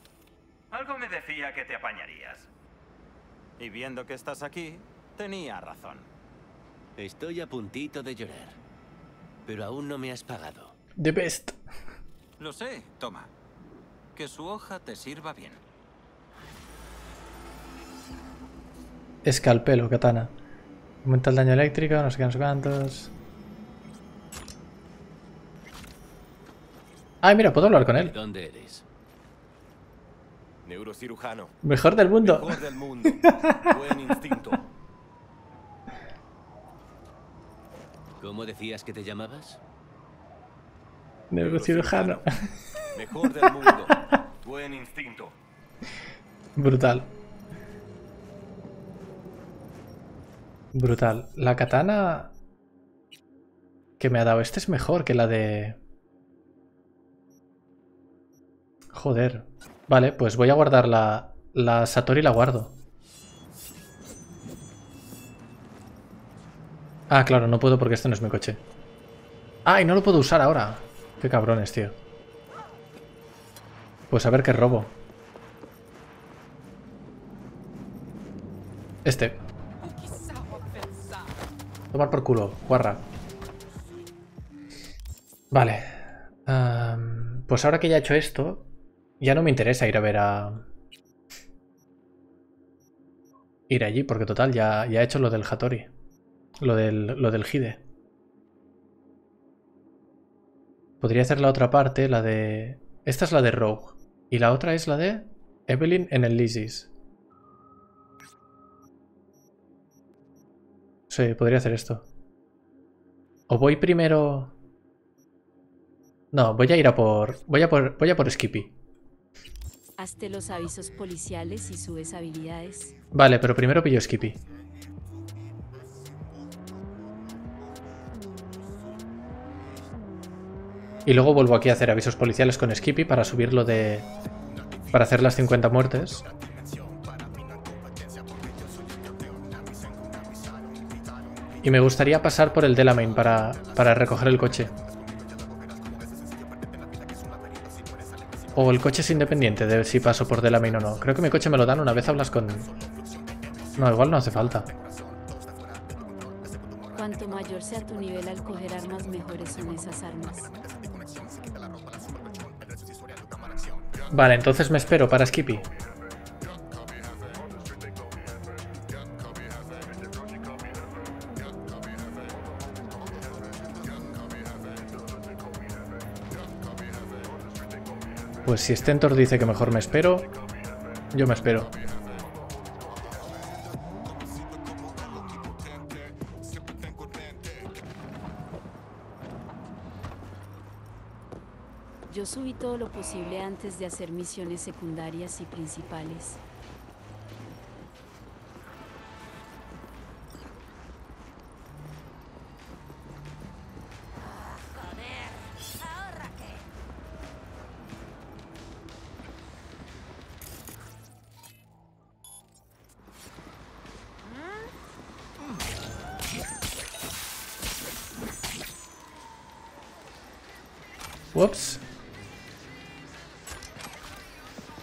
Algo me decía que te apañarías. Y viendo que estás aquí, tenía razón. Estoy a puntito de llorar. Pero aún no me has pagado. The best. Lo sé, toma. Que su hoja te sirva bien. Escalpelo, katana. Aumenta el daño eléctrico, no sé qué, no sé cuántos. Ay, mira, puedo hablar con él. ¿Dónde eres? Neurocirujano. Mejor del mundo. Mejor del mundo. Buen instinto. ¿Cómo decías que te llamabas? Neurocirujano. Mejor del mundo. Buen instinto. Brutal. Brutal. La katana que me ha dado este es mejor que la de... Joder. Vale, pues voy a guardar la, la Satori la guardo. Ah, claro, no puedo porque este no es mi coche. Ah, y no lo puedo usar ahora. Qué cabrones, tío. Pues a ver qué robo. Este. Tomar por culo, guarra. Vale. Pues ahora que ya he hecho esto, ya no me interesa ir a ver a... Ir allí, porque total, ya, ya he hecho lo del Hattori. Lo del, lo del Hide. Podría hacer la otra parte, la de... Esta es la de Rogue. Y la otra es la de... Evelyn en el Lysis. Sí, podría hacer esto. O voy primero... No, voy a ir a por... Voy a por, voy a por Skippy. Hazte los avisos policiales y subes habilidades. Vale, pero primero pillo Skippy. Y luego vuelvo aquí a hacer avisos policiales con Skippy para subirlo de... Para hacer las 50 muertes. Y me gustaría pasar por el Delamain para, para recoger el coche. O el coche es independiente de si paso por Delamain o no. Creo que mi coche me lo dan una vez hablas con... No, igual no hace falta. Cuanto mayor sea tu nivel al coger armas, mejores son esas armas. Vale, entonces me espero para Skippy. Pues si Stentor dice que mejor me espero, yo me espero. Yo subí todo lo posible antes de hacer misiones secundarias y principales.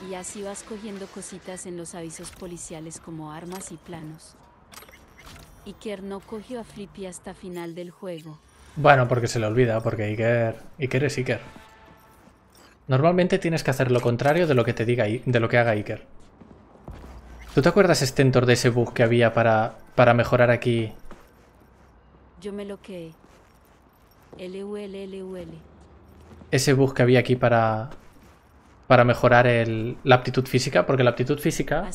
Y así vas cogiendo cositas en los avisos policiales como armas y planos. Iker no cogió a Flippy hasta final del juego. Bueno, porque se le olvida, porque Iker, Iker es Iker. Normalmente tienes que hacer lo contrario de lo que te diga de lo que haga Iker. ¿Tú te acuerdas, Stentor, de ese bug que había para, para mejorar aquí? Yo me lo quedé. LUL, Ese bug que había aquí para, para mejorar el, la aptitud física, porque la aptitud física...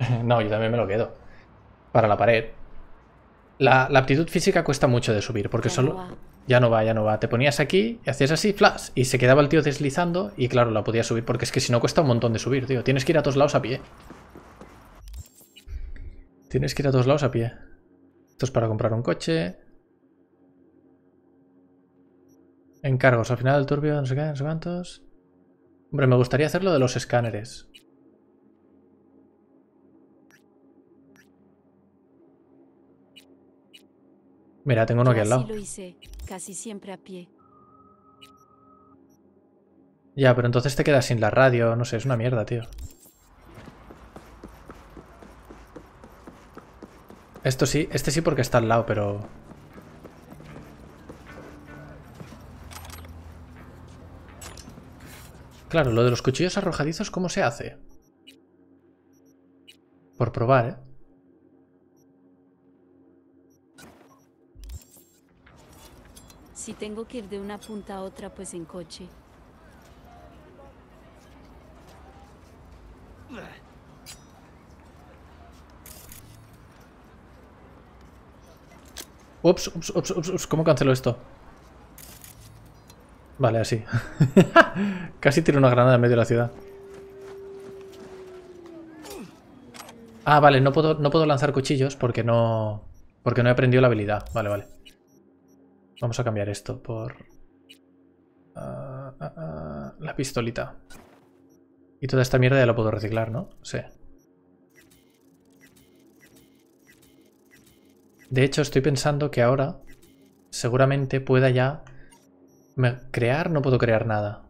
No, yo también me lo quedo. Para la pared. La, la aptitud física cuesta mucho de subir, porque Ya solo... Ya no va, ya no va. Te ponías aquí y hacías así, flash, y se quedaba el tío deslizando y claro, la podías subir, porque es que si no cuesta un montón de subir, tío. Tienes que ir a todos lados a pie. Tienes que ir a todos lados a pie. Esto es para comprar un coche. Encargos, al final del turbio, no sé qué, no sé cuántos. Hombre, me gustaría hacer lo de los escáneres. Mira, tengo uno aquí al lado. lo hice, casi siempre a pie. Ya, pero entonces te quedas sin la radio, no sé, es una mierda, tío. Esto sí, este sí porque está al lado, pero... Claro, lo de los cuchillos arrojadizos, ¿cómo se hace? Por probar, ¿eh? Si tengo que ir de una punta a otra, pues en coche. Ups, ups, ups, ups, ups, ¿cómo cancelo esto? Vale, así. Casi tiro una granada en medio de la ciudad. Ah, vale, no puedo, no puedo lanzar cuchillos porque no... Porque no he aprendido la habilidad. Vale, vale. Vamos a cambiar esto por... ah, ah, ah, la pistolita. Y toda esta mierda ya lo puedo reciclar, ¿no? Sí. De hecho, estoy pensando que ahora seguramente pueda ya... crear, no puedo crear nada.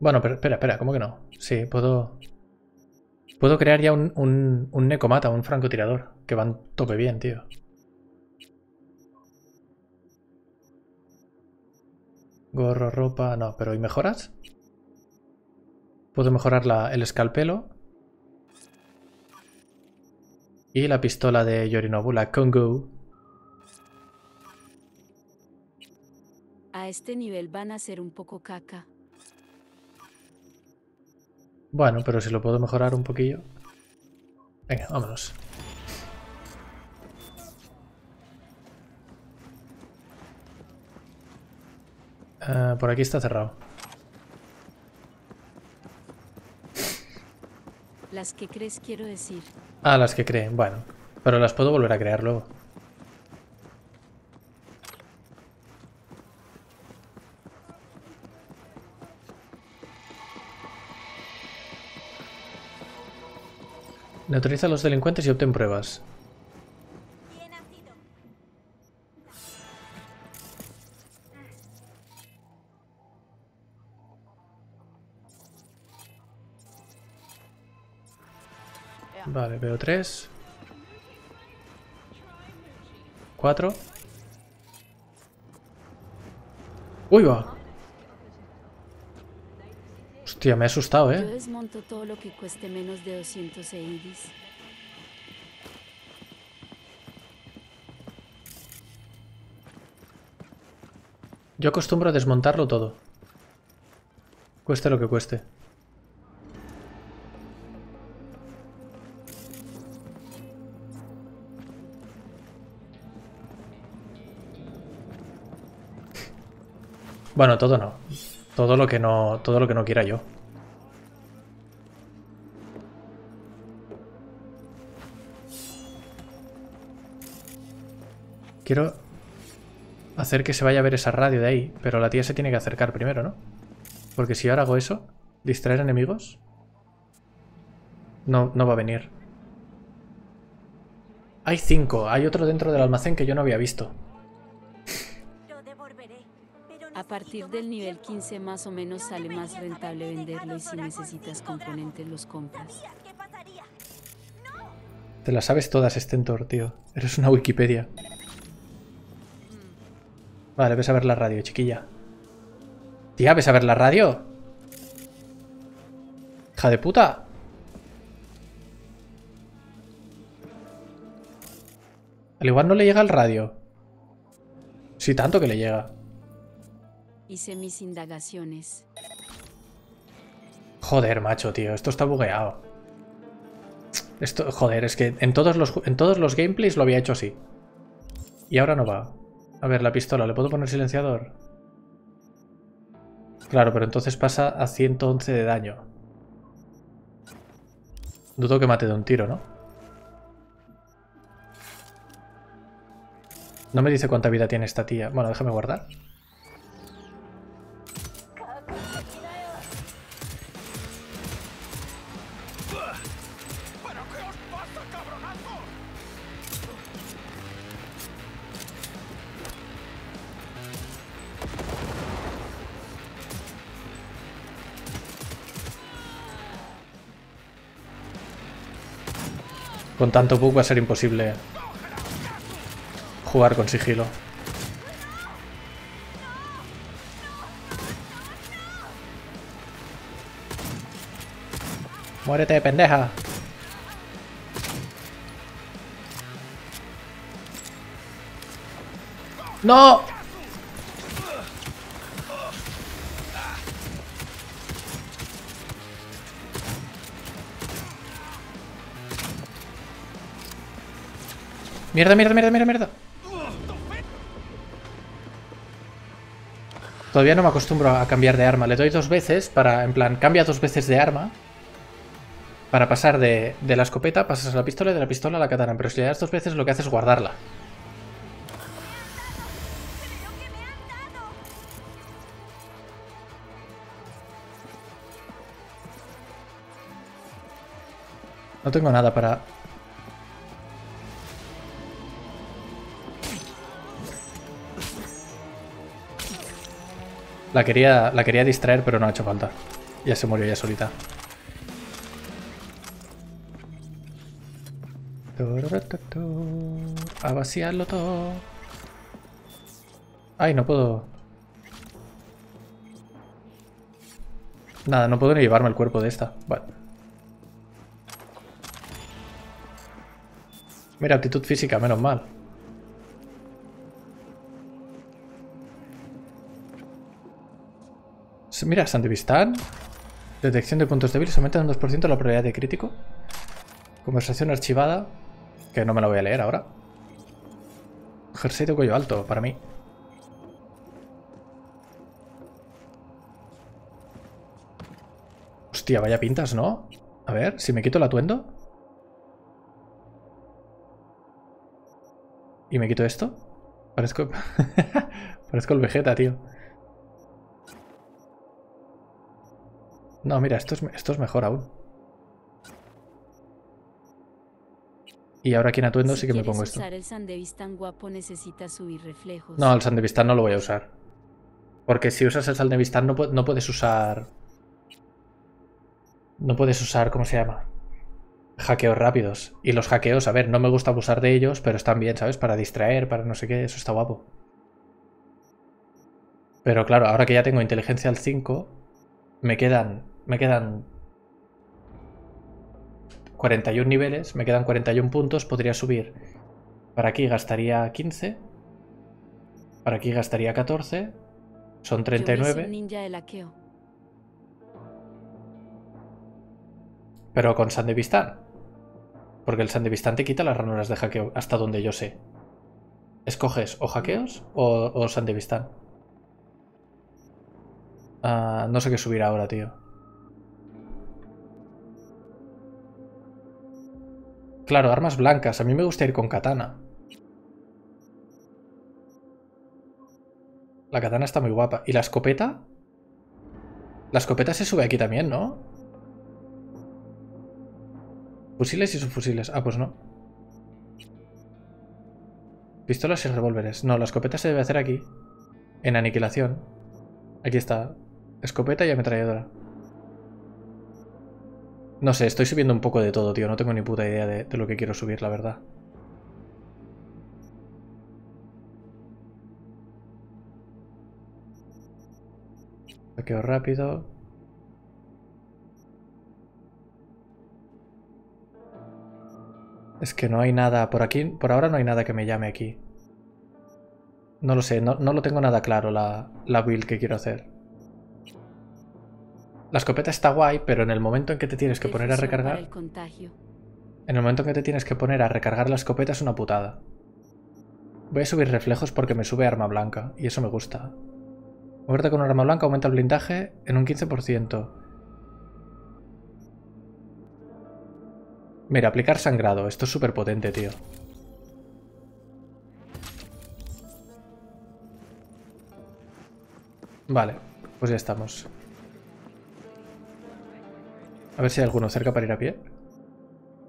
Bueno, pero espera, espera, ¿cómo que no? Sí, puedo... Puedo crear ya un, un, un necomata, un francotirador, que van tope bien, tío. Gorro, ropa... No, pero ¿y mejoras? Puedo mejorar la- el escalpelo. Y la pistola de Yorinobu, la Kongo. A este nivel van a ser un poco caca. Bueno, pero si lo puedo mejorar un poquillo. Venga, vámonos. Eh, por aquí está cerrado. Las que crees quiero decir. Ah, las que creen. Bueno, pero las puedo volver a crear luego. Neutraliza a los delincuentes y obtén pruebas. Vale, veo tres. Cuatro. ¡Uy, va! Hostia, me he asustado, Yo ¿eh? desmonto todo lo que cueste menos de 200 EIDs. Yo acostumbro a desmontarlo todo. Cueste lo que cueste. Bueno, todo no. Todo lo que no, todo lo que no quiera yo. Quiero hacer que se vaya a ver esa radio de ahí, pero la tía se tiene que acercar primero, ¿no? Porque si ahora hago eso, distraer enemigos, no, no va a venir. Hay cinco, hay otro dentro del almacén que yo no había visto. Partir del nivel 15 más o menos sale más rentable venderlo y si necesitas componentes los compras. Te las sabes todas, Stentor, tío. Eres una Wikipedia. Vale, ves a ver la radio, chiquilla. Tía, ¿ves a ver la radio? Hija de puta. Al igual no le llega el radio. Sí, tanto que le llega. Hice mis indagaciones. Joder, macho, tío. Esto está bugueado. Esto, joder, es que en todos los, en todos los gameplays lo había hecho así. Y ahora no va. A ver, la pistola, ¿le puedo poner silenciador? Claro, pero entonces pasa a 111 de daño. Dudo que mate de un tiro, ¿no? No me dice cuánta vida tiene esta tía. Bueno, déjame guardar. Con tanto bug va a ser imposible jugar con sigilo. Muérete, pendeja. ¡No! Mierda, mierda, mierda, mierda, mierda. Todavía no me acostumbro a cambiar de arma. Le doy dos veces para, en plan, cambia dos veces de arma. Para pasar de, la escopeta, pasas a la pistola y de la pistola a la katana. Pero si le das dos veces lo que hace es guardarla. No tengo nada para... La quería, la quería distraer, pero no ha hecho falta. Ya se murió ya solita. A vaciarlo todo. Ay, no puedo... Nada, no puedo ni llevarme el cuerpo de esta. Vale. Mira, aptitud física, menos mal. Mira, Sandevistán. Detección de puntos débiles aumenta un 2% la probabilidad de crítico. Conversación archivada. Que no me la voy a leer ahora. Jersey de cuello alto, para mí. Hostia, vaya pintas, ¿no? A ver, si me quito el atuendo. ¿Y me quito esto? Parezco... Parezco el Vegeta, tío. No, mira, esto es, esto es mejor aún. Y ahora aquí en atuendo sí que me pongo esto. El guapo subir reflejos. No, el Sandevistán no lo voy a usar. Porque si usas el Sandevistán no, no puedes usar... No puedes usar, ¿cómo se llama? Hackeos rápidos. Y los hackeos, a ver, no me gusta abusar de ellos, pero están bien, ¿sabes? Para distraer, para no sé qué, eso está guapo. Pero claro, ahora que ya tengo inteligencia al 5, me quedan, me quedan 41 niveles, me quedan 41 puntos, podría subir. Para aquí gastaría 15. Para aquí gastaría 14. Son 39. ninja de laqueo. Pero con Sandevistán. Porque el Sandevistán te quita las ranuras de hackeo, hasta donde yo sé. ¿Escoges o hackeos o, o Sandevistán? Ah, no sé qué subir ahora, tío. Claro, armas blancas. A mí me gusta ir con katana. La katana está muy guapa. ¿Y la escopeta? La escopeta se sube aquí también, ¿no? Fusiles y subfusiles. Ah, pues no. Pistolas y revólveres. No, la escopeta se debe hacer aquí. En aniquilación. Aquí está. Escopeta y ametralladora. No sé, estoy subiendo un poco de todo, tío. No tengo ni puta idea de, lo que quiero subir, la verdad. Saqueo rápido. Es que no hay nada por aquí. Por ahora no hay nada que me llame aquí. No lo sé, no, lo tengo nada claro la, la build que quiero hacer. La escopeta está guay, pero en el momento en que te tienes que poner a recargar... En el momento en que te tienes que poner a recargar la escopeta es una putada. Voy a subir reflejos porque me sube arma blanca, y eso me gusta. Moverte con un arma blanca aumenta el blindaje en un 15%. Mira, aplicar sangrado. Esto es súper potente, tío. Vale, pues ya estamos. A ver si hay alguno cerca para ir a pie.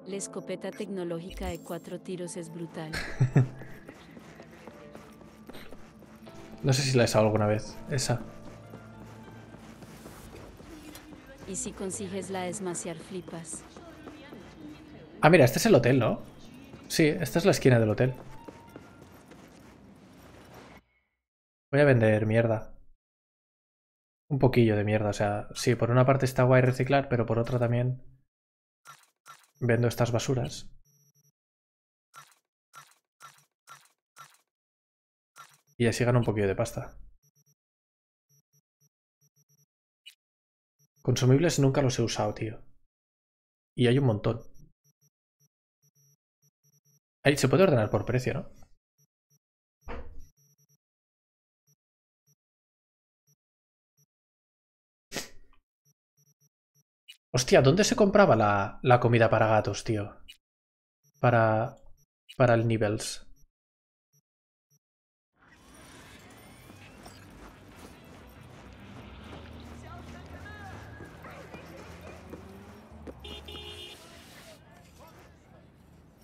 La escopeta tecnológica de cuatro tiros es brutal. no sé si la he usado alguna vez. Esa. Y si consigues la desmaciar flipas. Ah, mira, este es el hotel, ¿no? Sí, esta es la esquina del hotel. Voy a vender mierda. Un poquillo de mierda, o sea, sí, por una parte está guay reciclar, pero por otra también vendo estas basuras. Y así gano un poquillo de pasta. Consumibles nunca los he usado, tío. Y hay un montón. Ahí se puede ordenar por precio, ¿no? Hostia, ¿dónde se compraba la, la comida para gatos, tío? Para, para el Nibbles.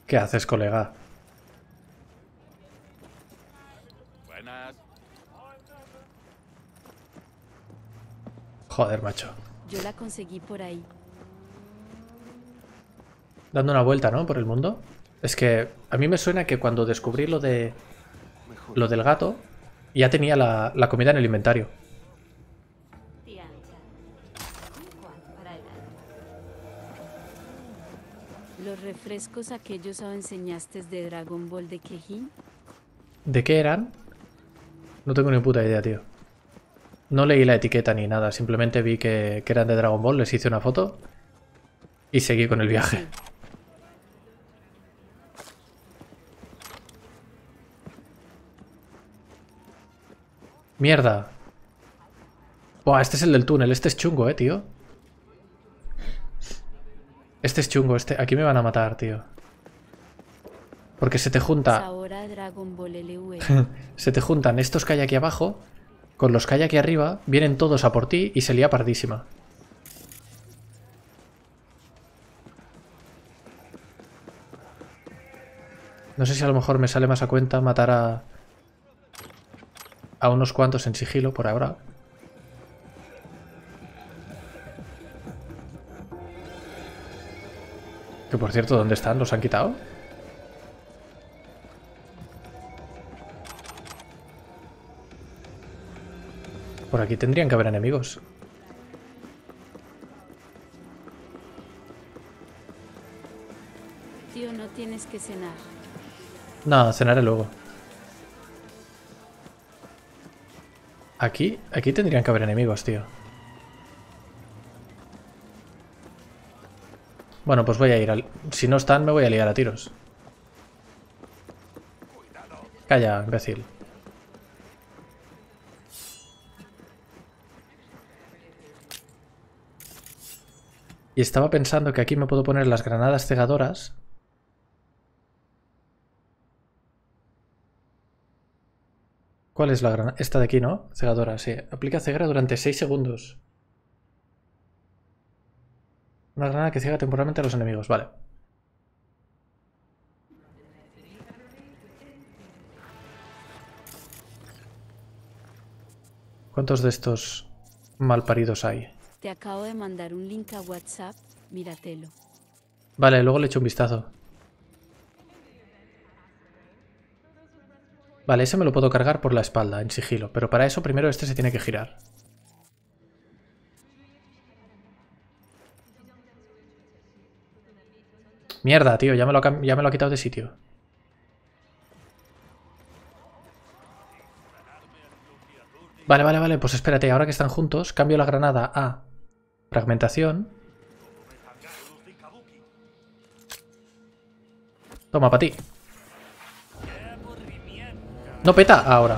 ¿Qué haces, colega? Buenas. Joder, macho. Yo la conseguí por ahí. Dando una vuelta, ¿no? Por el mundo. Es que a mí me suena que cuando descubrí lo de... Lo del gato, ya tenía la, la comida en el inventario. ¿Los refrescos aquellos o enseñaste de Dragon Ball de Kejin? ¿De qué eran? No tengo ni puta idea, tío. no leí la etiqueta ni nada, simplemente vi que, que eran de Dragon Ball, les hice una foto y seguí con el viaje. Mierda. Buah, este es el del túnel, este es chungo, eh, tío. Este es chungo, este... Aquí me van a matar, tío. Porque se te junta... LV. se te juntan estos que hay aquí abajo con los que hay aquí arriba, vienen todos a por ti y se lía pardísima. No sé si a lo mejor me sale más a cuenta matar a... A unos cuantos en sigilo por ahora. Que por cierto, ¿dónde están? ¿Los han quitado? Por aquí tendrían que haber enemigos. Tío, no tienes que cenar. No, cenaré luego. Aquí, aquí tendrían que haber enemigos, tío. Bueno, pues voy a ir al... Si no están, me voy a liar a tiros. Calla, imbécil. Y estaba pensando que aquí me puedo poner las granadas cegadoras. ¿Cuál es la granada? Esta de aquí, ¿no? Cegadora, sí. Aplica ceguera durante 6 segundos. Una granada que ciega temporalmente a los enemigos, vale. ¿Cuántos de estos malparidos hay? Te acabo de mandar un link a WhatsApp, míratelo. Vale, luego le echo un vistazo. Vale, ese me lo puedo cargar por la espalda, en sigilo. Pero para eso primero este se tiene que girar. Mierda, tío, ya me, lo ha, ya me lo ha quitado de sitio. Vale, vale, vale, pues espérate, ahora que están juntos, cambio la granada a fragmentación. Toma, para ti. No peta ahora.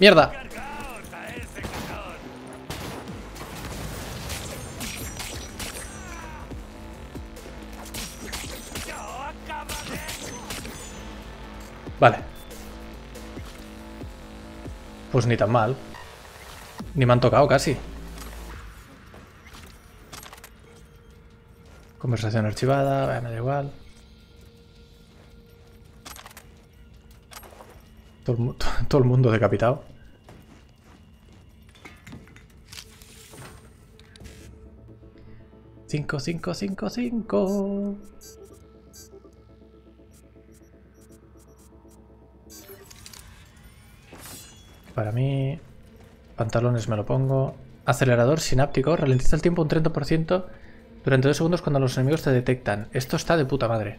¡Mierda! Vale. Pues ni tan mal. Ni me han tocado casi. Conversación archivada, me da igual. Todo el, todo el mundo decapitado. Cinco, cinco, cinco, cinco. Para mí, pantalones me lo pongo. Acelerador sináptico, ralentiza el tiempo un 30% durante dos segundos cuando los enemigos te detectan. Esto está de puta madre.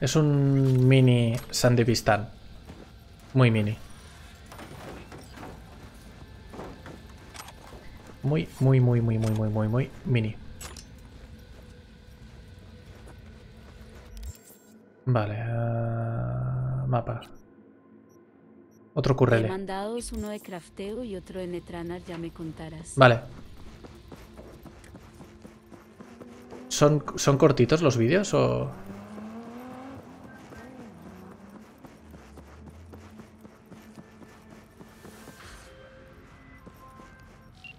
Es un mini Sandipistán. Muy mini. Muy, muy, muy, muy, muy, muy, muy, muy mini. Vale. mapa. Otro Te he currele. mandado uno de crafteo y otro de Netranar, ya me contarás. Vale. ¿Son, ¿Son cortitos los vídeos o...?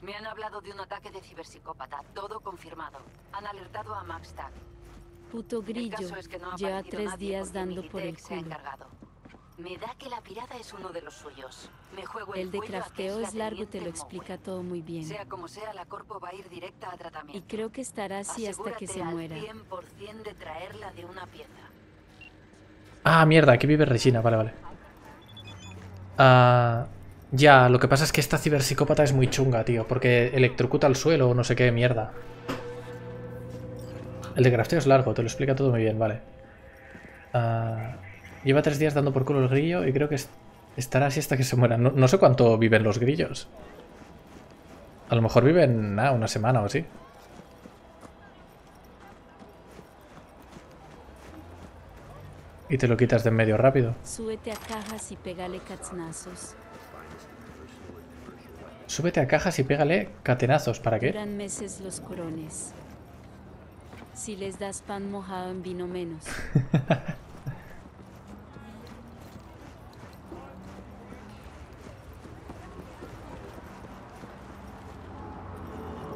Me han hablado de un ataque de ciberpsicópata, todo confirmado. Han alertado a Max Tag. Puto grillo. caso es que no ha Lleva tres días dando por el culo. encargado. Me da que la pirada es uno de los suyos. Me juego el, El de crafteo es largo y te lo explica todo muy bien. Sea como sea, la corpo va a ir directa a tratamiento. Y creo que estará así hasta que se muera. al 100% de traerla de una pieza. Ah, mierda, aquí vive Regina. Vale, vale. Ah, Ya, lo que pasa es que esta ciberpsicópata es muy chunga, tío, porque electrocuta al suelo o no sé qué mierda. El de crafteo es largo, te lo explica todo muy bien, vale. Ah, lleva tres días dando por culo el grillo y creo que estará así hasta que se muera. No, no sé cuánto viven los grillos. A lo mejor viven nada, una semana o así. Y te lo quitas de en medio rápido. Súbete a cajas y pégale catenazos. Súbete a cajas y pégale catenazos. ¿Para qué? Duran meses los corones. Si les das pan mojado en vino menos.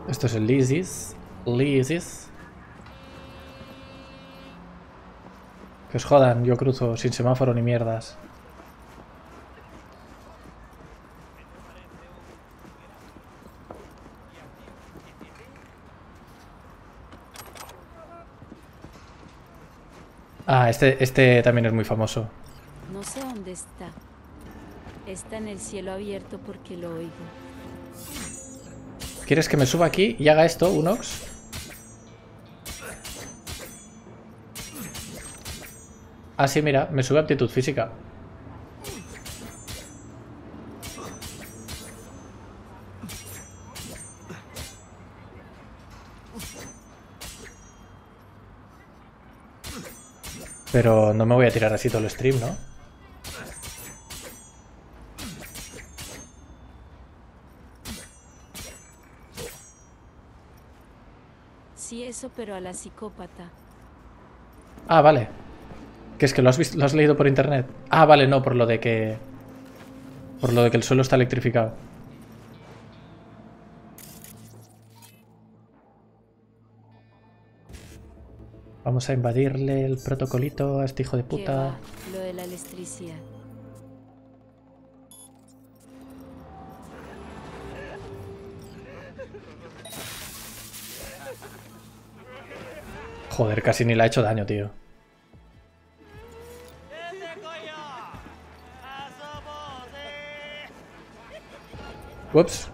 Esto es el Lizis. Lizis. Que os jodan, yo cruzo sin semáforo ni mierdas. Ah, este, este también es muy famoso. No sé dónde está. Está en el cielo abierto porque lo oigo. ¿Quieres que me suba aquí y haga esto, Unox? Ah, sí, mira, me sube aptitud física. Pero no me voy a tirar así todo el stream, ¿no? Sí, eso, pero a la psicópata. Ah, vale. ¿Qué es que lo has, visto, lo has leído por internet? Ah, vale, no, por lo de que... Por lo de que el suelo está electrificado. Vamos a invadirle el protocolito a este hijo de ¿Qué puta. Lo de la electricidad. Joder, casi ni le ha hecho daño, tío. Ups,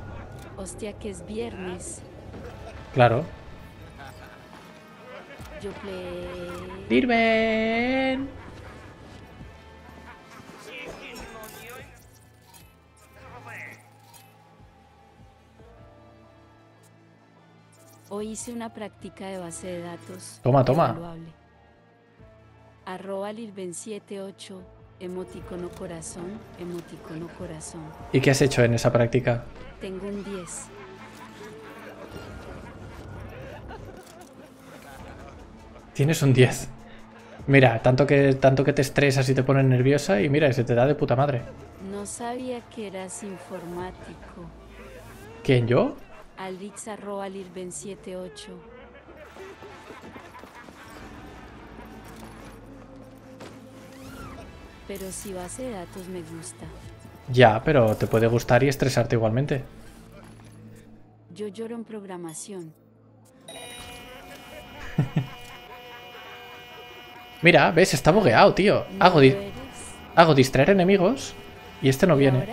Hostia, que es viernes. claro. Yo play... Sirven. Hoy hice una práctica de base de datos. Toma, toma. evaluable. Arroba Lilben78, emoticono corazón, emoticono corazón. ¿Y qué has hecho en esa práctica? Tengo un 10. Tienes un 10. Mira, tanto que, tanto que te estresas y te pones nerviosa y mira, se te da de puta madre. No sabía que eras informático. ¿Quién, yo? Alix arroba Lilben78. Pero si base de datos me gusta. Ya, pero te puede gustar y estresarte igualmente. Yo lloro en programación. Mira, ves, está bugueado, tío. Hago, di- hago distraer enemigos y este no viene.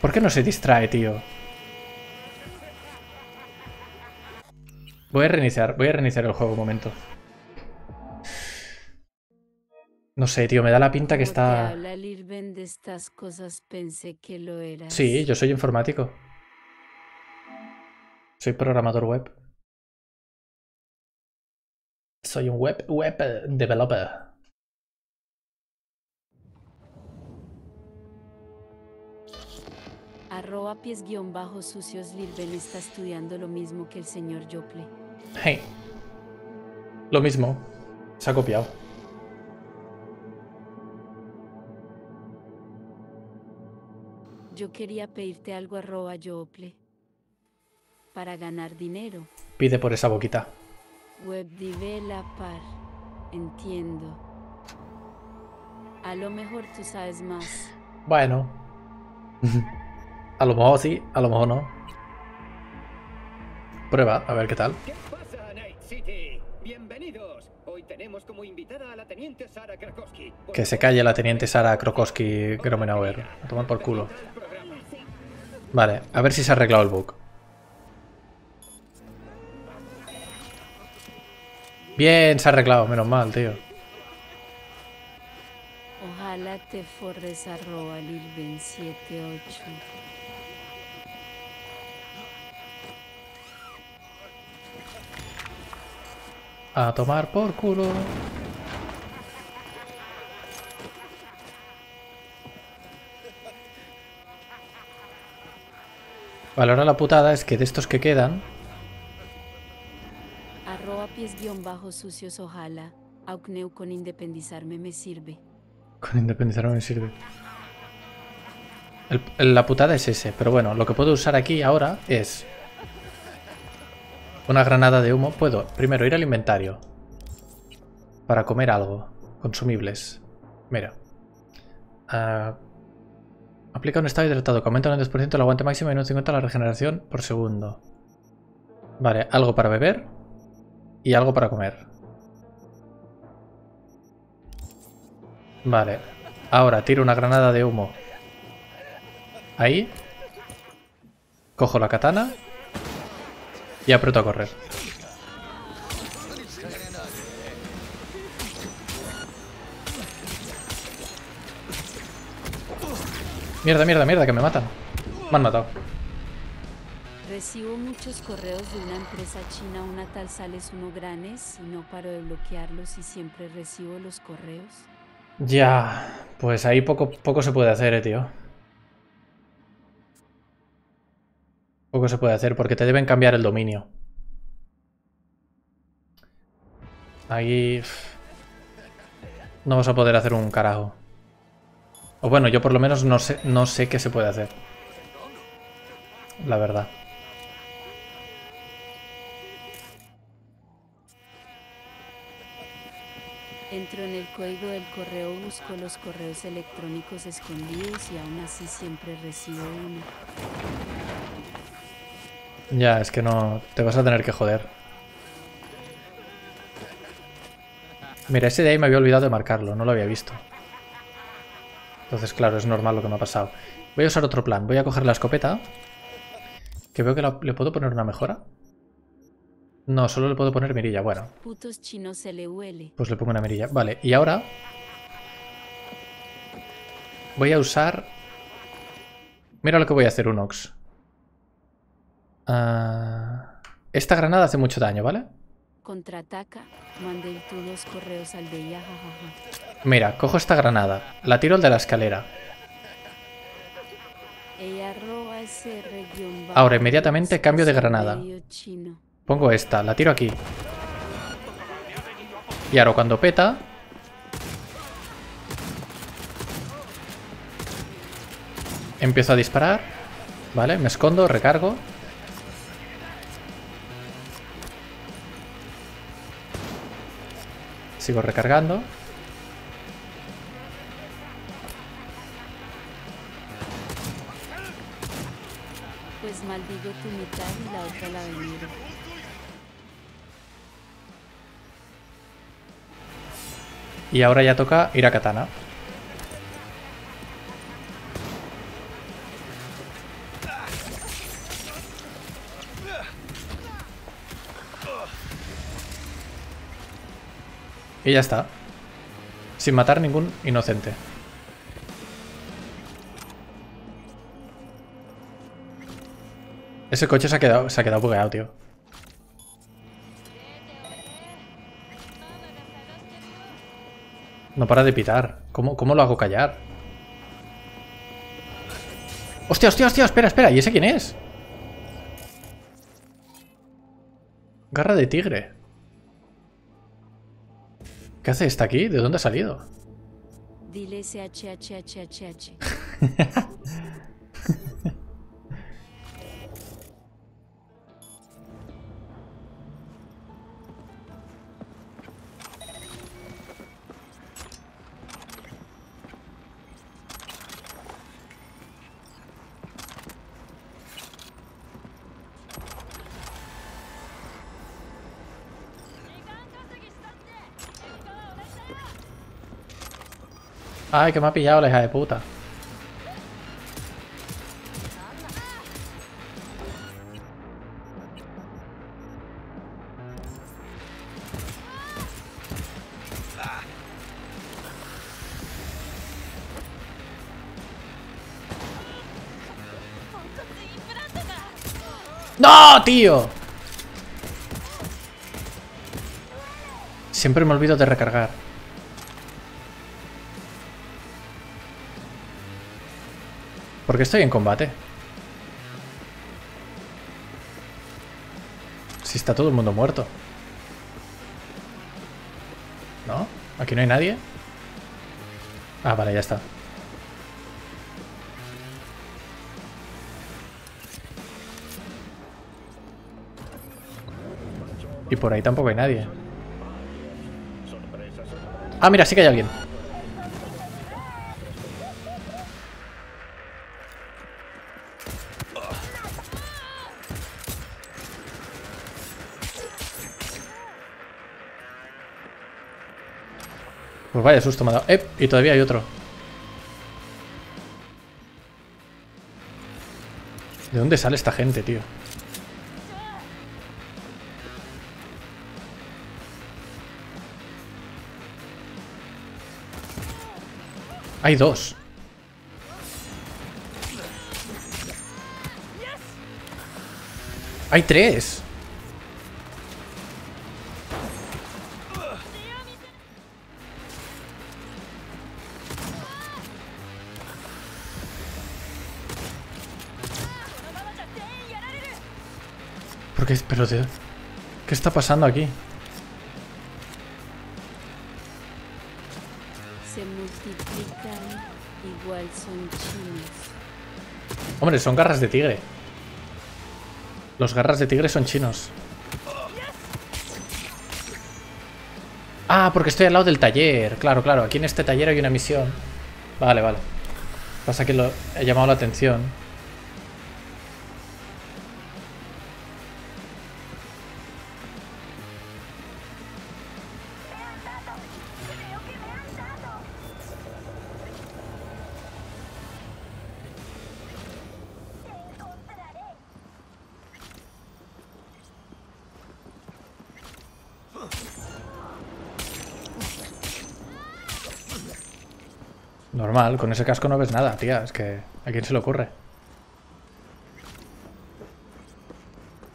¿Por qué no se distrae, tío? Voy a reiniciar, voy a reiniciar el juego un momento. No sé, tío, me da la pinta que está... habla Lilben de estas cosas, pensé que lo eras. Sí, yo soy informático. Soy programador web. Soy un web, web eh, developer. Arroba pies guion bajo sucios Lilben está estudiando lo mismo que el señor Jople. Hey. Lo mismo. Se ha copiado. Yo quería pedirte algo arroba Jople. Para ganar dinero. Pide por esa boquita. Web developer. Entiendo. A lo mejor tú sabes más. Bueno. a lo mejor sí, a lo mejor no. Prueba, a ver qué tal. ¿Qué pasa, Night City? Bienvenidos. Hoy tenemos como invitada a la teniente Sara Krakowski. Que se calle la teniente Sara Krokowski Gromenauer. A tomar por culo. Vale, a ver si se ha arreglado el bug. Bien, se ha arreglado, menos mal, tío. Ojalá te forres arroba lilben 78. A tomar por culo. Vale, ahora la putada es que de estos que quedan... Arroba pies guion bajo sucios ojalá. Aukneu con independizarme me sirve. Con independizar no me sirve. La putada es ese, pero bueno, lo que puedo usar aquí ahora es... Una granada de humo. Puedo primero ir al inventario. Para comer algo. Consumibles. Mira. Ah, aplica un estado hidratado que aumenta un 10% el aguante máximo y un 50% la regeneración por segundo. Vale, algo para beber y algo para comer. Vale. Ahora tiro una granada de humo. Ahí. Cojo la katana. Y aprieto a correr. Mierda, mierda, mierda, que me matan. Me han matado. Recibo muchos correos de una empresa china, una tal Sales Uno Granes, y no paro de bloquearlos y siempre recibo los correos. Ya, pues ahí poco, poco se puede hacer, eh, tío. Poco se puede hacer porque te deben cambiar el dominio. Ahí... No vas a poder hacer un carajo. O bueno, yo por lo menos no sé, no sé qué se puede hacer. La verdad. Entro en el código del correo, busco los correos electrónicos escondidos y aún así siempre recibo uno. Ya, es que no... Te vas a tener que joder. Mira, ese de ahí me había olvidado de marcarlo, no lo había visto. Entonces, claro, es normal lo que me ha pasado. Voy a usar otro plan. Voy a coger la escopeta. Que veo que le puedo poner una mejora. No, solo le puedo poner mirilla. Bueno, Putos chinos se le huele. pues le pongo una mirilla. Vale, y ahora... Voy a usar... Mira lo que voy a hacer, Unox. Ah, Esta granada hace mucho daño, ¿vale? Contraataca, mandé tú dos correos al de. Mira, cojo esta granada. La tiro al de la escalera. Ahora, inmediatamente cambio de granada. Pongo esta, la tiro aquí. Y ahora cuando peta... Empiezo a disparar. Vale, me escondo, recargo. Sigo recargando. Pues maldigo tu mitad y la otra la venero. Y ahora ya toca ir a katana. Y ya está. Sin matar ningún inocente. Ese coche se ha quedado, se ha quedado bugueado, tío. No para de pitar. ¿Cómo, cómo lo hago callar? ¡Hostia, hostia, hostia! Espera, espera. ¿Y ese quién es? Garra de tigre. ¿Qué hace esta aquí? ¿De dónde ha salido? Dile SHHHH. Ay, que me ha pillado la hija de puta. ¡No, tío! Siempre me olvido de recargar. ¿Por qué estoy en combate? Si está todo el mundo muerto. ¿No? ¿Aquí no hay nadie? Ah, vale, ya está. Y por ahí tampoco hay nadie. Ah, mira, sí que hay alguien. Vaya susto me ha dado. ¡Eh! Y todavía hay otro. ¿De dónde sale esta gente, tío? Hay dos. Hay tres. ¿Por qué? Pero, ¿qué está pasando aquí? Se multiplican, igual son chinos. Hombre, son garras de tigre. Los garras de tigre son chinos. Ah, porque estoy al lado del taller. Claro, claro. Aquí en este taller hay una misión. Vale, vale. Pasa que lo he llamado la atención. Normal, con ese casco no ves nada, tía. Es que a quién se le ocurre.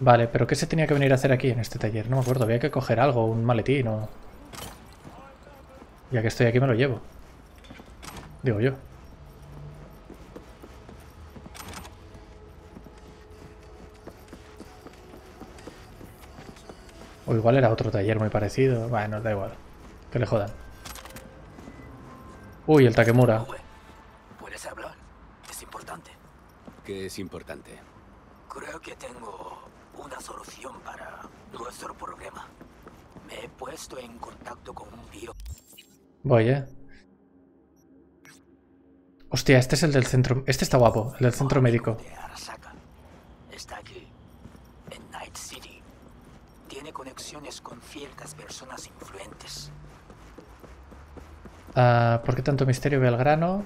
Vale, pero ¿qué se tenía que venir a hacer aquí en este taller? No me acuerdo, había que coger algo, un maletín o... Ya que estoy aquí me lo llevo. Digo yo. O igual era otro taller muy parecido. Bueno, da igual. Que le jodan. Uy, el Takemura. ¿Puedes hablar? Es importante. ¿Qué es importante? Creo que tengo una solución para nuestro problema. Me he puesto en contacto con un bio... Voy, eh. Hostia, este es el del centro. Este está guapo, el del centro médico. Está aquí, en Night City. Tiene conexiones con ciertas personas influentes. Ah, ¿Por qué tanto misterio? Ve al grano.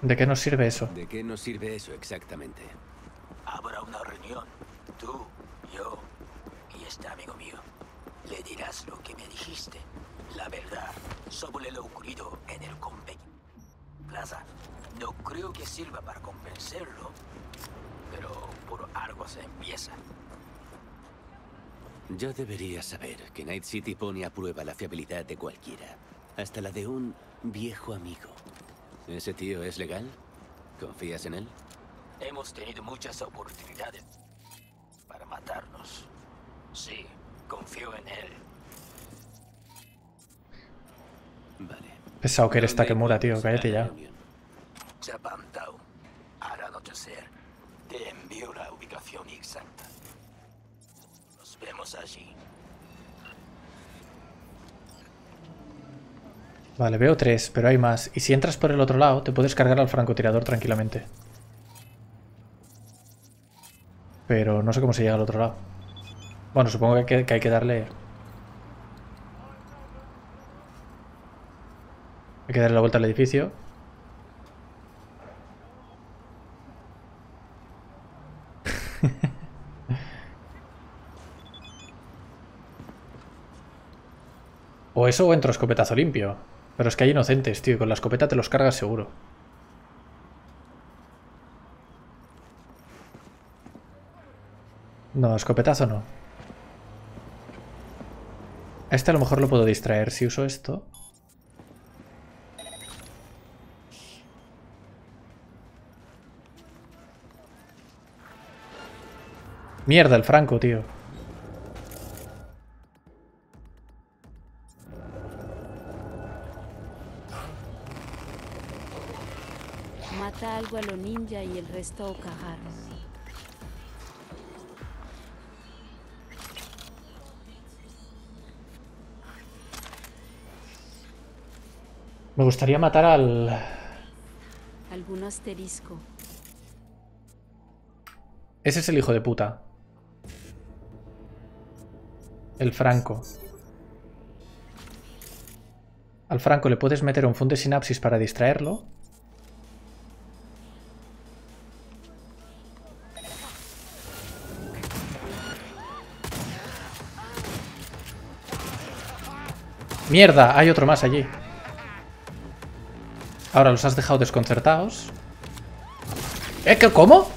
¿De qué nos sirve eso? ¿De qué nos sirve eso exactamente? Habrá una reunión. Tú, yo y este amigo mío. Le dirás lo que me dijiste. La verdad sobre lo ocurrido en el Convent Plaza. No creo que sirva para convencerlo, pero por algo se empieza. Yo debería saber que Night City pone a prueba la fiabilidad de cualquiera, hasta la de un viejo amigo. ¿Ese tío es legal? ¿Confías en él? Hemos tenido muchas oportunidades para matarnos. Sí, confío en él. Vale. Pesado que eres Takemura, tío. Cállate ya. Town. Al anochecer, te envío la ubicación exacta. Nos vemos allí. Vale, veo tres, pero hay más. Y si entras por el otro lado, te puedes cargar al francotirador tranquilamente. Pero no sé cómo se llega al otro lado. Bueno, supongo que, hay que darle... Hay que darle la vuelta al edificio. o eso o entro escopetazo limpio. Pero es que hay inocentes, tío, y con la escopeta te los cargas seguro. No, escopetazo no. Este a lo mejor lo puedo distraer si uso esto. Mierda, el Franco, tío. Algo a lo ninja y el resto a. Me gustaría matar al... Algún asterisco. Ese es el hijo de puta. El Franco. Al Franco le puedes meter un funde sinapsis para distraerlo. ¡Mierda! Hay otro más allí. Ahora los has dejado desconcertados. ¿Eh? ¿Qué? ¿Cómo?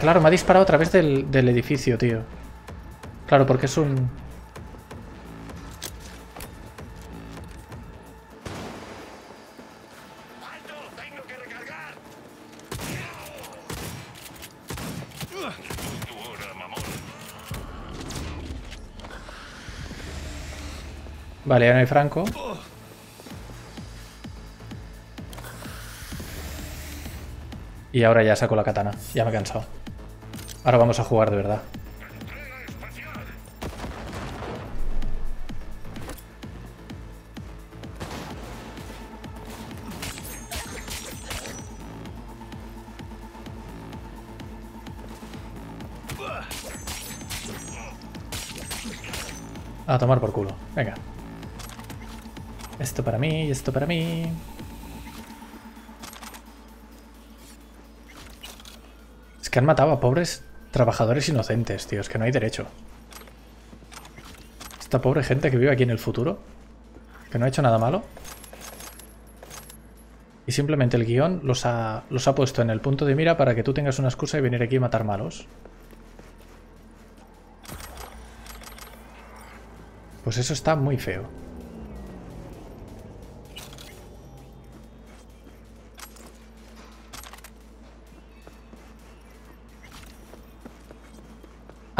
Claro, me ha disparado a través del edificio, tío. Claro, porque es un... Vale, ya no hay Franco. Y ahora ya saco la katana. Ya me he cansado. Ahora vamos a jugar de verdad. A tomar por culo. Venga. Esto para mí y esto para mí. Es que han matado a pobres trabajadores inocentes, tío. Es que no hay derecho. Esta pobre gente que vive aquí en el futuro. Que no ha hecho nada malo. Y simplemente el guion los ha, los ha puesto en el punto de mira para que tú tengas una excusa de venir aquí a matar malos. Pues eso está muy feo.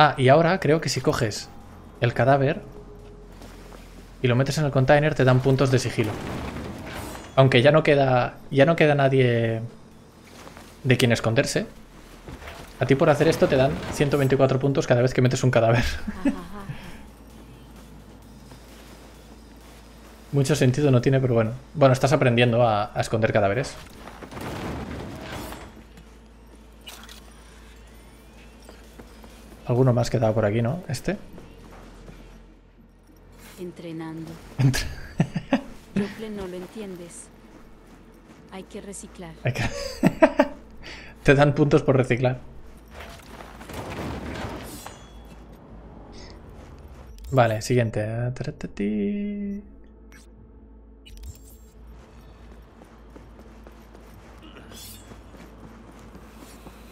Ah, y ahora creo que si coges el cadáver y lo metes en el container te dan puntos de sigilo. Aunque ya no queda ya no queda nadie de quien esconderse. A ti por hacer esto te dan 124 puntos cada vez que metes un cadáver. Mucho sentido no tiene, pero bueno. Bueno, estás aprendiendo a, a esconder cadáveres. Alguno más quedado por aquí, ¿no? ¿Este? Entrenando. No lo entiendes. Hay que reciclar. Hay que- Te dan puntos por reciclar. Vale, siguiente.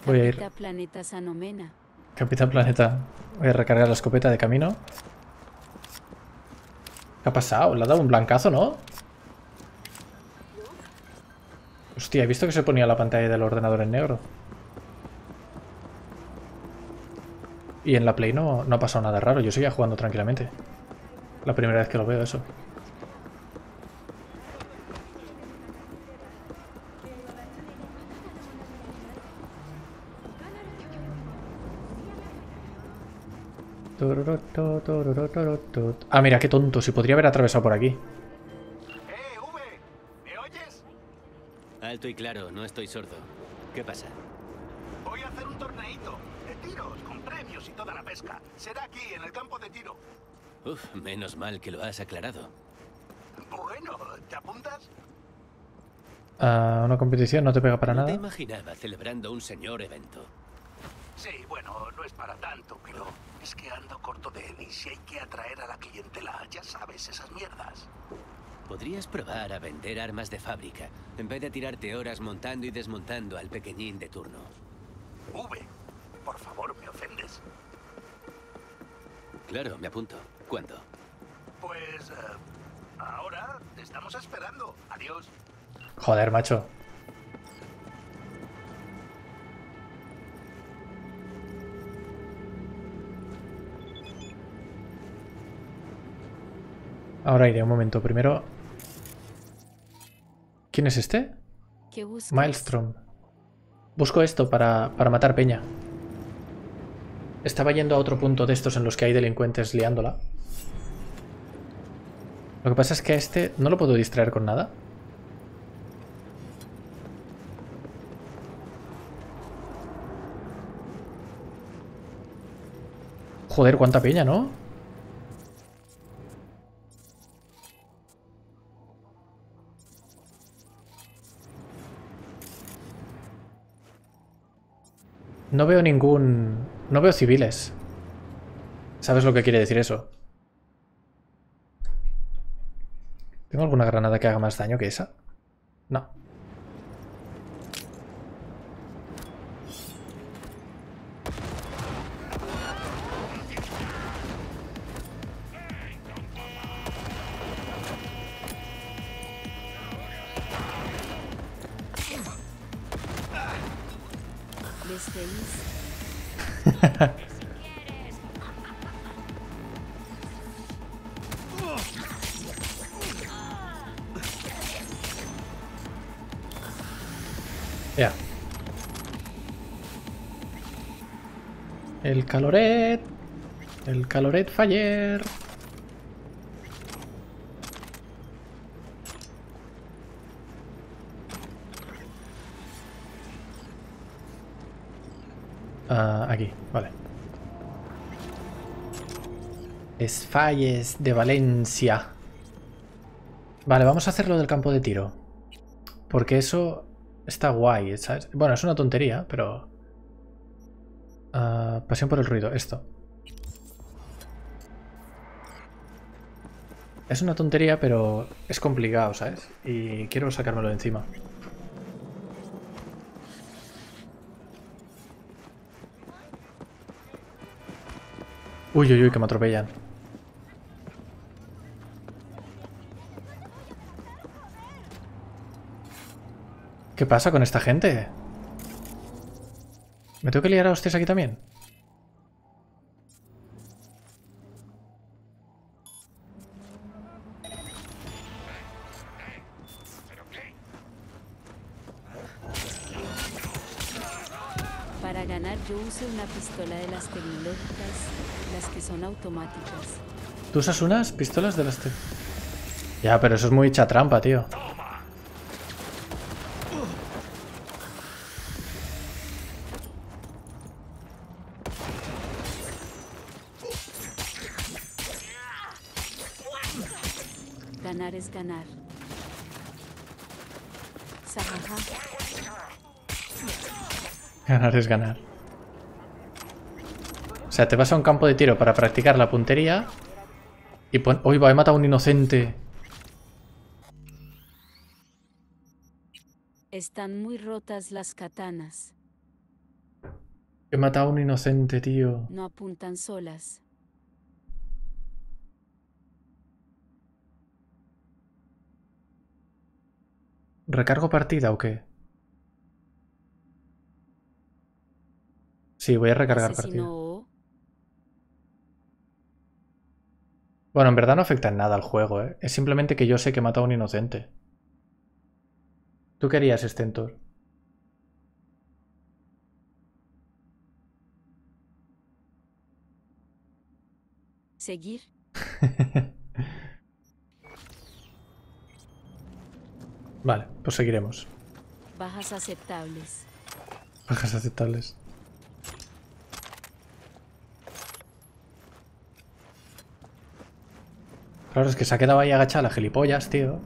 Voy a ir. Planeta Sanomena. Capitán Planeta. Voy a recargar la escopeta de camino. ¿Qué ha pasado? Le ha dado un blancazo, ¿no? Hostia, he visto que se ponía la pantalla del ordenador en negro. Y en la Play no, no ha pasado nada raro. Yo seguía jugando tranquilamente. La primera vez que lo veo eso. Ah, mira, qué tonto. Si podría haber atravesado por aquí. Alto y claro, no estoy sordo. ¿Qué pasa? Voy a hacer un torneito de tiros con premios y toda la pesca. Será aquí, en el campo de tiro. Uf, menos mal que lo has aclarado. Bueno, ¿te apuntas? Ah, una competición no te pega para No te nada. imaginaba celebrando un señor evento. Sí, bueno, no es para tanto, pero es que ando corto de él y si hay que atraer a la clientela, ya sabes, esas mierdas. Podrías probar a vender armas de fábrica, en vez de tirarte horas montando y desmontando al pequeñín de turno. V, por favor, me ofendes. Claro, me apunto. ¿Cuándo? Pues... eh, ahora te estamos esperando. Adiós. Joder, macho. Ahora iré un momento. Primero... ¿Quién es este? Maelstrom. Busco esto para, para matar peña. Estaba yendo a otro punto de estos en los que hay delincuentes liándola. Lo que pasa es que a este no lo puedo distraer con nada. Joder, cuánta peña, ¿no? No veo ningún... No veo civiles. ¿Sabes lo que quiere decir eso? ¿Tengo alguna granada que haga más daño que esa? No. Faller. Ah, aquí, vale. Es falles de Valencia. Vale, vamos a hacer lo del campo de tiro. Porque eso está guay. Bueno, es una tontería, pero... Ah, pasión por el ruido, esto. Es una tontería, pero es complicado, ¿sabes? Y quiero sacármelo de encima. Uy, uy, uy, que me atropellan. ¿Qué pasa con esta gente? ¿Me tengo que liar a ustedes aquí también? Para ganar yo uso una pistola de las tecnológicas, las que son automáticas. ¿Tú usas unas pistolas de las... te- Ya, pero eso es muy hecha trampa, tío. Ganar es ganar. Ganar es ganar. O sea, te vas a un campo de tiro para practicar la puntería y pon... ¡Uy, va! He matado a un inocente. Están muy rotas las katanas. He matado a un inocente, tío. No apuntan solas. ¿Recargo partida o qué? Sí, voy a recargar partida. Asesino O. Bueno, en verdad no afecta en nada al juego, ¿eh? Es simplemente que yo sé que he matado a un inocente. ¿Tú qué harías, Stentor? Seguir. Vale, pues seguiremos. Bajas aceptables. Bajas aceptables. Claro, es que se ha quedado ahí agachada la gilipollas, tío.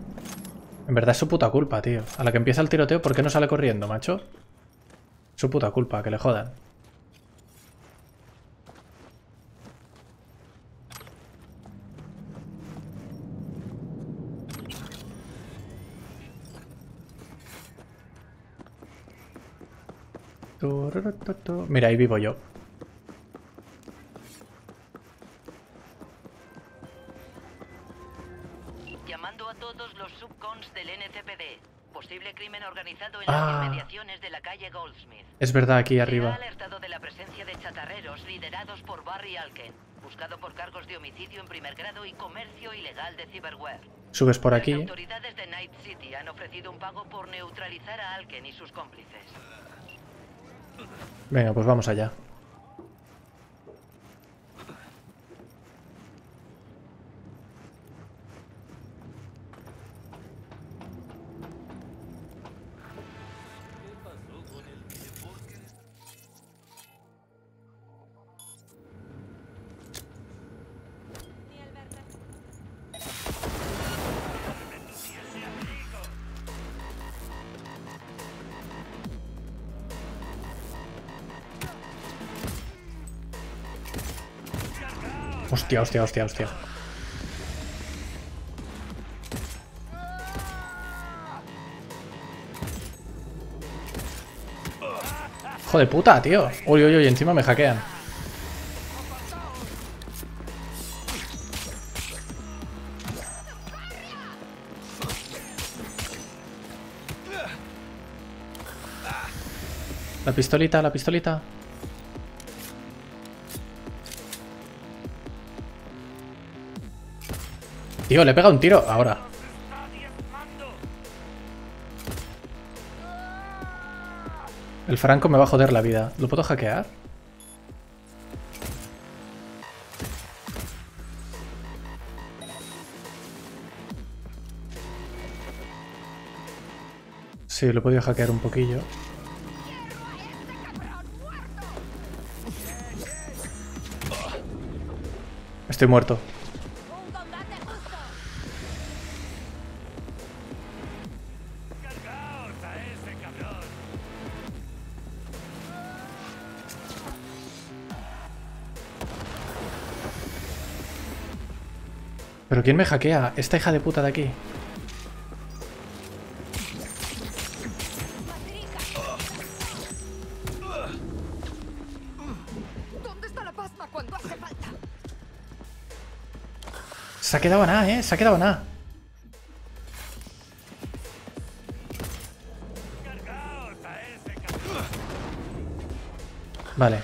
En verdad es su puta culpa, tío. A la que empieza el tiroteo, ¿por qué no sale corriendo, macho? Su puta culpa, que le jodan. Mira, ahí vivo yo. Es verdad, aquí Se ha arriba. alertado de la presencia de chatarreros liderados por Barry Alken, buscado por cargos de homicidio en primer grado y comercio ilegal de ciberware. Subes por aquí. Las autoridades de Night City han ofrecido un pago por neutralizar a Alken y sus cómplices. Venga, pues vamos allá. Hostia, hostia, hostia, hostia. Hijo de puta, tío. Uy, uy, uy, encima me hackean. La pistolita, la pistolita. Tío, le he pegado un tiro ahora. El Franco me va a joder la vida. ¿Lo puedo hackear? Sí, lo he podido hackear un poquillo. Estoy muerto. Quién me hackea? Esta hija de puta de aquí. ¿Dónde está la pasma cuando hace falta? Se ha quedado nada, ¿eh? Se ha quedado nada. Vale.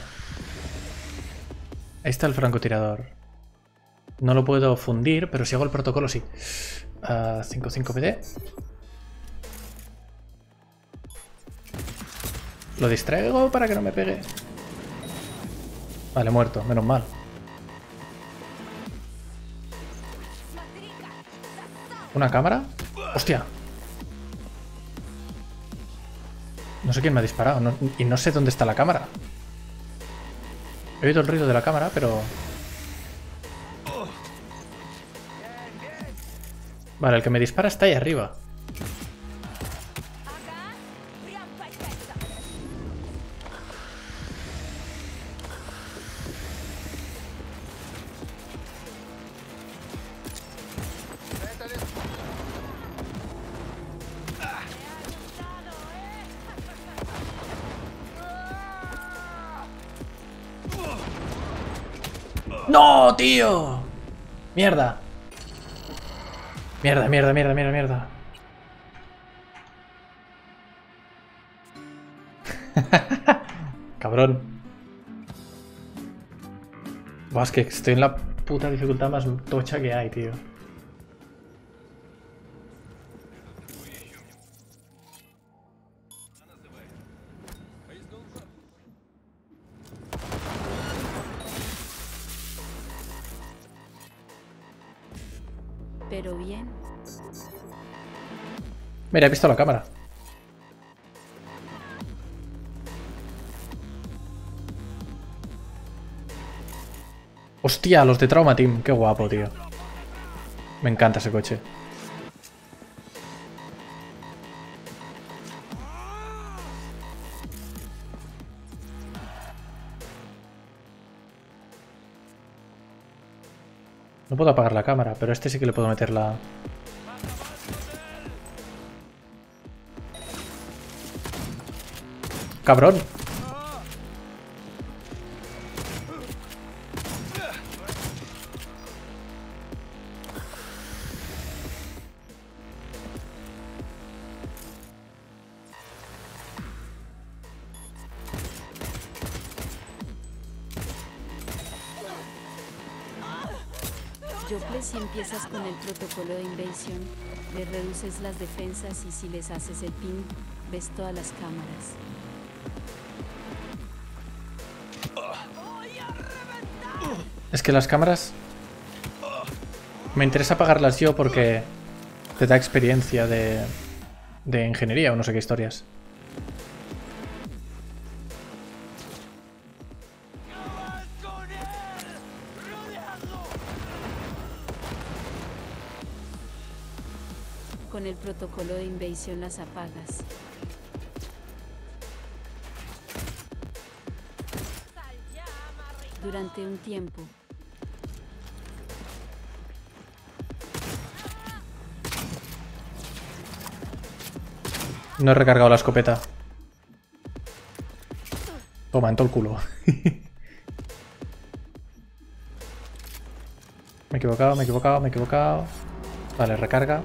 Ahí está el francotirador. No lo puedo fundir, pero si hago el protocolo sí. Ah, 55PD. Lo distraigo para que no me pegue. Vale, muerto, menos mal. ¿Una cámara? ¡Hostia! No sé quién me ha disparado no- y no sé dónde está la cámara. He oído el ruido de la cámara, pero... Vale, el que me dispara está ahí arriba. ¡No, tío! Mierda. Mierda, mierda, mierda, mierda, mierda. Cabrón. Buah, es que estoy en la puta dificultad más tocha que hay, tío. Mira, he visto la cámara. Hostia, los de Trauma Team. Qué guapo, tío. Me encanta ese coche. No puedo apagar la cámara, pero a este sí que le puedo meter la... ¡Cabrón! Jople, si empiezas con el protocolo de invasión, le reduces las defensas y si les haces el ping, ves todas las cámaras. Es que las cámaras... Me interesa apagarlas yo porque te da experiencia de, de ingeniería o no sé qué historias. Con el protocolo de invasión las apagas. Durante un tiempo. No he recargado la escopeta. Toma, en todo el culo. me he equivocado, me he equivocado, me he equivocado. Vale, recarga.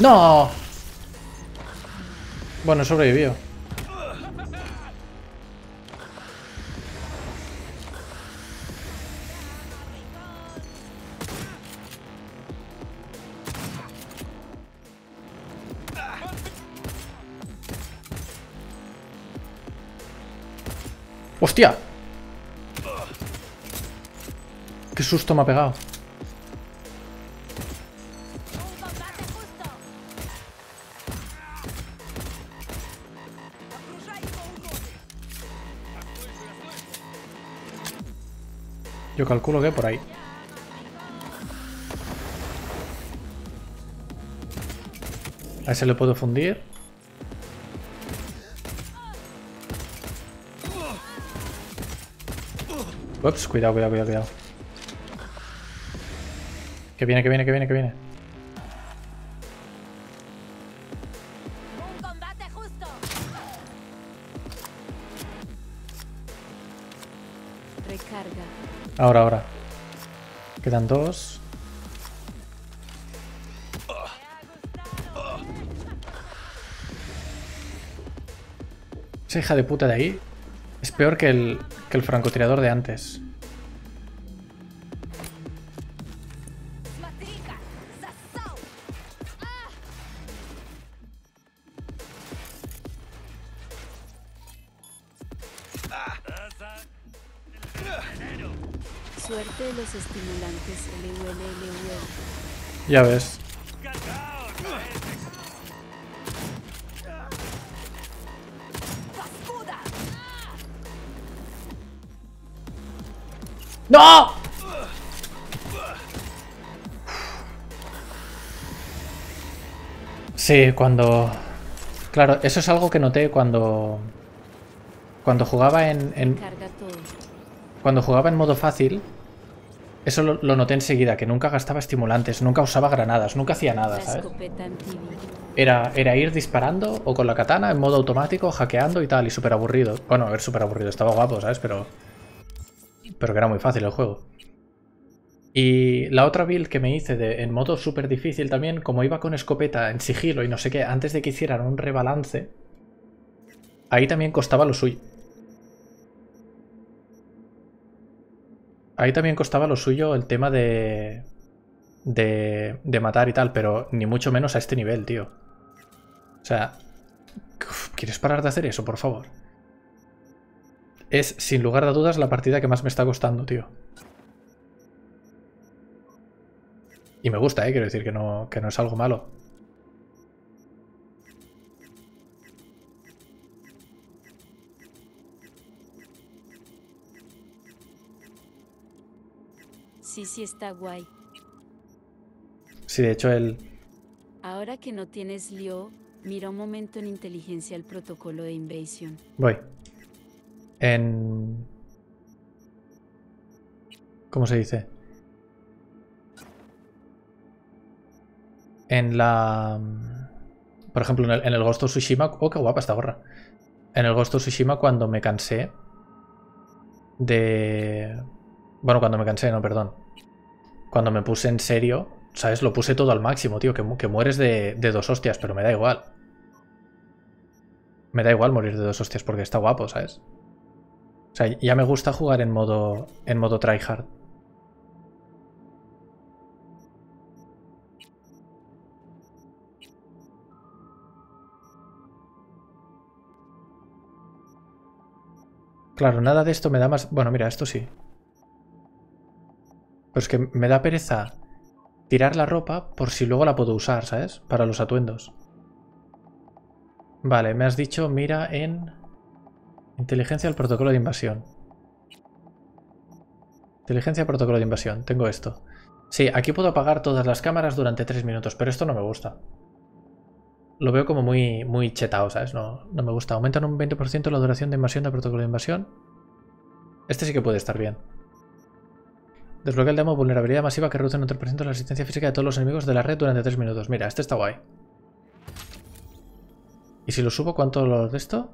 ¡No! Bueno, sobrevivió. ¡Hostia! ¡Qué susto me ha pegado! Calculo que por ahí. A ese le puedo fundir. Ups, cuidado, cuidado, cuidado, cuidado. Que viene, que viene, que viene, que viene. Ahora, ahora. Quedan dos. Esa hija de puta de ahí es peor que el, que el francotirador de antes. Los estimulantes LULLUL. Ya ves. ¡No! Sí, cuando... Claro, eso es algo que noté cuando... Cuando jugaba en... en-. Cuando jugaba en modo fácil... Eso lo, lo noté enseguida, que nunca gastaba estimulantes, nunca usaba granadas, nunca hacía nada, ¿sabes? Era, era ir disparando o con la katana en modo automático, hackeando y tal, y súper aburrido. Bueno, a ver, súper aburrido, estaba guapo, ¿sabes? Pero... Pero que era muy fácil el juego. Y la otra build que me hice de, en modo súper difícil también, como iba con escopeta en sigilo y no sé qué, antes de que hicieran un rebalance, ahí también costaba lo suyo. Ahí también costaba lo suyo el tema de, de, matar y tal, pero ni mucho menos a este nivel, tío. O sea, ¿quieres parar de hacer eso, por favor? Es, sin lugar a dudas, la partida que más me está costando, tío. Y me gusta, ¿eh? Quiero decir que no, que no es algo malo. Sí, sí está guay. Sí, de hecho él... Ahora que no tienes lío, mira un momento en inteligencia el protocolo de Invasion. Voy. En... ¿Cómo se dice? En la... Por ejemplo, en el, en el Ghost of Tsushima... Oh, qué guapa esta gorra. En el Ghost of Tsushima cuando me cansé de... Bueno, cuando me cansé, no, perdón. Cuando me puse en serio, ¿sabes? Lo puse todo al máximo, tío. Que, que mueres de, de dos hostias, pero me da igual. Me da igual morir de dos hostias porque está guapo, ¿sabes? O sea, ya me gusta jugar en modo, en modo tryhard. Claro, nada de esto me da más... Bueno, mira, esto sí. Pero es que me da pereza tirar la ropa por si luego la puedo usar, ¿sabes? Para los atuendos. Vale, me has dicho mira en... Inteligencia al protocolo de invasión. Inteligencia al protocolo de invasión. Tengo esto. Sí, aquí puedo apagar todas las cámaras durante 3 minutos, pero esto no me gusta. Lo veo como muy, muy chetado, ¿sabes? No, no me gusta. Aumentan un 20% la duración de invasión del protocolo de invasión. Este sí que puede estar bien. Desbloquea el demo vulnerabilidad masiva que reduce un 3% la resistencia física de todos los enemigos de la red durante 3 minutos. Mira, este está guay. ¿Y si lo subo, cuánto lo de esto?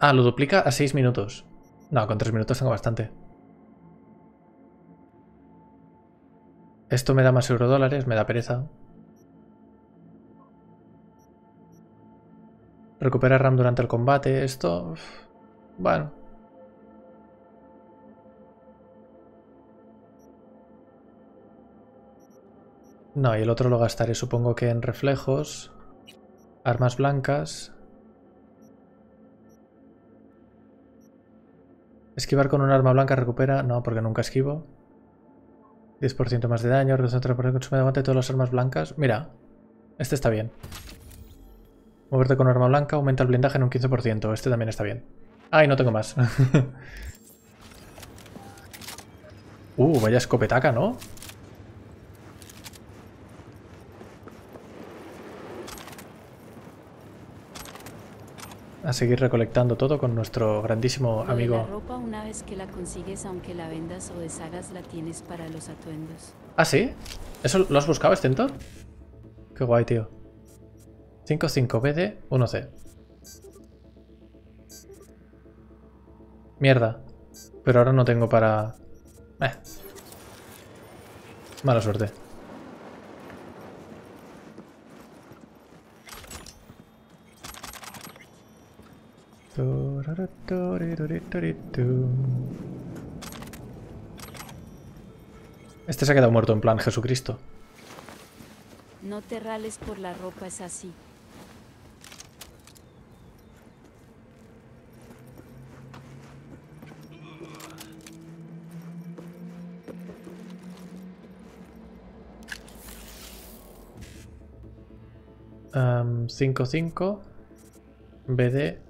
Ah, lo duplica a 6 minutos. No, con 3 minutos tengo bastante. Esto me da más eurodólares, me da pereza. Recupera RAM durante el combate. Esto... Bueno. No, y el otro lo gastaré supongo que en reflejos. Armas blancas. Esquivar con un arma blanca recupera... No, porque nunca esquivo. 10% más de daño, reduce el consumo de aguante de todas las armas blancas. Mira, este está bien. Moverte con arma blanca aumenta el blindaje en un 15%. Este también está bien. Ay, no tengo más. uh, vaya escopetaca, ¿no? A seguir recolectando todo con nuestro grandísimo de La amigo. ropa una vez que la consigues, aunque la vendas o deshagas, la tienes para los atuendos. ¿Ah, sí? ¿Eso lo has buscado, Stentor? Qué guay, tío. 5-5 BD 1C. Mierda. Pero ahora no tengo para... Eh. Mala suerte. Este se ha quedado muerto en plan Jesucristo. No te rales por la ropa, es así. Am, 5-5 BD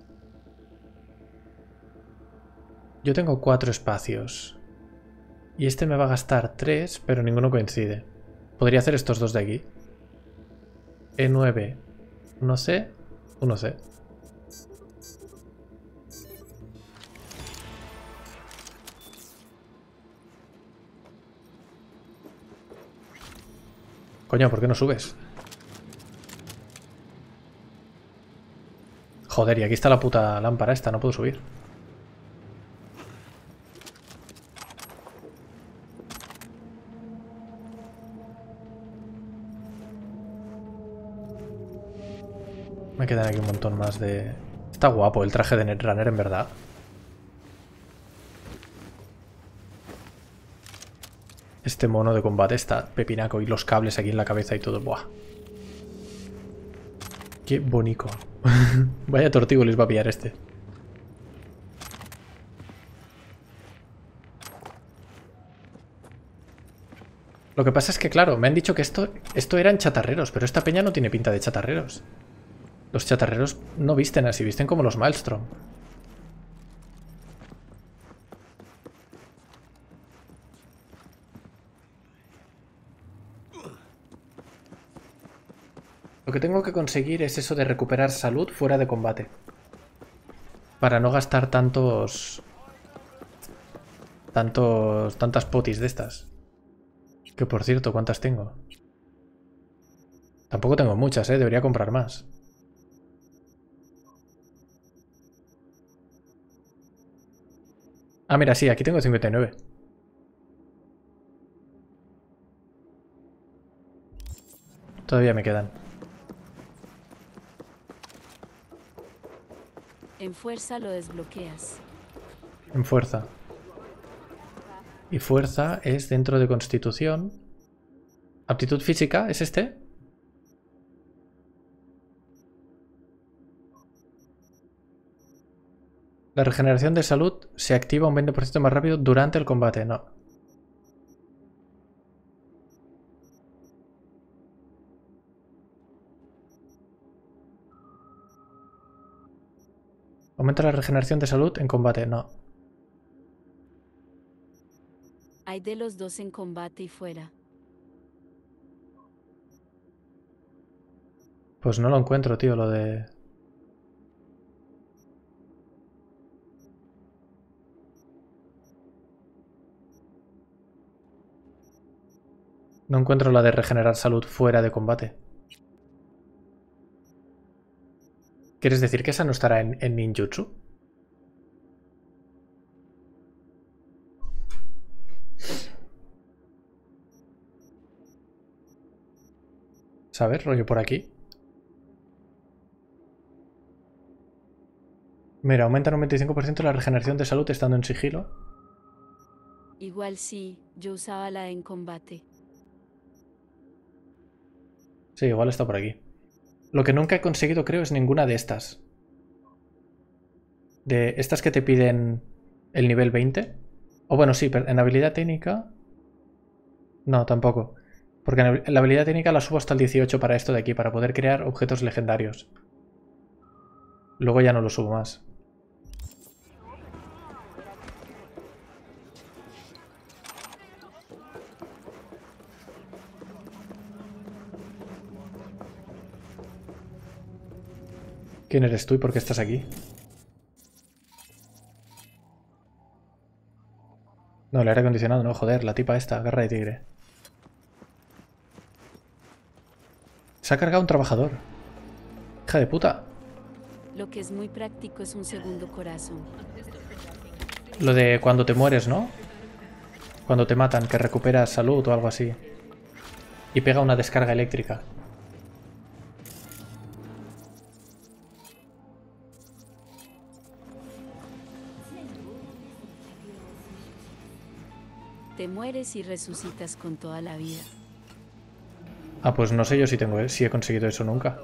Yo tengo cuatro espacios. Y este me va a gastar 3 Pero ninguno coincide. Podría hacer estos dos de aquí E E9 1C 1C Coño, ¿por qué no subes? Joder, y aquí está la puta lámpara esta, no puedo subir. Quedan aquí un montón más de... Está guapo el traje de Netrunner, en verdad. Este mono de combate está pepinaco y los cables aquí en la cabeza y todo. Buah. Qué bonito. Vaya tortigo les va a pillar este. Lo que pasa es que, claro, me han dicho que esto, esto eran chatarreros, pero esta peña no tiene pinta de chatarreros. Los chatarreros no visten así, visten como los Maelstrom. Lo que tengo que conseguir es eso de recuperar salud fuera de combate. Para no gastar tantos... Tantos... Tantas potis de estas. Que por cierto, ¿cuántas tengo? Tampoco tengo muchas, ¿eh? Debería comprar más. Ah, mira, sí, aquí tengo 59. Todavía me quedan. En fuerza lo desbloqueas. En fuerza. Y fuerza es dentro de constitución. Aptitud física, ¿es este? La regeneración de salud se activa un 20% más rápido durante el combate. No. Aumenta la regeneración de salud en combate. No. Hay de los dos en combate y fuera. Pues no lo encuentro, tío, lo de... No encuentro la de regenerar salud fuera de combate. ¿Quieres decir que esa no estará en, en ninjutsu? ¿Sabes? Rollo por aquí. Mira, aumenta un 25% la regeneración de salud estando en sigilo. Igual sí, yo usaba la en combate. Sí, igual está por aquí. Lo que nunca he conseguido, creo, es ninguna de estas. De estas que te piden el nivel 20. O bueno, sí, pero en habilidad técnica... No, tampoco. Porque en la habilidad técnica la subo hasta el 18 para esto de aquí, para poder crear objetos legendarios. Luego ya no lo subo más. ¿Quién eres tú y por qué estás aquí? No, el aire acondicionado, no, joder, la tipa esta, garra de tigre. Se ha cargado un trabajador. Hija de puta. Lo que es muy práctico es un segundo corazón. Lo de cuando te mueres, ¿no? Cuando te matan, que recuperas salud o algo así. Y pega una descarga eléctrica. Mueres y resucitas con toda la vida. Ah, pues no sé yo si tengo si he conseguido eso nunca.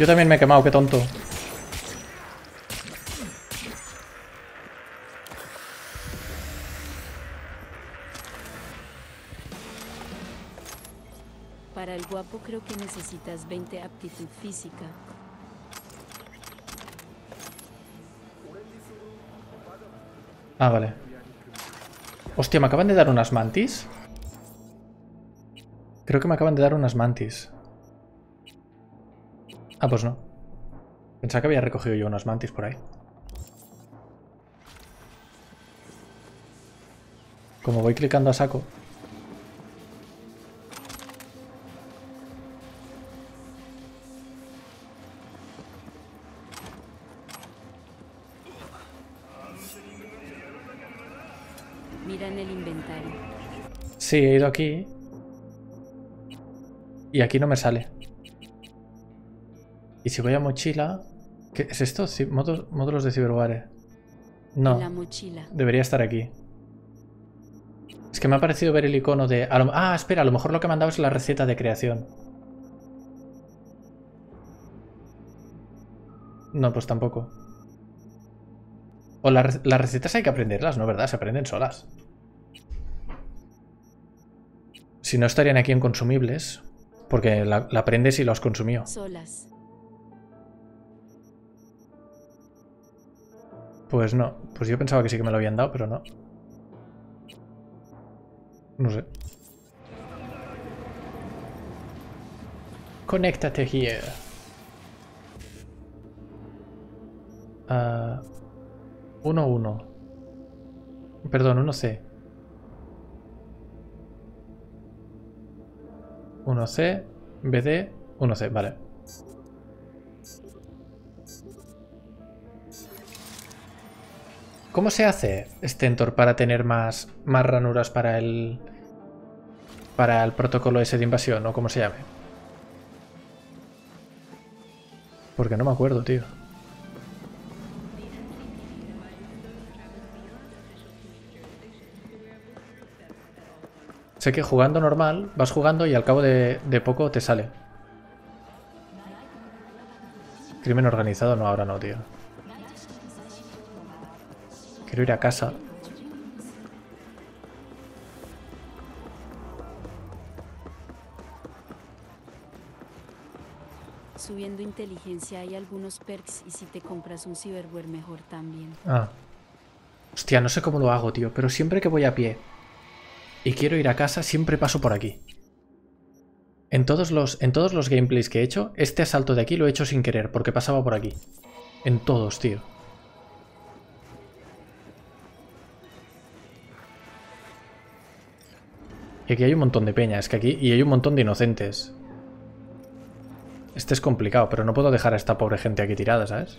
Yo también me he quemado, qué tonto. Para el guapo creo que necesitas 20 aptitud física. Ah, vale. Hostia, me acaban de dar unas mantis. Creo que me acaban de dar unas mantis. Ah, pues no. Pensaba que había recogido yo unas mantis por ahí. Como voy clicando a saco. Mira en el inventario. Sí, he ido aquí. Y aquí no me sale. Y si voy a mochila... ¿Qué es esto? Módulos, módulos de ciberware. No. La mochila. Debería estar aquí. Es que me ha parecido ver el icono de... lo- Ah, espera, a lo mejor lo que me han dado es la receta de creación. No, pues tampoco. O la las recetas hay que aprenderlas, ¿no? ¿Verdad? Se aprenden solas. Si no estarían aquí en consumibles. Porque la, la aprendes y lo has consumido. Solas. Pues no. Pues yo pensaba que sí que me lo habían dado, pero no. No sé. Conéctate here. Ah, 1-1. Perdón, 1C. 1C, BD, 1C, vale. ¿Cómo se hace Stentor para tener más, más ranuras para el para el protocolo ese de invasión o como se llame? Porque no me acuerdo, tío. Sé que jugando normal, vas jugando y al cabo de poco te sale. Crimen organizado, no, ahora no, tío. Quiero ir a casa. Subiendo inteligencia hay algunos perks y si te compras un cyberware mejor también. Ah. Hostia, no sé cómo lo hago, tío, pero siempre que voy a pie y quiero ir a casa, siempre paso por aquí. En todos los, en todos los gameplays que he hecho, este asalto de aquí lo he hecho sin querer, porque pasaba por aquí. En todos, tío. Y aquí hay un montón de peña, es que aquí... Y hay un montón de inocentes. Este es complicado, pero no puedo dejar a esta pobre gente aquí tirada, ¿sabes?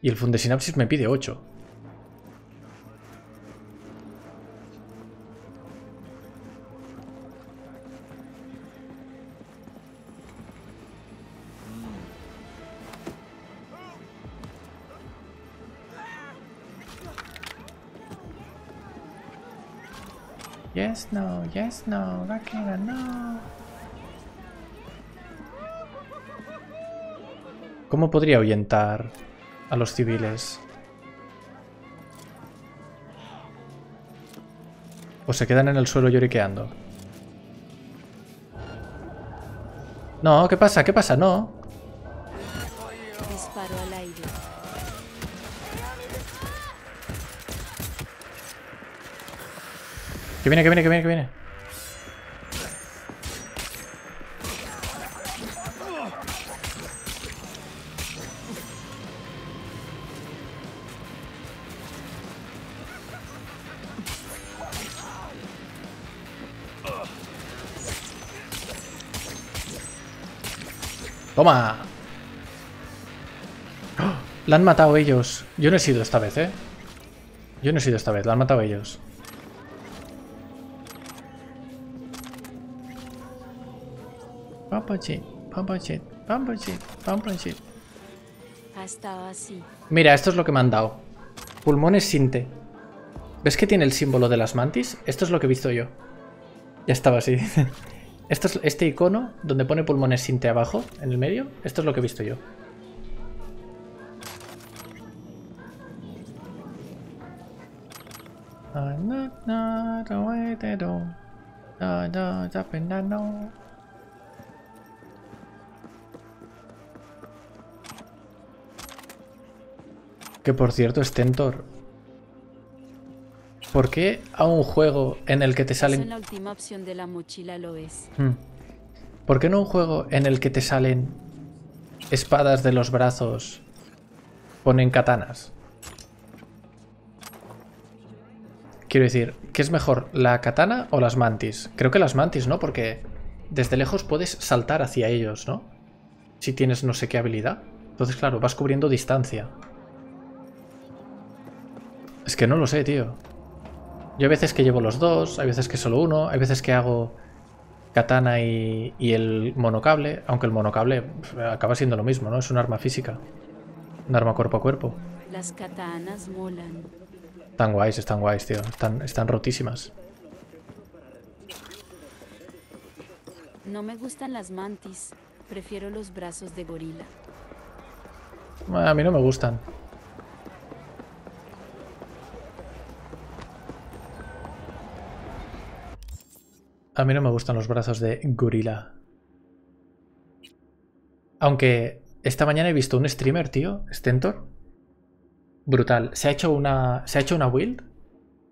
Y el Fundesinapsis me pide 8. Yes, no, yes, no, Rakira, no. ¿Cómo podría ahuyentar a los civiles? ¿O se quedan en el suelo lloriqueando? No, ¿qué pasa? ¿Qué pasa? No. Que viene, que viene, que viene, que viene. Toma. ¡Oh! La han matado ellos. Yo no he sido esta vez, ¿eh? Yo no he sido esta vez, la han matado ellos. Pampachit, pampachit, pampachit, pampachit. Ha estado así. Mira, esto es lo que me han dado. Pulmones Sinte. ¿Ves que tiene el símbolo de las mantis? Esto es lo que he visto yo. Ya estaba así. Es, este icono donde pone pulmones Sinte abajo, en el medio, esto es lo que he visto yo. I'm not, not Que por cierto, Stentor. ¿Por qué a un juego en el que te salen... la última opción de la mochila lo es. Hmm. ¿Por qué no un juego en el que te salen espadas de los brazos ponen katanas? Quiero decir, ¿qué es mejor, la katana o las mantis? Creo que las mantis, ¿no? Porque desde lejos puedes saltar hacia ellos, ¿no? Si tienes no sé qué habilidad. Entonces, claro, vas cubriendo distancia. Es que no lo sé, tío. Yo hay veces que llevo los dos, hay veces que solo uno, hay veces que hago katana y, y el monocable, aunque el monocable acaba siendo lo mismo, ¿no? Es un arma física. Un arma cuerpo a cuerpo. Las katanas molan. Están guays, están guays, tío. Están, están rotísimas. No me gustan las mantis. Prefiero los brazos de gorila. A mí no me gustan. A mí no me gustan los brazos de gorila. Aunque esta mañana he visto un streamer, tío, Stentor. Brutal. Se ha hecho una. Se ha hecho una build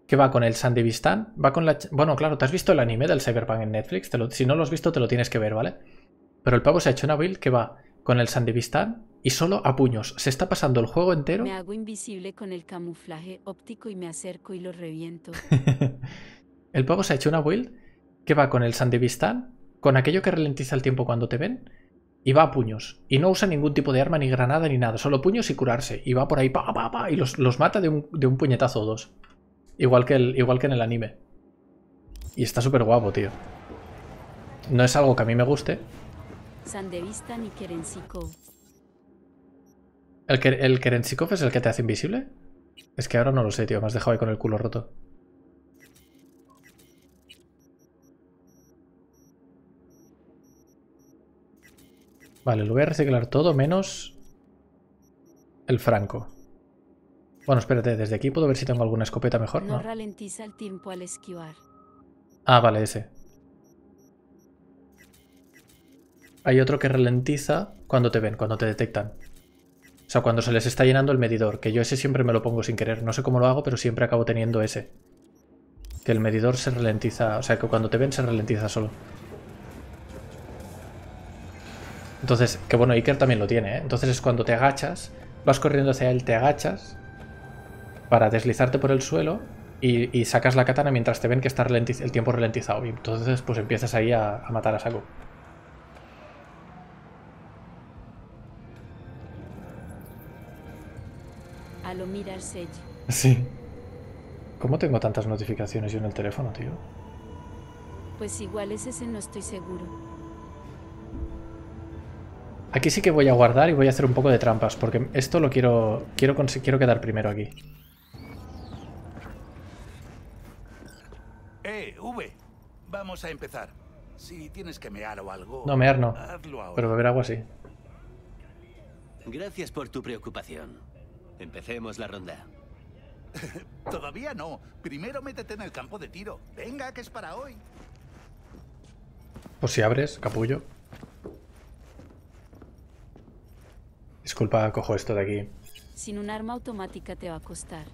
que va con el Sandevistan. Va con la. Bueno, claro, ¿te has visto el anime del Cyberpunk en Netflix? Te lo- Si no lo has visto, te lo tienes que ver, ¿vale? Pero el pavo se ha hecho una build que va con el Sandevistan y solo a puños. Se está pasando el juego entero. Me hago invisible con el camuflaje óptico y me acerco y lo reviento. El pavo se ha hecho una build que va con el Sandevistan, con aquello que ralentiza el tiempo cuando te ven, y va a puños. Y no usa ningún tipo de arma, ni granada, ni nada. Solo puños y curarse. Y va por ahí, pa, pa, pa, y los, los mata de un, de un puñetazo o dos. Igual que, el, igual que en el anime. Y está súper guapo, tío. No es algo que a mí me guste. ¿El, el Kerensikov es el que te hace invisible? Es que ahora no lo sé, tío. Me has dejado ahí con el culo roto. Vale, lo voy a reciclar todo menos el franco. Bueno, espérate, desde aquí puedo ver si tengo alguna escopeta mejor. No No. ralentiza el tiempo al esquivar. Ah, vale, ese. Hay otro que ralentiza cuando te ven, cuando te detectan. O sea, cuando se les está llenando el medidor, que yo ese siempre me lo pongo sin querer. No sé cómo lo hago, pero siempre acabo teniendo ese. Que el medidor se ralentiza, o sea, que cuando te ven se ralentiza solo. Entonces, que bueno, Iker también lo tiene, ¿eh? Entonces es cuando te agachas, vas corriendo hacia él, te agachas para deslizarte por el suelo y, y sacas la katana mientras te ven que está el tiempo ralentizado. Y entonces pues empiezas ahí a, a matar a saco. A lo. Sí. ¿Cómo tengo tantas notificaciones yo en el teléfono, tío? Pues igual es ese, no estoy seguro. Aquí sí que voy a guardar y voy a hacer un poco de trampas, porque esto lo quiero... Quiero, quiero quedar primero aquí. Eh, V, vamos a empezar. Si tienes que mear o algo. No, mear no. Hazlo ahora. Pero beber agua sí. Gracias por tu preocupación. Empecemos la ronda. Todavía no. Primero métete en el campo de tiro. Venga, que es para hoy. Pues si abres, capullo. Disculpa, cojo esto de aquí. Sin un arma automática te va a costar.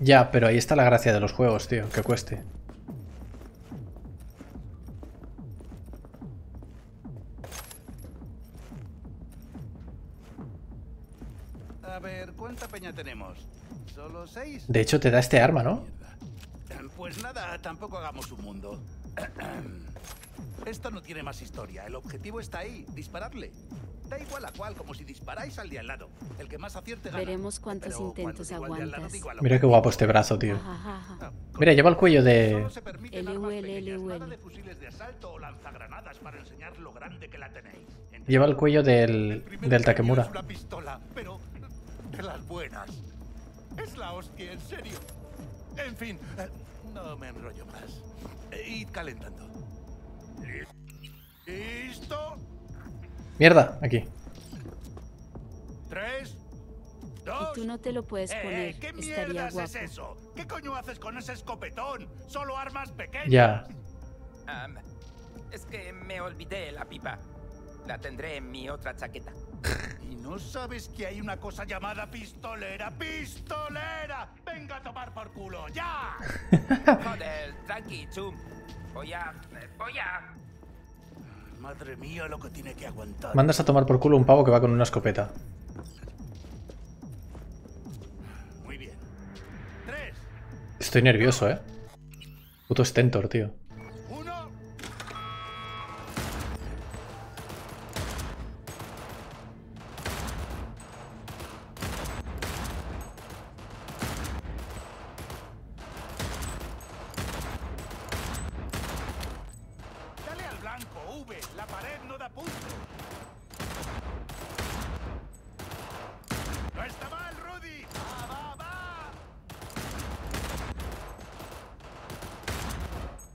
Ya, pero ahí está la gracia de los juegos, tío, que cueste. A ver, ¿cuánta peña tenemos? ¿Solo seis? De hecho, te da este arma, ¿no? Pues nada, tampoco hagamos un mundo. Esto no tiene más historia. El objetivo está ahí, dispararle. Da igual a cuál, como si disparáis al de al lado. El que más acierte gana. Veremos cuántos Pero intentos lado, aguantas. lo Mira qué guapo este brazo, tío. Ajajaja. Mira, lleva el cuello de... Lleva el cuello del... del Takemura. De las buenas. Es la hostia, en serio. En fin, eh, no me enrollo más. Eh, Id calentando. ¿Listo? Mierda, aquí. Tres, Y dos... tú no te lo puedes Eh, poner. ¿Qué Estaría mierdas guapo. es eso? ¿Qué coño haces con ese escopetón? Solo armas pequeñas. Ya. Es que me olvidé la pipa. La tendré en mi otra chaqueta. ¿Y no sabes que hay una cosa llamada pistolera? ¡Pistolera! ¡Venga a tomar por culo! ¡Ya! Joder, tranqui, chum. Voy a... Voy a... Madre mía, lo que tiene que aguantar. Mandas a tomar por culo un pavo que va con una escopeta. Muy bien. Tres, Estoy nervioso, ¿eh? Puto Stentor, tío.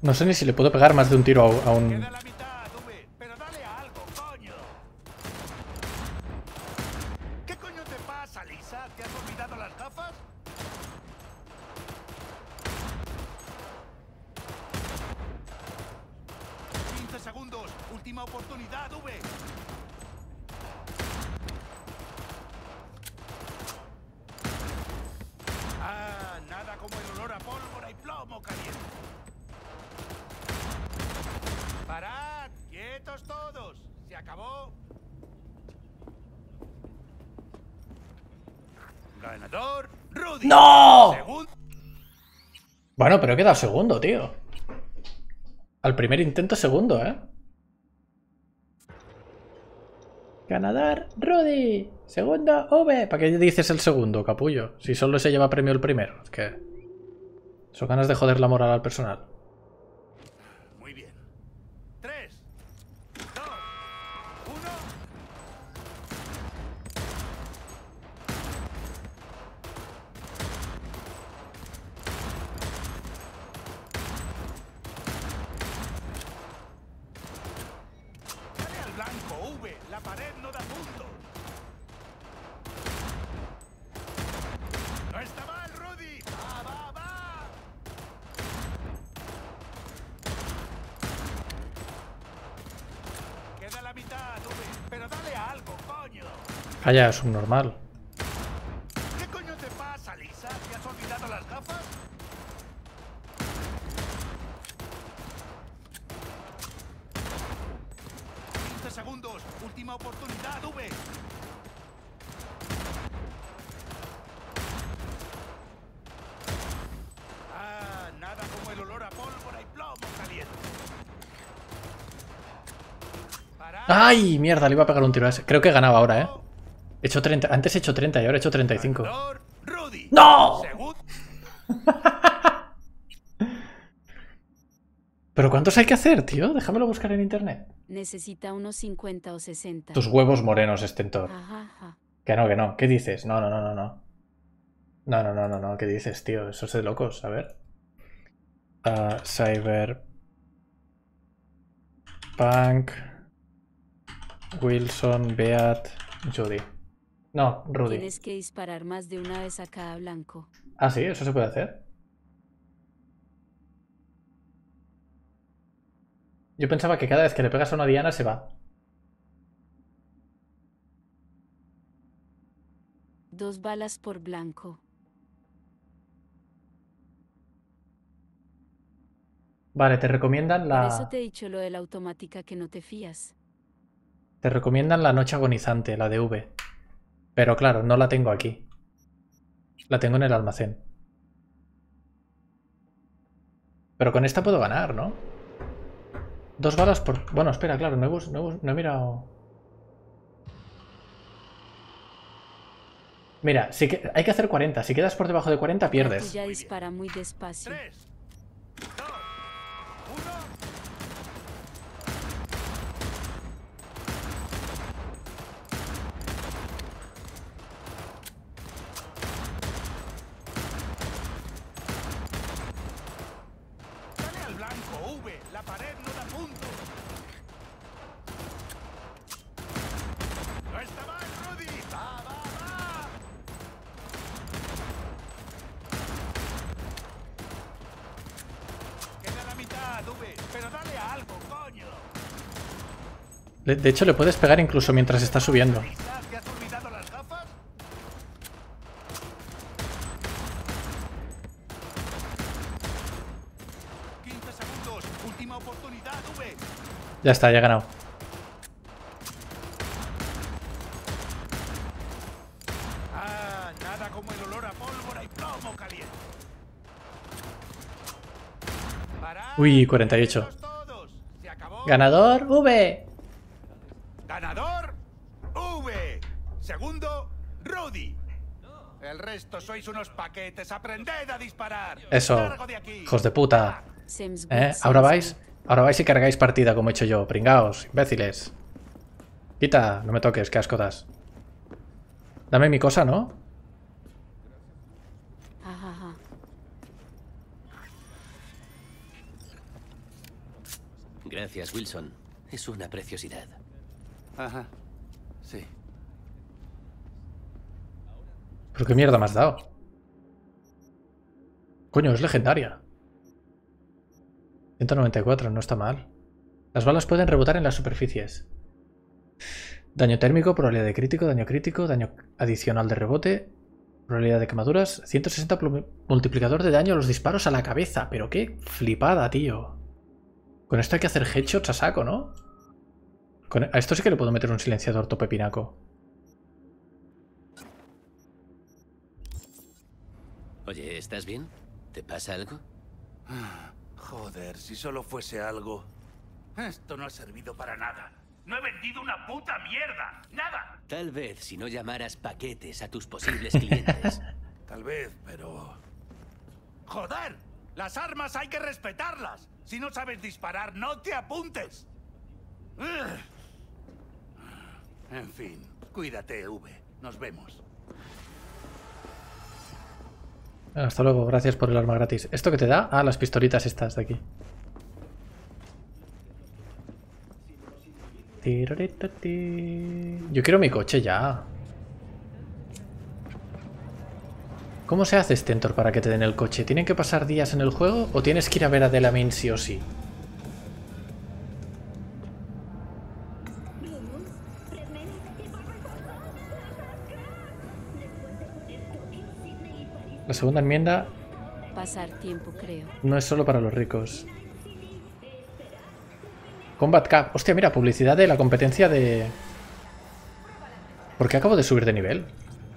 No sé ni si le puedo pegar más de un tiro a, a un... ¿Qué coño te pasa, Lisa? ¿Te has olvidado las gafas? ¡15 segundos! ¡Última oportunidad, V! Ah, nada como el olor a pólvora y plomo caliente. ¡Parad! ¡Quietos todos! ¡Se acabó! Ganador, Rudy. ¡No! Segundo. Bueno, pero he quedado segundo, tío. Al primer intento segundo, ¿eh? Ganador, Rudy. Segundo, V. ¿Para qué dices el segundo, capullo? Si solo se lleva premio el primero. Es que... Son ganas de joder la moral al personal. Muy bien. Tres, dos, uno. Dale al blanco, V. La pared no da puntos. No está mal, Rudy. Va, va, va. Queda la mitad, V. Pero dale a algo, coño. Calla, es un normal. ¿Qué coño te pasa, Lisa? ¿Te has olvidado las gafas? ¡15 segundos! ¡Última oportunidad, V! Ah, nada como el olor a pólvora y plomo caliente. ¡Ay! Mierda, le iba a pegar un tiro a ese. Creo que he ganado ahora, ¿eh? He hecho 30... Antes he hecho 30 y ahora he hecho 35. ¡No! ¿Pero cuántos hay que hacer, tío? Déjamelo buscar en internet. Necesita unos 50 o 60. Tus huevos morenos, Stentor. Ajá, ajá. Que no, que no. ¿Qué dices? No, no, no, no, no. No, no, no, no, no. ¿Qué dices, tío? Eso es de locos. A ver. Ah, cyber... Punk... Wilson, Beat... Judy. No, Rudy. Tienes que disparar más de una vez a cada blanco. Ah, sí, eso se puede hacer. Yo pensaba que cada vez que le pegas a una diana se va. Dos balas por blanco. Vale, te recomiendan Por eso la... te he dicho lo de la automática que no te fías. Te recomiendan la noche agonizante, la de V. Pero claro, no la tengo aquí. La tengo en el almacén. Pero con esta puedo ganar, ¿no? Dos balas por... Bueno, espera, claro, no he, bus- no he bus- no he mirado... Mira, si que... hay que hacer 40. Si quedas por debajo de 40, La pierdes. dispara muy despacio al blanco, V. La pared no da puntos. No está mal, Rudy. Va, va, va. Queda la mitad, V. Pero dale a algo, coño. Le- De hecho, le puedes pegar incluso mientras está subiendo. Lisa, ¿te has olvidado las gafas? ¡15 segundos! ¡Última oportunidad, V! Ya está, ya he ganado. Ah, nada y plomo. Uy, 48. Ganador, V. Ganador, V. Segundo, Rudy. El resto sois unos paquetes. Aprended a disparar. Eso. Largo de aquí. Hijos de puta. ¿Eh? Ahora vais. Ahora vais y cargáis partida como he hecho yo. Pringaos, imbéciles. Quita, no me toques, qué asco das. Dame mi cosa, ¿no? Gracias, Wilson. Es una preciosidad. Ajá. Sí. ¿Pero qué mierda me has dado? Coño, es legendaria. 194, no está mal. Las balas pueden rebotar en las superficies. Daño térmico, probabilidad de crítico, daño crítico, daño adicional de rebote, probabilidad de quemaduras, 160 multiplicador de daño a los disparos a la cabeza. Pero qué flipada, tío. Con esto hay que hacer headshots a saco, ¿no? a esto sí que le puedo meter un silenciador tope pinaco. Oye, ¿estás bien? ¿Te pasa algo? Joder, si solo fuese algo. Esto no ha servido para nada. No he vendido una puta mierda. ¡Nada! Tal vez si no llamaras paquetes a tus posibles clientes. Tal vez, pero... ¡Joder! Las armas hay que respetarlas. Si no sabes disparar, no te apuntes. En fin, cuídate, V. Nos vemos. Hasta luego, gracias por el arma gratis. ¿Esto que te da? Ah, las pistolitas estas de aquí. Yo quiero mi coche ya. ¿Cómo se hace Stentor para que te den el coche? ¿Tienen que pasar días en el juego o tienes que ir a ver a Delamin sí o sí? La segunda enmienda Pasar tiempo, creo. no es solo para los ricos. Combat Cup. Hostia, mira, publicidad de la competencia de... ¿Por qué acabo de subir de nivel?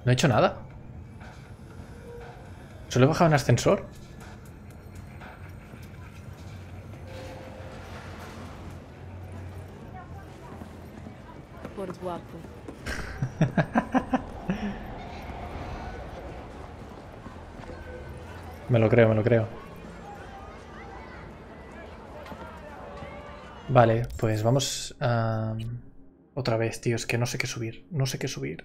No he hecho nada. ¿Solo he bajado en ascensor? Por guapo. Me lo creo, me lo creo. Vale, pues vamos a... Otra vez, tío, es que no sé qué subir. No sé qué subir.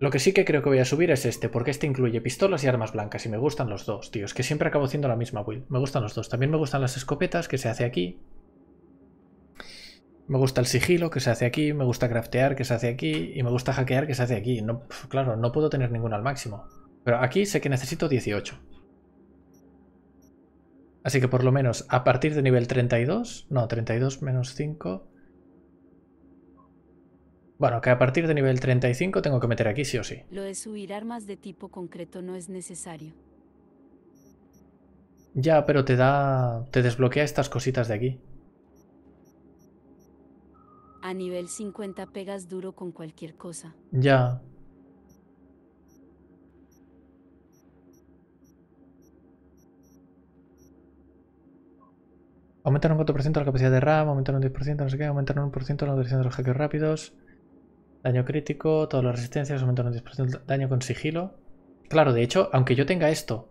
Lo que sí que creo que voy a subir es este, porque este incluye pistolas y armas blancas y me gustan los dos, tío. Es que siempre acabo haciendo la misma build. Me gustan los dos. También me gustan las escopetas que se hace aquí. Me gusta el sigilo que se hace aquí, me gusta craftear que se hace aquí y me gusta hackear que se hace aquí. No, claro, no puedo tener ninguna al máximo. Pero aquí sé que necesito 18. Así que por lo menos a partir de nivel 32... No, 32 menos 5... Bueno, que a partir de nivel 35 tengo que meter aquí sí o sí. Lo de subir armas de tipo concreto no es necesario. Ya, pero te da... te desbloquea estas cositas de aquí. A nivel 50 pegas duro con cualquier cosa. Ya, Aumentar un 4% la capacidad de RAM, aumentar un 10%, no sé qué, aumentar un 1% la duración de los hackeos rápidos. Daño crítico, todas las resistencias, aumentar un 10% daño con sigilo. Claro, de hecho, aunque yo tenga esto...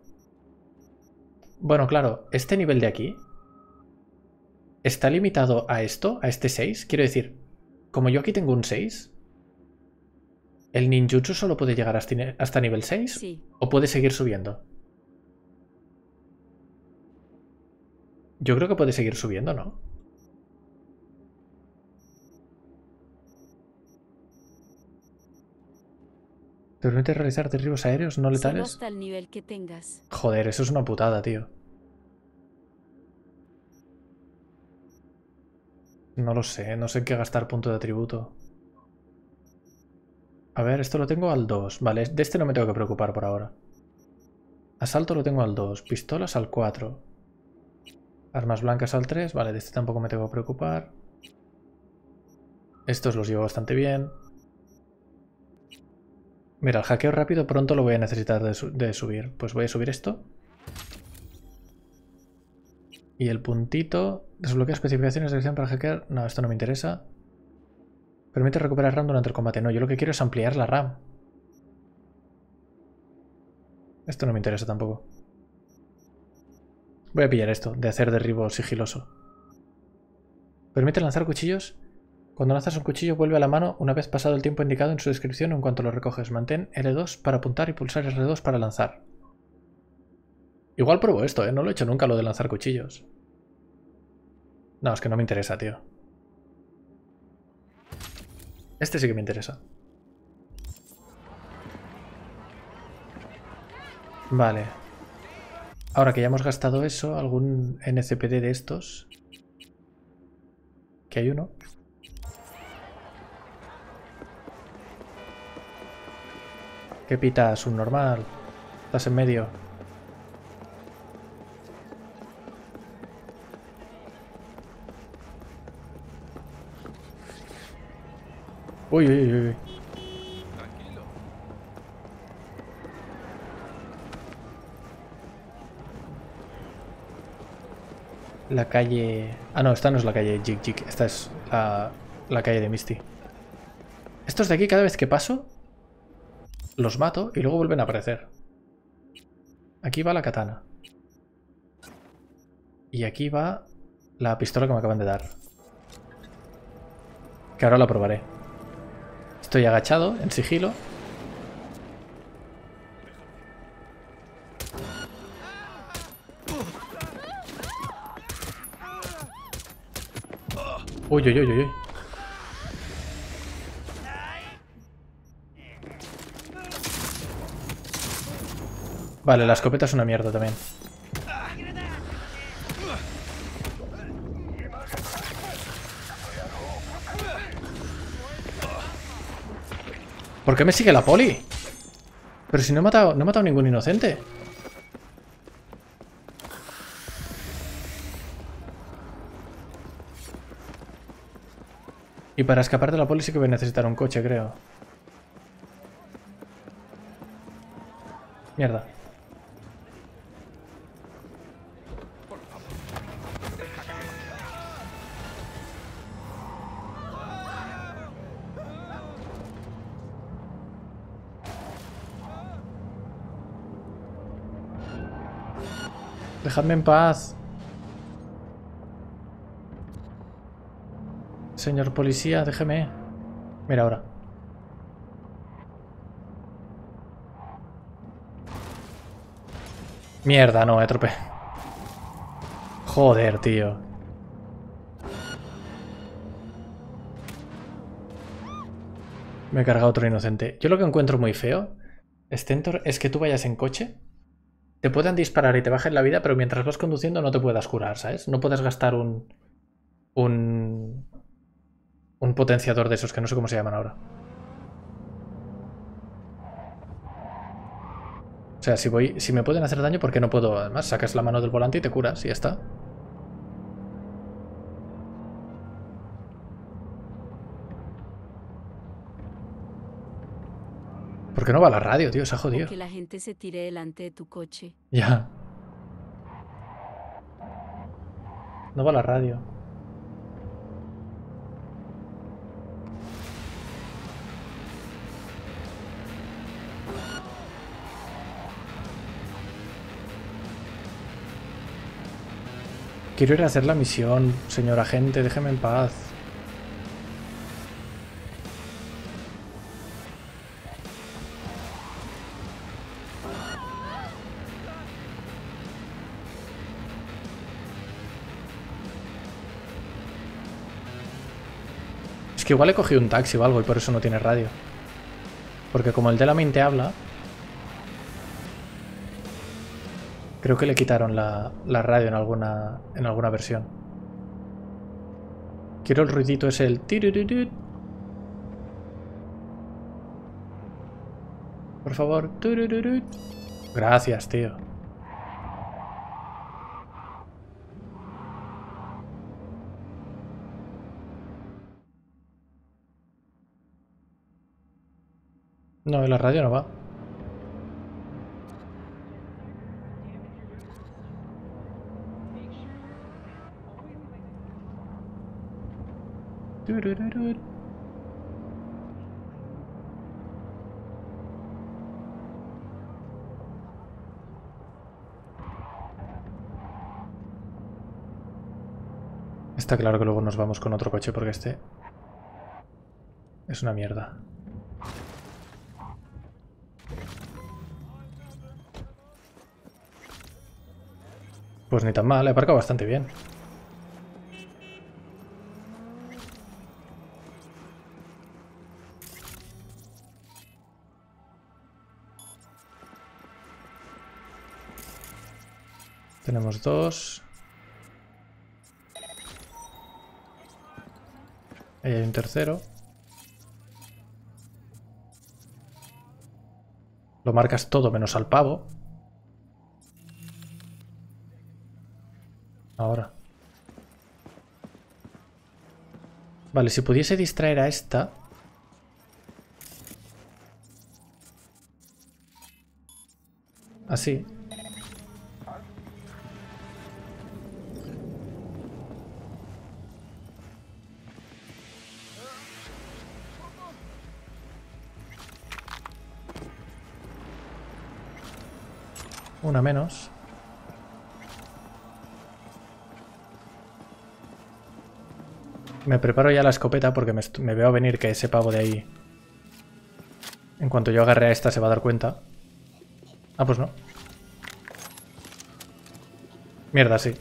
Bueno, claro, este nivel de aquí... ¿Está limitado a esto? ¿A este 6? Quiero decir, como yo aquí tengo un 6... ¿El ninjutsu solo puede llegar hasta nivel 6? Sí. ¿O puede seguir subiendo? Yo creo que puede seguir subiendo, ¿no? ¿Te permite realizar derribos aéreos no letales? Solo hasta el nivel que tengas. Joder, eso es una putada, tío. No lo sé, no sé en qué gastar punto de atributo. A ver, esto lo tengo al 2. Vale, de este no me tengo que preocupar por ahora. Asalto lo tengo al 2. Pistolas al 4. Armas blancas al 3. Vale, de este tampoco me tengo que preocupar. Estos los llevo bastante bien. Mira, el hackeo rápido pronto lo voy a necesitar de, subir. Pues voy a subir esto. Y el puntito desbloquea especificaciones de acción para hackear. No, esto no me interesa. Permite recuperar RAM durante el combate. No, yo lo que quiero es ampliar la RAM. Esto no me interesa tampoco. Voy a pillar esto, de hacer derribo sigiloso. Permite lanzar cuchillos. Cuando lanzas un cuchillo vuelve a la mano una vez pasado el tiempo indicado en su descripción en cuanto lo recoges. Mantén L2 para apuntar y pulsar R2 para lanzar. Igual pruebo esto, ¿eh? No lo he hecho nunca lo de lanzar cuchillos. No, es que no me interesa, tío. Este sí que me interesa. Vale. Ahora que ya hemos gastado eso, algún NCPD de estos. Que hay uno. ¿Qué pitas? Un normal. Estás en medio. Uy, uy, uy, La calle... Ah, no, esta no es la calle Jig Jig. Esta es la, la calle de Misty. Estos de aquí, cada vez que paso, los mato y luego vuelven a aparecer. Aquí va la katana. Y aquí va la pistola que me acaban de dar. Que ahora la probaré. Estoy agachado, en sigilo. Uy, uy, uy, uy. Vale, la escopeta es una mierda también. ¿Por qué me sigue la poli? Pero si no he matado, no he matado a ningún inocente. Para escapar de la poli sí que voy a necesitar un coche, creo. Mierda. Dejadme en paz. Señor policía, déjeme. Mira ahora. Mierda, no, he trope. Joder, tío. Me he cargado otro inocente. Yo lo que encuentro muy feo, Stentor, es que tú vayas en coche, te puedan disparar y te bajen la vida, pero mientras vas conduciendo no te puedas curar, ¿sabes? No puedes gastar un... un... un potenciador de esos que no sé cómo se llaman ahora. O sea, si voy, si me pueden hacer daño, ¿por qué no puedo? Además, sacas la mano del volante y te curas y ya está. ¿Por qué no va la radio, tío? Se ha jodido. Que la gente se tire delante de tu coche. Ya. No va la radio. Quiero ir a hacer la misión, señor agente, déjeme en paz. Es que igual he cogido un taxi o algo y por eso no tiene radio. Porque como el de la mente habla... Creo que le quitaron la, radio en alguna, en alguna versión. Quiero el ruidito es el... Por favor. Gracias, tío. No, la radio no va. Está claro que luego nos vamos con otro coche porque este es una mierda. Pues ni tan mal, he aparcado bastante bien. Tenemos dos. Hay un tercero. Lo marcas todo menos al pavo. Ahora. Vale, si pudiese distraer a esta... Así. Menos. Me preparo ya la escopeta porque me, me, veo venir que ese pavo de ahí... En cuanto yo agarre a esta se va a dar cuenta. Ah, pues no. Mierda, sí.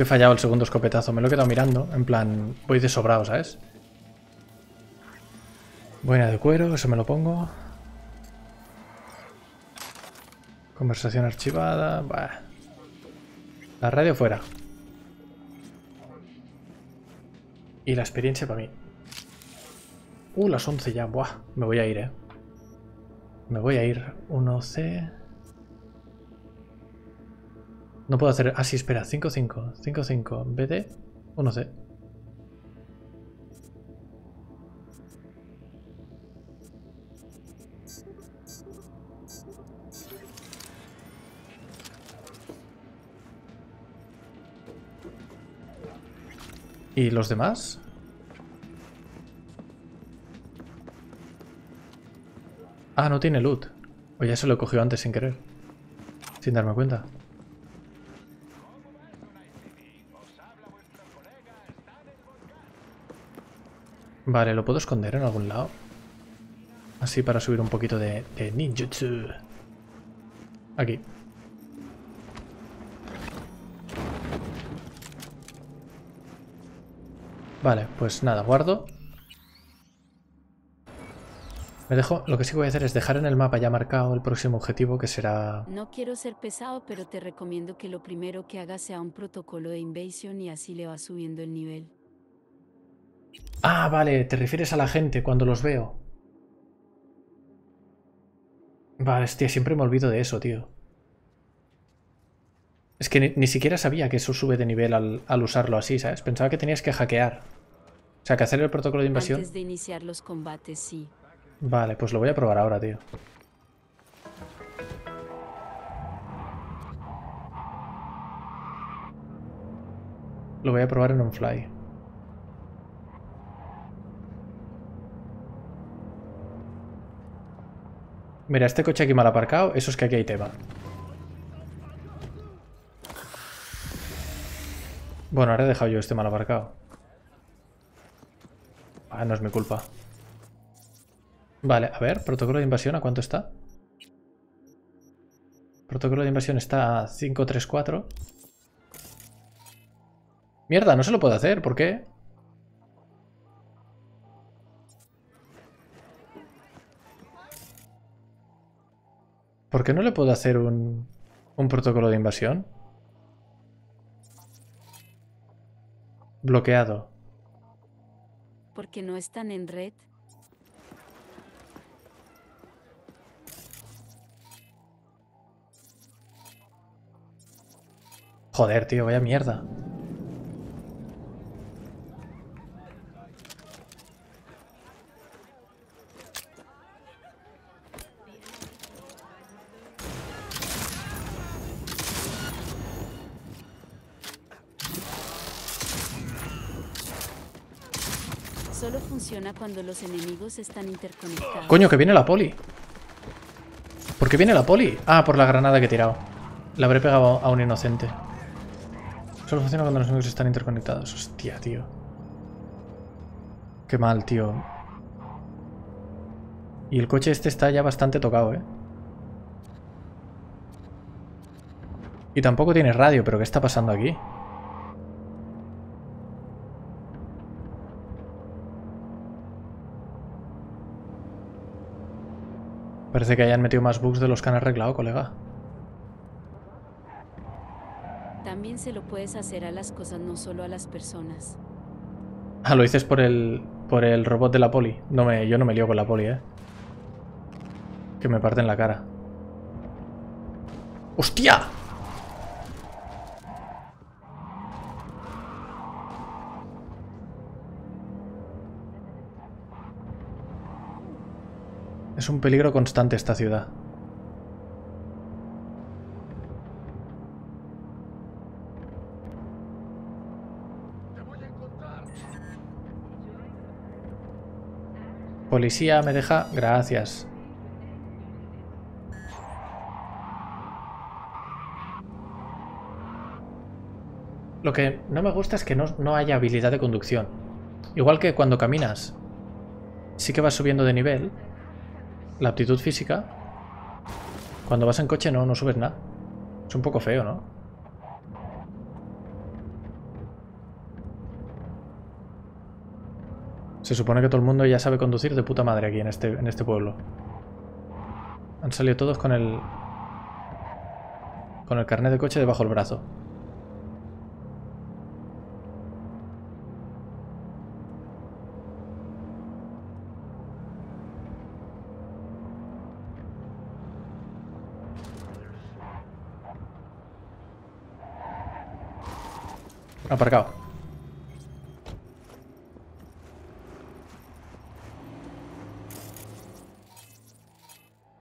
¿Por qué he fallado el segundo escopetazo? Me lo he quedado mirando. En plan, voy de sobrado, ¿sabes? Buena de cuero, eso me lo pongo. Conversación archivada. Bah. La radio fuera. Y la experiencia para mí. Uh, las 11 ya. Buah, me voy a ir, eh. Me voy a ir. 1C. No puedo hacer... Ah, sí, espera. 5-5. 5-5. BD. 1C. ¿Y los demás? Ah, no tiene loot. O ya se lo cogió antes sin querer. Sin darme cuenta. Vale, ¿lo puedo esconder en algún lado? Así para subir un poquito de, de ninjutsu. Aquí. Vale, pues nada, guardo. Me dejo, lo que sí voy a hacer es dejar en el mapa ya marcado el próximo objetivo que será... No quiero ser pesado, pero te recomiendo que lo primero que hagas sea un protocolo de invasion y así le vas subiendo el nivel. Ah, vale, te refieres a la gente cuando los veo. Vale, hostia, siempre me olvido de eso, tío. Es que ni, siquiera sabía que eso sube de nivel al, usarlo así, ¿sabes? Pensaba que tenías que hackear. O sea, que hacer el protocolo de invasión... Antes de iniciar los combates, sí. Vale, pues lo voy a probar ahora, tío. Lo voy a probar en un fly. Mira, este coche aquí mal aparcado, eso es que aquí hay tema. Bueno, ahora he dejado yo este mal aparcado. Ah, no es mi culpa. Vale, a ver, protocolo de invasión, ¿a cuánto está? Protocolo de invasión está a 534. Mierda, no se lo puedo hacer, ¿por qué? ¿Por qué no le puedo hacer un, un protocolo de invasión? Bloqueado. Porque no están en red. Joder, tío, vaya mierda. Solo funciona cuando los enemigos están interconectados. Coño, que viene la poli. ¿Por qué viene la poli? Ah, por la granada que he tirado. La habré pegado a un inocente. Solo funciona cuando los enemigos están interconectados. Hostia, tío. Qué mal, tío. Y el coche este está ya bastante tocado, ¿eh? Y tampoco tiene radio, pero ¿qué está pasando aquí? Parece que hayan metido más bugs de los que han arreglado, colega. También se lo puedes hacer a las cosas, no solo a las personas. Ah, lo dices por el, por el robot de la poli. No me, yo no me lío con la poli, ¿eh? Que me parten la cara. ¡Hostia! Es un peligro constante esta ciudad. Policía, me deja... Gracias. Lo que no me gusta es que no, no haya habilidad de conducción. Igual que cuando caminas, sí que vas subiendo de nivel, la aptitud física, cuando vas en coche no, no subes nada. Es un poco feo, ¿no? Se supone que todo el mundo ya sabe conducir de puta madre aquí en este, en este pueblo. Han salido todos con el... Con el carnet de coche debajo del brazo. Aparcado.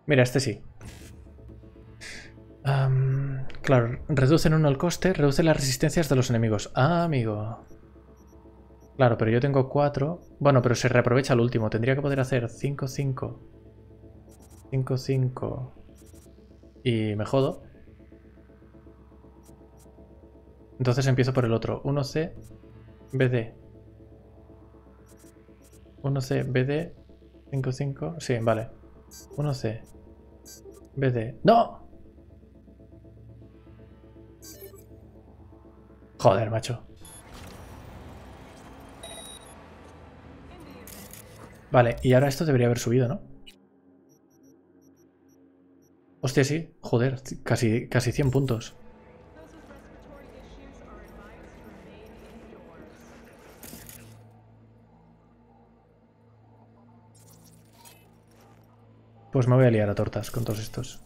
Mira, este sí. Claro, reducen uno el coste, reduce las resistencias de los enemigos. Ah, amigo. Claro, pero yo tengo 4. Bueno, pero se reaprovecha el último. Tendría que poder hacer 5, 5. 5, 5. Y me jodo. Entonces empiezo por el otro. 1C, BD. 1C, BD. 5, 5. Sí, vale. 1C. BD. ¡No! Joder, macho. Vale, y ahora esto debería haber subido, ¿no? Hostia, sí. Joder, casi, casi 100 puntos. Pues me voy a liar a tortas con todos estos.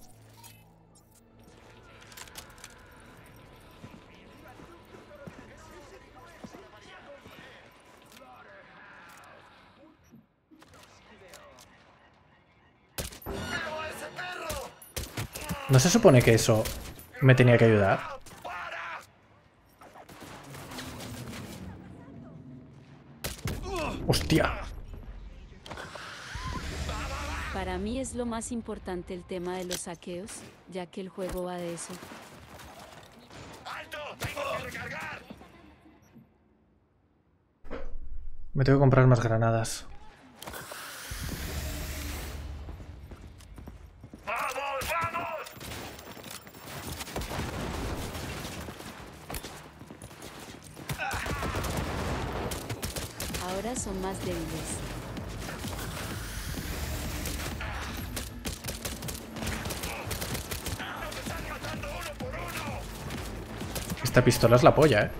¿No se supone que eso me tenía que ayudar? ¡Hostia! Para mí es lo más importante el tema de los saqueos, ya que el juego va de eso. Me tengo que comprar más granadas. Ahora son más débiles. Esta pistola es la polla, ¿eh?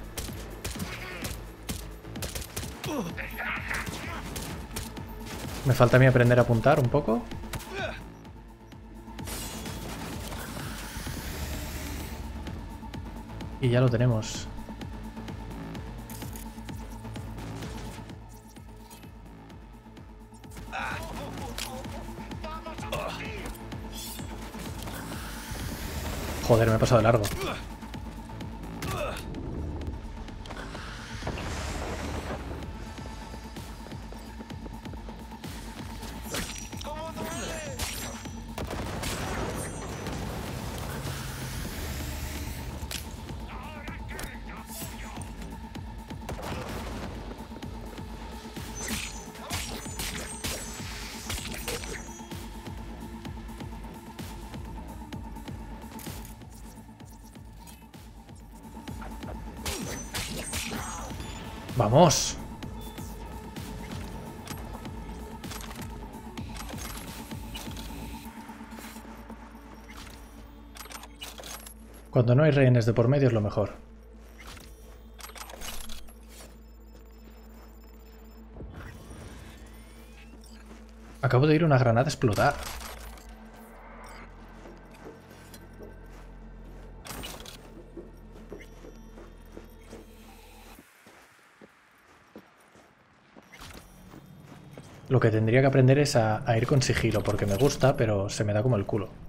Me falta a mí aprender a apuntar un poco. Y ya lo tenemos. Joder, me he pasado de largo. Cuando no hay rehenes de por medio es lo mejor. Acabo de ir una granada a explotar. Lo que tendría que aprender es a, ir con sigilo, porque me gusta, pero se me da como el culo.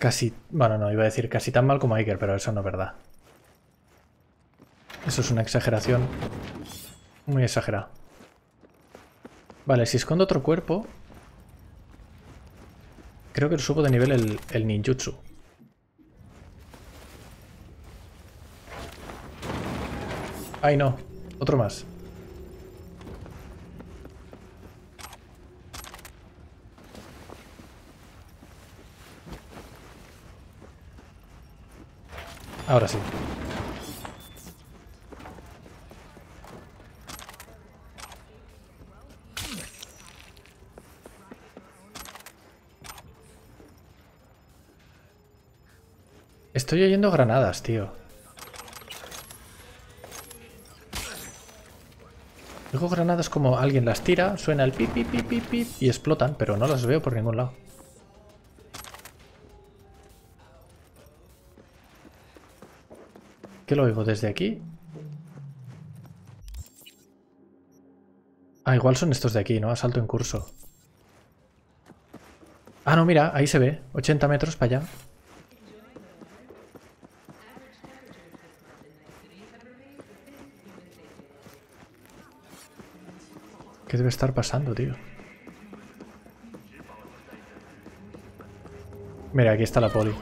Casi... Bueno, no, iba a decir casi tan mal como Iker, pero eso no es verdad. Eso es una exageración. Muy exagerada. Vale, si escondo otro cuerpo... Creo que subo de nivel el, el ninjutsu. Ay, no. Otro más. Ahora sí. Estoy oyendo granadas, tío. Digo granadas como alguien las tira, suena el pip, pip, pip, pip, pip y explotan, pero no las veo por ningún lado. ¿Qué lo oigo? ¿Desde aquí? Ah, igual son estos de aquí, ¿no? Asalto en curso. Ah, no, mira, ahí se ve. 80 metros para allá. ¿Qué debe estar pasando, tío? Mira, aquí está la poli.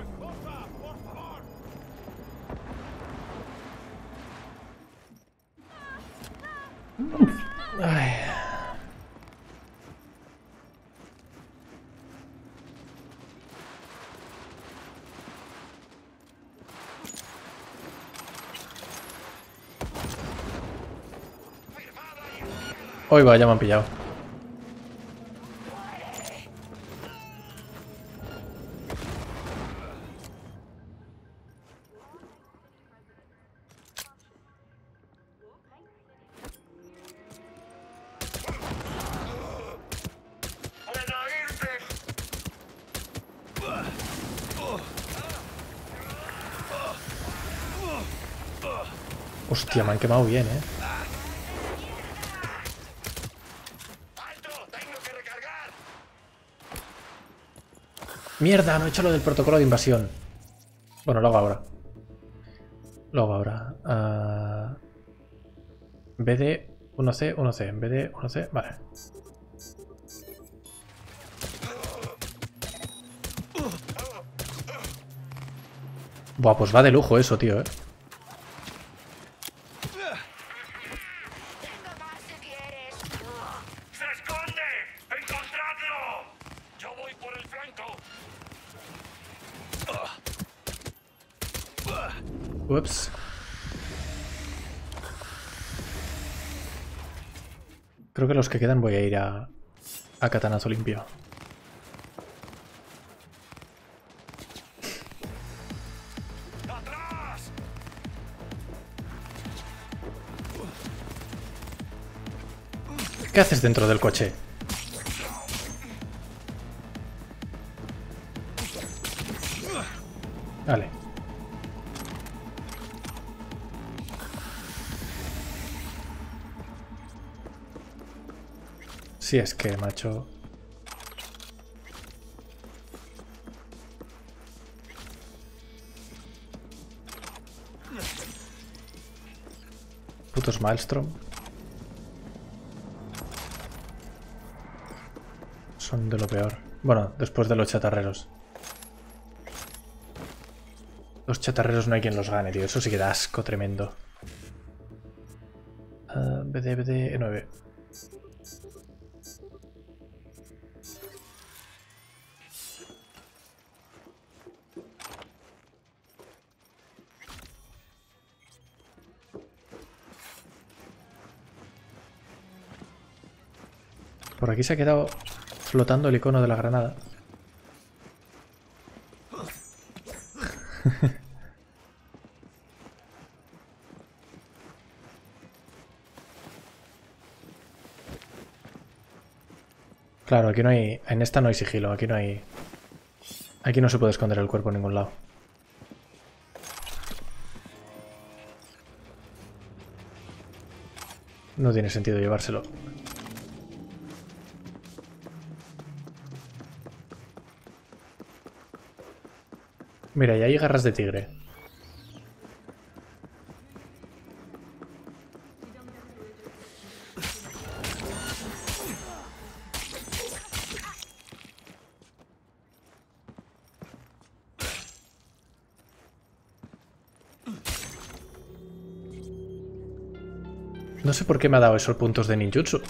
Hoy va, ya me han pillado. Hostia, me han quemado bien, eh. Mierda, no he hecho lo del protocolo de invasión. Bueno, lo hago ahora. Lo hago ahora. Ah, BD 1C, 1C. BD 1C, vale. Buah, pues va de lujo eso, tío, eh. ¡Se esconde! ¡Encontradlo! Yo voy por el flanco. Ups. Los que quedan voy a ir a, a Catanazo limpio. ¿Qué haces dentro del coche? Es que, macho. Putos Maelstrom. Son de lo peor. Bueno, después de los chatarreros. Los chatarreros no hay quien los gane, tío. Eso sí que da asco tremendo. Aquí se ha quedado flotando el icono de la granada. Claro, aquí no hay... En esta no hay sigilo, aquí no hay... Aquí no se puede esconder el cuerpo en ningún lado. No tiene sentido llevárselo. Mira, y hay garras de tigre. No sé por qué me ha dado esos puntos de ninjutsu.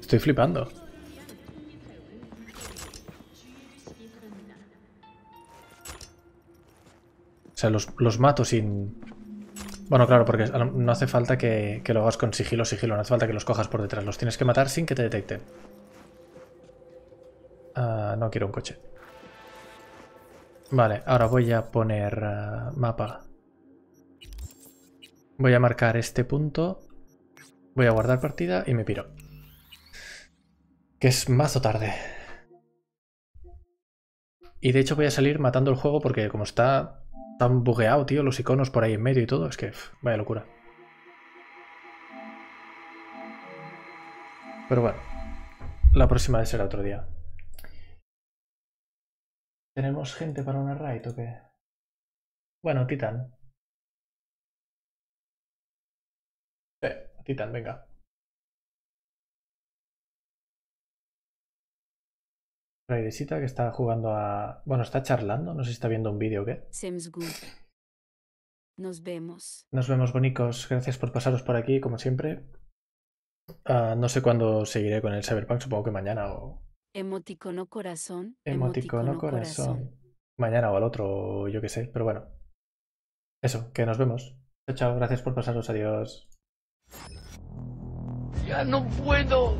Estoy flipando. Sea, los, mato sin... Bueno, claro, porque no hace falta que, lo hagas con sigilo, sigilo. No hace falta que los cojas por detrás. Los tienes que matar sin que te detecten. Ah, no quiero un coche. Vale, ahora voy a poner ah, mapa. Voy a marcar este punto. Voy a guardar partida y me piro. Que es mazo tarde. Y de hecho voy a salir matando el juego porque como está tan bugueado, tío, los iconos por ahí en medio y todo, es que vaya locura. Pero bueno, la próxima vez será otro día. ¿Tenemos gente para una raid o qué? Bueno, Titan. Titan, venga. Raidesita que está jugando a... Bueno, está charlando, no sé si está viendo un vídeo o qué. Nos vemos. Nos vemos, bonicos. Gracias por pasaros por aquí, como siempre. Ah, no sé cuándo seguiré con el Cyberpunk, supongo que mañana o... Emoticono corazón. Emoticono, corazón. Mañana o al otro, yo qué sé, pero bueno. Eso, que nos vemos. Chao, chao, gracias por pasaros, adiós. Ya no puedo.